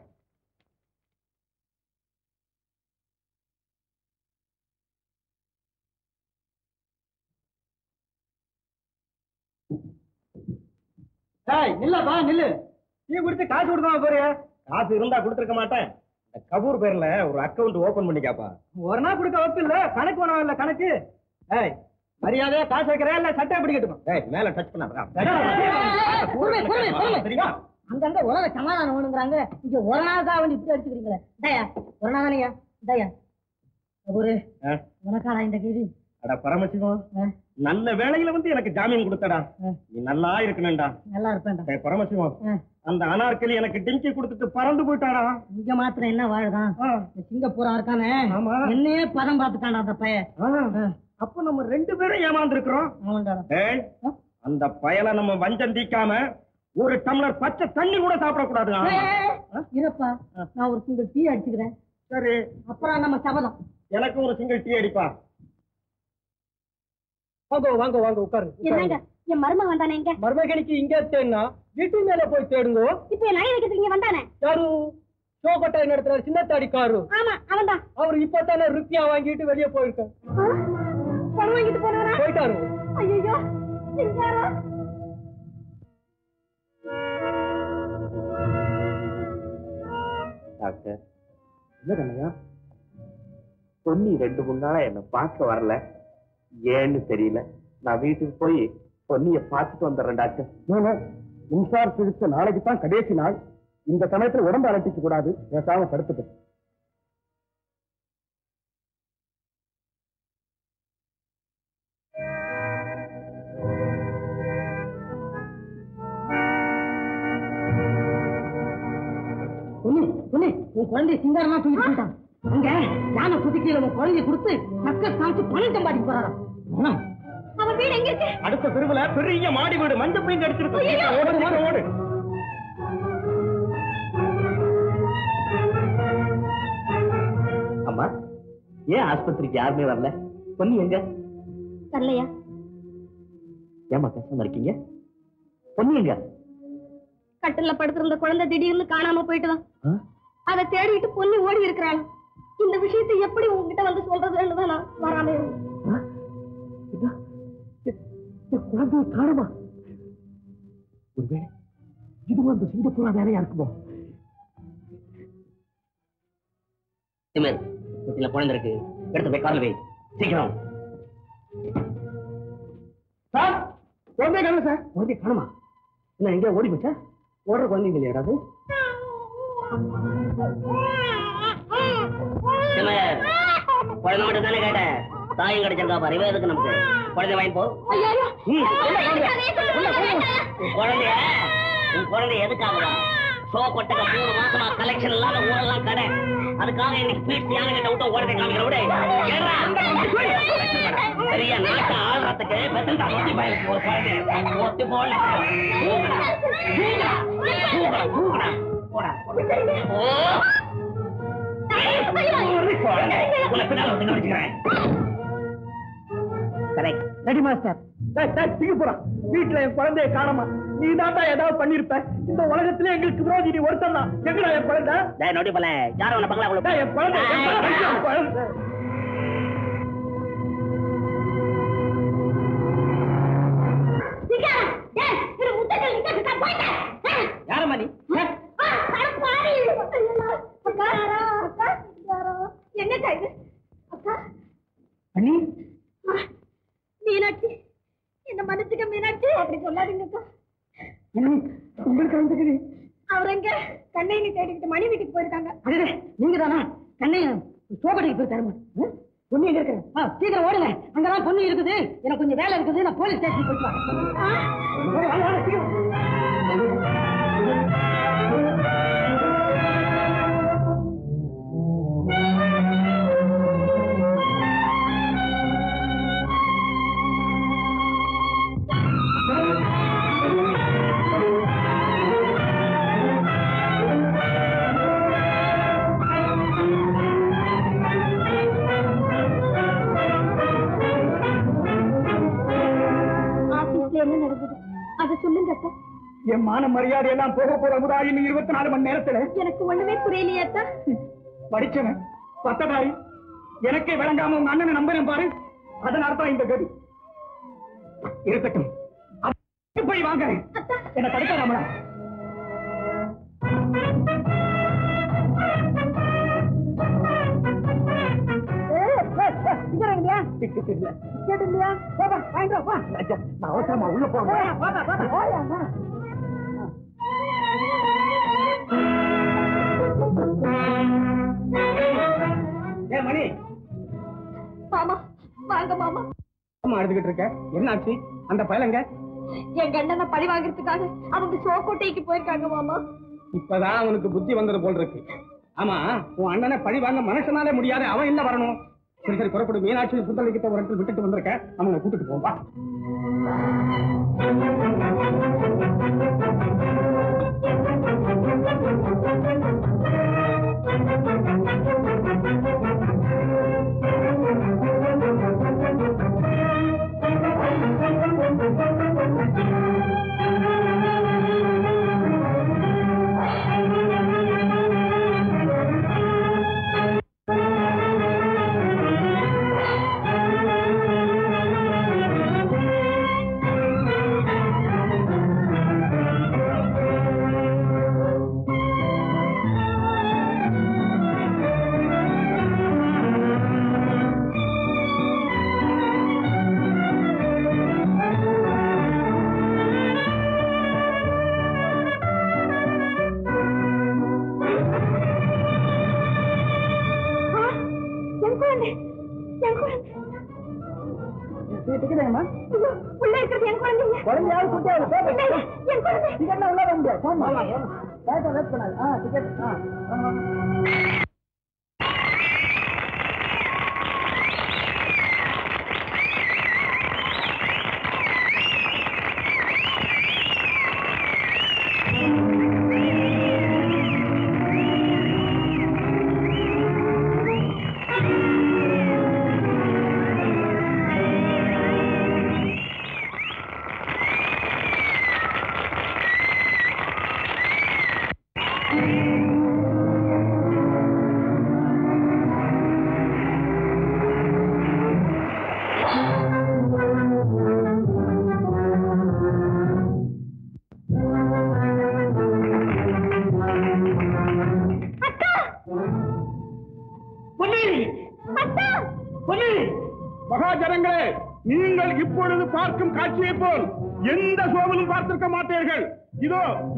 ஏய் நில்லப்பா நில்லு. நீ கொடுத்து காசு கொடுத்தா போறியா? காசு இருந்தா கொடுத்துருக்க மாட்டேன். இந்த கபூர் பேர்ல ஒரு அக்கவுண்ட் ஓபன் பண்ணிக்காப்பா ஒரு நாள் கொடுக்க வப்பு இல்ல கணக்கு வேணும் இல்ல கணக்கு. ஏய் மரியாதையா காசு வைக்கிறேன் இல்ல சட்டை எப்படி கட்டுமா? ஏய் மேல டச் பண்ணா பொறுமை, பொறுமை, பொறுமை. தெரியுமா? அங்கங்க உலக சமாதானம் வேணுங்கிறாங்க. இங்க ஒரு நாள் தான் வந்து இப்படி அடிச்சுக்கிறீங்களே. தயா ஒரு நாள் தானேயா? தயா ஒரு? உனக்காடா இந்த கேள்வி அட பரமசிவம்? நல்ல வேலையில வந்து எனக்கு ஜாமீன் கொடுத்தடா. நீ நல்லா இருக்கணும்டா. நல்லா இருப்பேன்டா. டேய் பரமசிவம். அந்த அனார்கலி எனக்கு டிங்கி கொடுத்துட்டு பறந்து போயிட்டாடா. இங்க மாத்திரம் என்ன வாழுதான் சிங்கப்பூரா இருக்கானே? ஆமா. என்னையே பதம் பார்த்துட்டான்டா அந்த பையன். அப்ப நம்ம ரெண்டு பேரும் ஏமாந்துருக்கிறோம். அந்த பயலை நம்ம வஞ்சம் தீக்காம ஒரு டம்ளர் பச்சை தண்ணி கூட சாப்பிடக்கூடாது இருப்பா. நான் ஒரு சிங்கிள் டீ அடிச்சுக்கிறேன். சரி. அப்புறம் நம்ம சபதம். எனக்கு ஒரு சிங்கிள் டீ அடிப்பா. வாங்க வாங்க வாங்க உட்காரு என்னங்க? என் மருமகன் வந்தானே இங்க? மருமகனுக்கு இங்க தேடினா வீட்டு மேல போய் தேடுங்க. இப்ப என் நாய் வைக்கிறதுக்கு இங்க வந்தானே? யாரு? சோகட்டை நடத்துற சின்னத்தாடி காரு ஆமா அவன்தான். அவர் இப்பதானே ருப்பியா வாங்கிட்டு வெளியே போயிருக்காரு. பணம் வாங்கிட்டு போனவனா போயிட்டாரு. ஐயோ சிங்காரா? டாக்டர் இல்ல கண்ணையா பொன்னி ரெண்டு மூணு நாளா என்ன பார்க்க வரல. ஏன்னு தெரியல. நான் வீட்டுக்கு போய் பொன்னிய பார்த்துட்டு வந்துடுறேன் டாக்டர் மின்சார சிகிச்சை நாளைக்கு தான் கடைசி நாள். இந்த சமயத்துல உடம்பு அலட்டிக்க கூடாது. பேசாம படுத்துட்டு உன் குழந்தைய சிங்காரமா தூக்கிட்டு போயிட்டான். யானை புதுக்கையில உன் குழந்தைய கொடுத்து சக்கர் சாப்பிட்டு பணம் சம்பாதிக்க போறாராம். பணம். அவன் வீடு எங்க இருக்கு? அடுத்த தெருவுல பெரிய மாடி வீடு மஞ்சள் பெயிண்ட் அடிச்சிருக்கு. ஓடு ஓடு ஓடு. அம்மா ஏன் ஆஸ்பத்திரிக்கு யாருமே வரல? பொன்னி எங்க? வரலையா? ஏமா கஷ்டமா இருக்கீங்க? பொன்னி எங்க? கட்டில படுத்திருந்த குழந்தை திடீர்னு காணாம போயிட்டுதான்? அதை தேடிட்டு பொண்ணு ஓடி இருக்கிறாள் இந்த விஷயத்தை எப்படி உங்ககிட்ட வந்து சொல்றதுன்னு தான் நான் வராம. குழந்தைய காணுமா? ஒருவேளை இது வந்து சிங்கப்பூரா வேலையா இருக்குமோ? திமிர் வீட்டுல குழந்தை இருக்கு. எடுத்து போய் கால் வை. சீக்கிரம். சார் குழந்தை காணும் சார்? குழந்தை காணுமா? என்ன எங்கேயா ஓடி போச்சா? ஓடுற குழந்தைங்க யாராவது திமிர் குழந்தை மட்டும் தானே கேட்டேன். தாயும் கிடைச்சிருக்கா பாரு இவன் எதுக்கு நமக்கு? குழந்தை வாங்கி போ. குழந்தைய உன் குழந்தைய எதுக்காகடா? ஷோ கொட்டக்க மூணு மாசமா கலெக்ஷன் இல்லாத ஊரெல்லாம் கடை. அதுக்காக இன்னைக்கு ஸ்வீட் யானை கிட்ட விட்டு ஓடத்தை காமிக்கிற விட. பெரிய நாட்டை ஆள்றதுக்கு ஒரு குழந்தை போல தூக்குடா போடா. ஓ ரெடி மாஸ்டர் சிங்கப்பூரம் வீட்டுல என் குழந்தைய காணமா நீ தாண்டா ஏதாவது பண்ணிருப்ப இந்த உலகத்துல எங்களுக்கு விரோதி நீ ஒருத்தன் தான் எங்கடா என் குழந்தை நொடி பல யாரும் பங்களா என் குழந்தை என்னக்கா இது? அக்கா அண்ணி. ஆ, மீனாட்சி. என்ன மன்னிச்சுக்க மீனாட்சி. அப்படி சொல்லாதீங்க அக்கா. அண்ணி உங்களுக்கு வந்துக்குது அவர் எங்க கண்ணைன்னு தேடிக்கிட்டு மணி வீட்டுக்கு போயிருக்காங்க. அடடே நீங்க தானா கண்ணையும் சோகடைக்கு போய் தருமா பொண்ணு எங்க இருக்கு? சீக்கிரம் ஓடுங்க. அங்கதான் பொண்ணு இருக்குது. எனக்கு கொஞ்சம் வேலை இருக்குது. நான் போலீஸ் ஸ்டேஷன் போயிட்டு வரேன். மரியாதை எல்லாம் போக போற முதா இன்னும் இருபத்தி நாலு மணி நேரத்துல? எனக்கு ஒண்ணுமே புரியலையே அக்கா படிச்சவன் பட்டதாரி எனக்கே விளங்காம உங்க அண்ணனை நம்புறேன் பாரு. அதனால தான் இந்த கதி. இருக்கட்டும். போய் வாங்க. என்ன தடுக்காமலா டிக்கெட் இல்ல கேட்டுலையா போப்பா வாங்கிட்டு வா நான் அவசரமா உள்ள போறேன். மணி. மாமா வாங்க மாமா. அம்மா அழுதுகிட்டு இருக்க. என்ன ஆச்சு? அந்த பயலங்க என் கண்ணனை பழி வாங்குறதுக்காக அவங்க சோக்கோட்டைக்கு போயிருக்காங்க மாமா. இப்பதான் அவனுக்கு புத்தி வந்தது போல் இருக்கு. ஆமா உன் அண்ணனை பழி வாங்க மனுஷனாலே முடியாது. அவன் என்ன வரணும். சரி சரி புறப்படும் மீனாட்சி புத்தளிக்கிட்ட ஒரு இடத்துல விட்டுட்டு வந்திருக்க. அவங்களை கூட்டிட்டு போவா ஆமா வர முடியாது கேட்ட வெயிட் பண்ணாது. ஆ டிக்கெட் ஆ.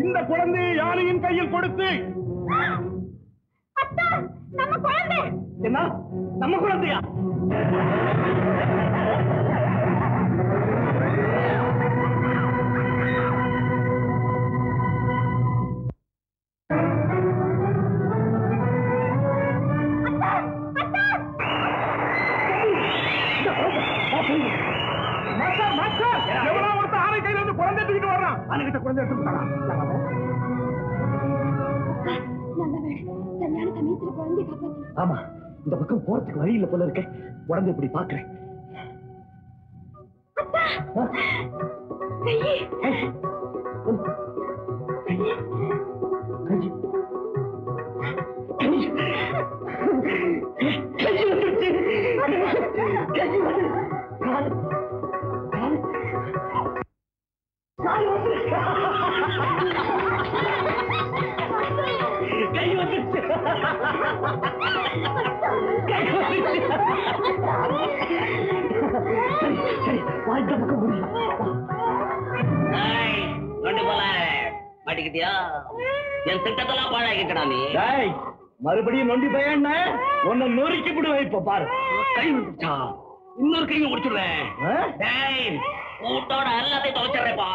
இந்த குழந்தையை யானையின் கையில் கொடுத்து நம்ம குழந்தை. என்ன? நம்ம குழந்தையா? அன்னைக்கிட்ட குழந்தை எடுத்து ஆமா இந்த பக்கம் போறதுக்கு வழி இல்ல போல இருக்க. உடம்பு இப்படி பாக்குறேன் மாட்டிக்கிட்டியா? என் திட்டத்தெல்லாம் பாழாக்கிட்டடா நீ. டேய் மறுபடியும் நொண்டி பையன் உன்னை நொறுக்கி விடுவேன் இப்ப பாரு. கை வந்துச்சா இன்னொரு கையும்? டேய் கூட்டோட எல்லாத்தையும் துவைச்சிடுறேப்பா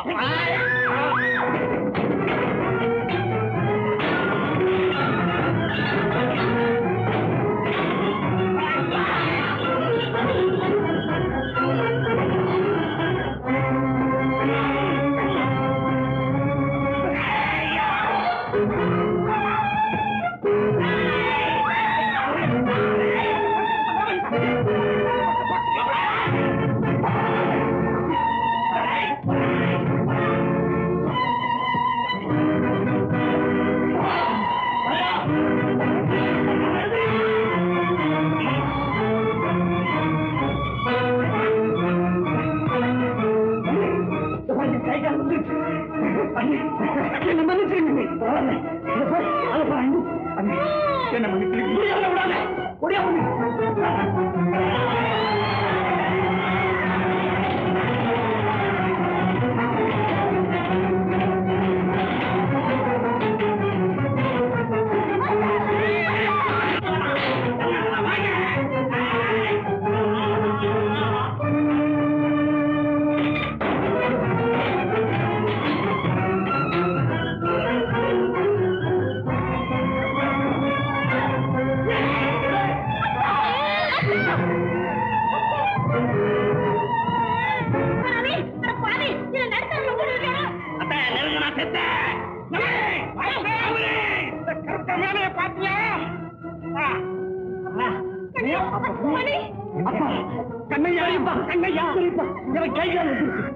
எனக்கு கை கால்.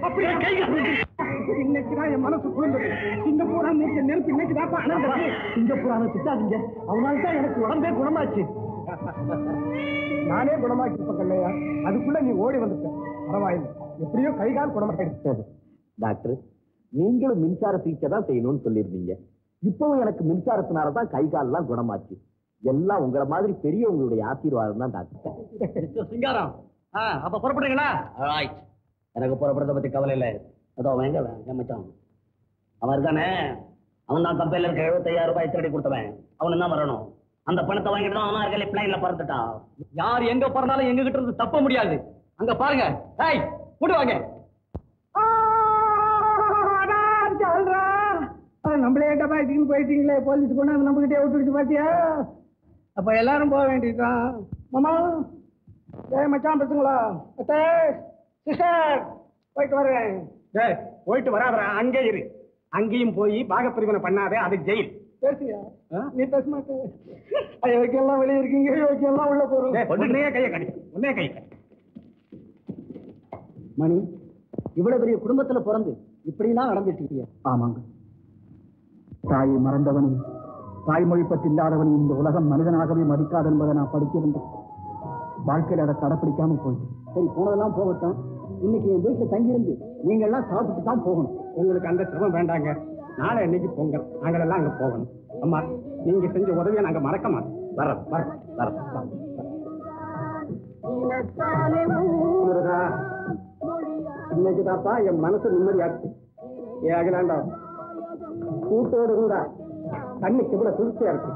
அப்படியே கை கால். இன்னைக்குதான் என் மனசு குளிர்ந்தது இந்த பூரா மூச்ச நெருப்பு இன்னைக்கு அப்பா, இந்த புறாவை திட்டாதீங்க. அவனால தான் எனக்கு உடம்பே குணமாச்சு. நானே குணமாக்கி கல்லையா? அதுக்குள்ள நீ ஓடி வந்துட்ட. பரவாயில்லை. எப்படியோ கைகால் குணமாயிடுச்சு. டாக்டர் நீங்களும் மின்சார சிகிச்சை தான் செய்யணும்னு சொல்லியிருந்தீங்க. இப்பவும் எனக்கு மின்சாரத்தினால தான் கை கால்லாம் குணமாச்சு. எல்லாம் உங்களை மாதிரி பெரியவங்களுடைய ஆசீர்வாதம் தான் டாக்டர் சிங்காரம். அப்ப புறப்படுறீங்களா? எனக்கு புறப்படுறத பத்தி கவலை இல்லை. அதோ அவன் எங்க மச்சான். அவன் இருக்கானே அவன் தான் கம்பெனில இருக்க எழுபத்தையாயிரம் ரூபாய் திருடி கொடுத்தவன். அவனு தான் வரணும். அந்த பணத்தை வாங்கிட்டு தான் அவன் இருக்கல பிளைன்ல பறந்துட்டான். யார் எங்க பிறந்தாலும் எங்க கிட்ட இருந்து தப்ப முடியாது. அங்க பாருங்க. ஏய் விடுவாங்க நம்மளே டபாய்ச்சின்னு போயிட்டீங்களே போலீஸ் கொண்டாந்து நம்ம கிட்டே விட்டுடுச்சு பாத்தியா? அப்ப எல்லாரும் போக வேண்டியதுதான். மாமா. ஏ மச்சான் பத்துங்களா அத்தே. சிஸ்டர் போயிட்டு வரேன். டேய், போயிட்டு வராதரா அங்கே இரு. அங்கேயும் போய் பாகப்பிரிவினை பண்ணாதே அது ஜெயில். பேசுறியா நீ பேச மாட்டே. ஐயோக்கெல்லாம் வெளியே இருக்கீங்க. ஐயோக்கெல்லாம் உள்ள போறோம். உன்னையே கையை கடி கையை கடி மணி இவ்வளவு பெரிய குடும்பத்துல பிறந்து இப்படிலாம் நடந்துட்டு ஆமாங்க. தாயை மறந்தவனையும் தாய்மொழி பற்றி இல்லாதவனையும் இந்த உலகம் மனிதனாகவே மதிக்காது என்பதை நான் படிச்சிருந்தேன் வாழ்க்கையில் அதை கடைப்பிடிக்காம போயிட்டு சரி போனதெல்லாம் போகட்டும். இன்னைக்கு என் வீட்டுல தங்கியிருந்து நீங்க எல்லாம் சாப்பிட்டு தான் போகணும். உங்களுக்கு அந்த சிரமம் வேண்டாங்க. நாளை இன்னைக்கு பொங்கல். நாங்கள் எல்லாம் அங்க போகணும். அம்மா நீங்க செஞ்ச உதவியை நாங்க மறக்க மாட்டோம் வர வர வர்றோம். இன்னைக்கு தாப்பா என் மனசு நிம்மதியாச்சு ஏ அகிலாண்டா கூட்டோடு இருந்தா கண்ணுக்கு இவ்வளவு குளிர்ச்சியா இருக்கு.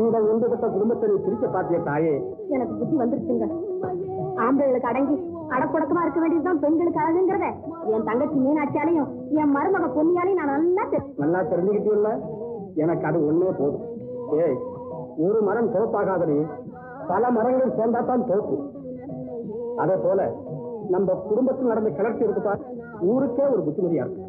இந்த ஒன்றுபட்ட குடும்பத்தை நீ பிரிக்க பாத்திய தாயே. எனக்கு புத்தி வந்துருச்சுங்க. ஆம்பளைகளுக்கு அடங்கி அடப்புடக்கமா இருக்க வேண்டியதுதான் பெண்களுக்கு அழகுங்கிறத என் தங்கச்சி மீனாட்சியாலையும் என் மருமக பொன்னியாலையும் நான் நல்லா நல்லா தெரிஞ்சுக்கிட்டீல்ல? எனக்கு அது ஒண்ணே போதும். ஏய் ஒரு மரம் தோப்பாகாதடி பல மரங்கள் சேர்ந்தாதான் தோப்பு அதே போல நம்ம குடும்பத்தில் நடந்த கிளர்ச்சி இருக்குப்பா ஊருக்கே ஒரு புத்திமதியா இருக்கு.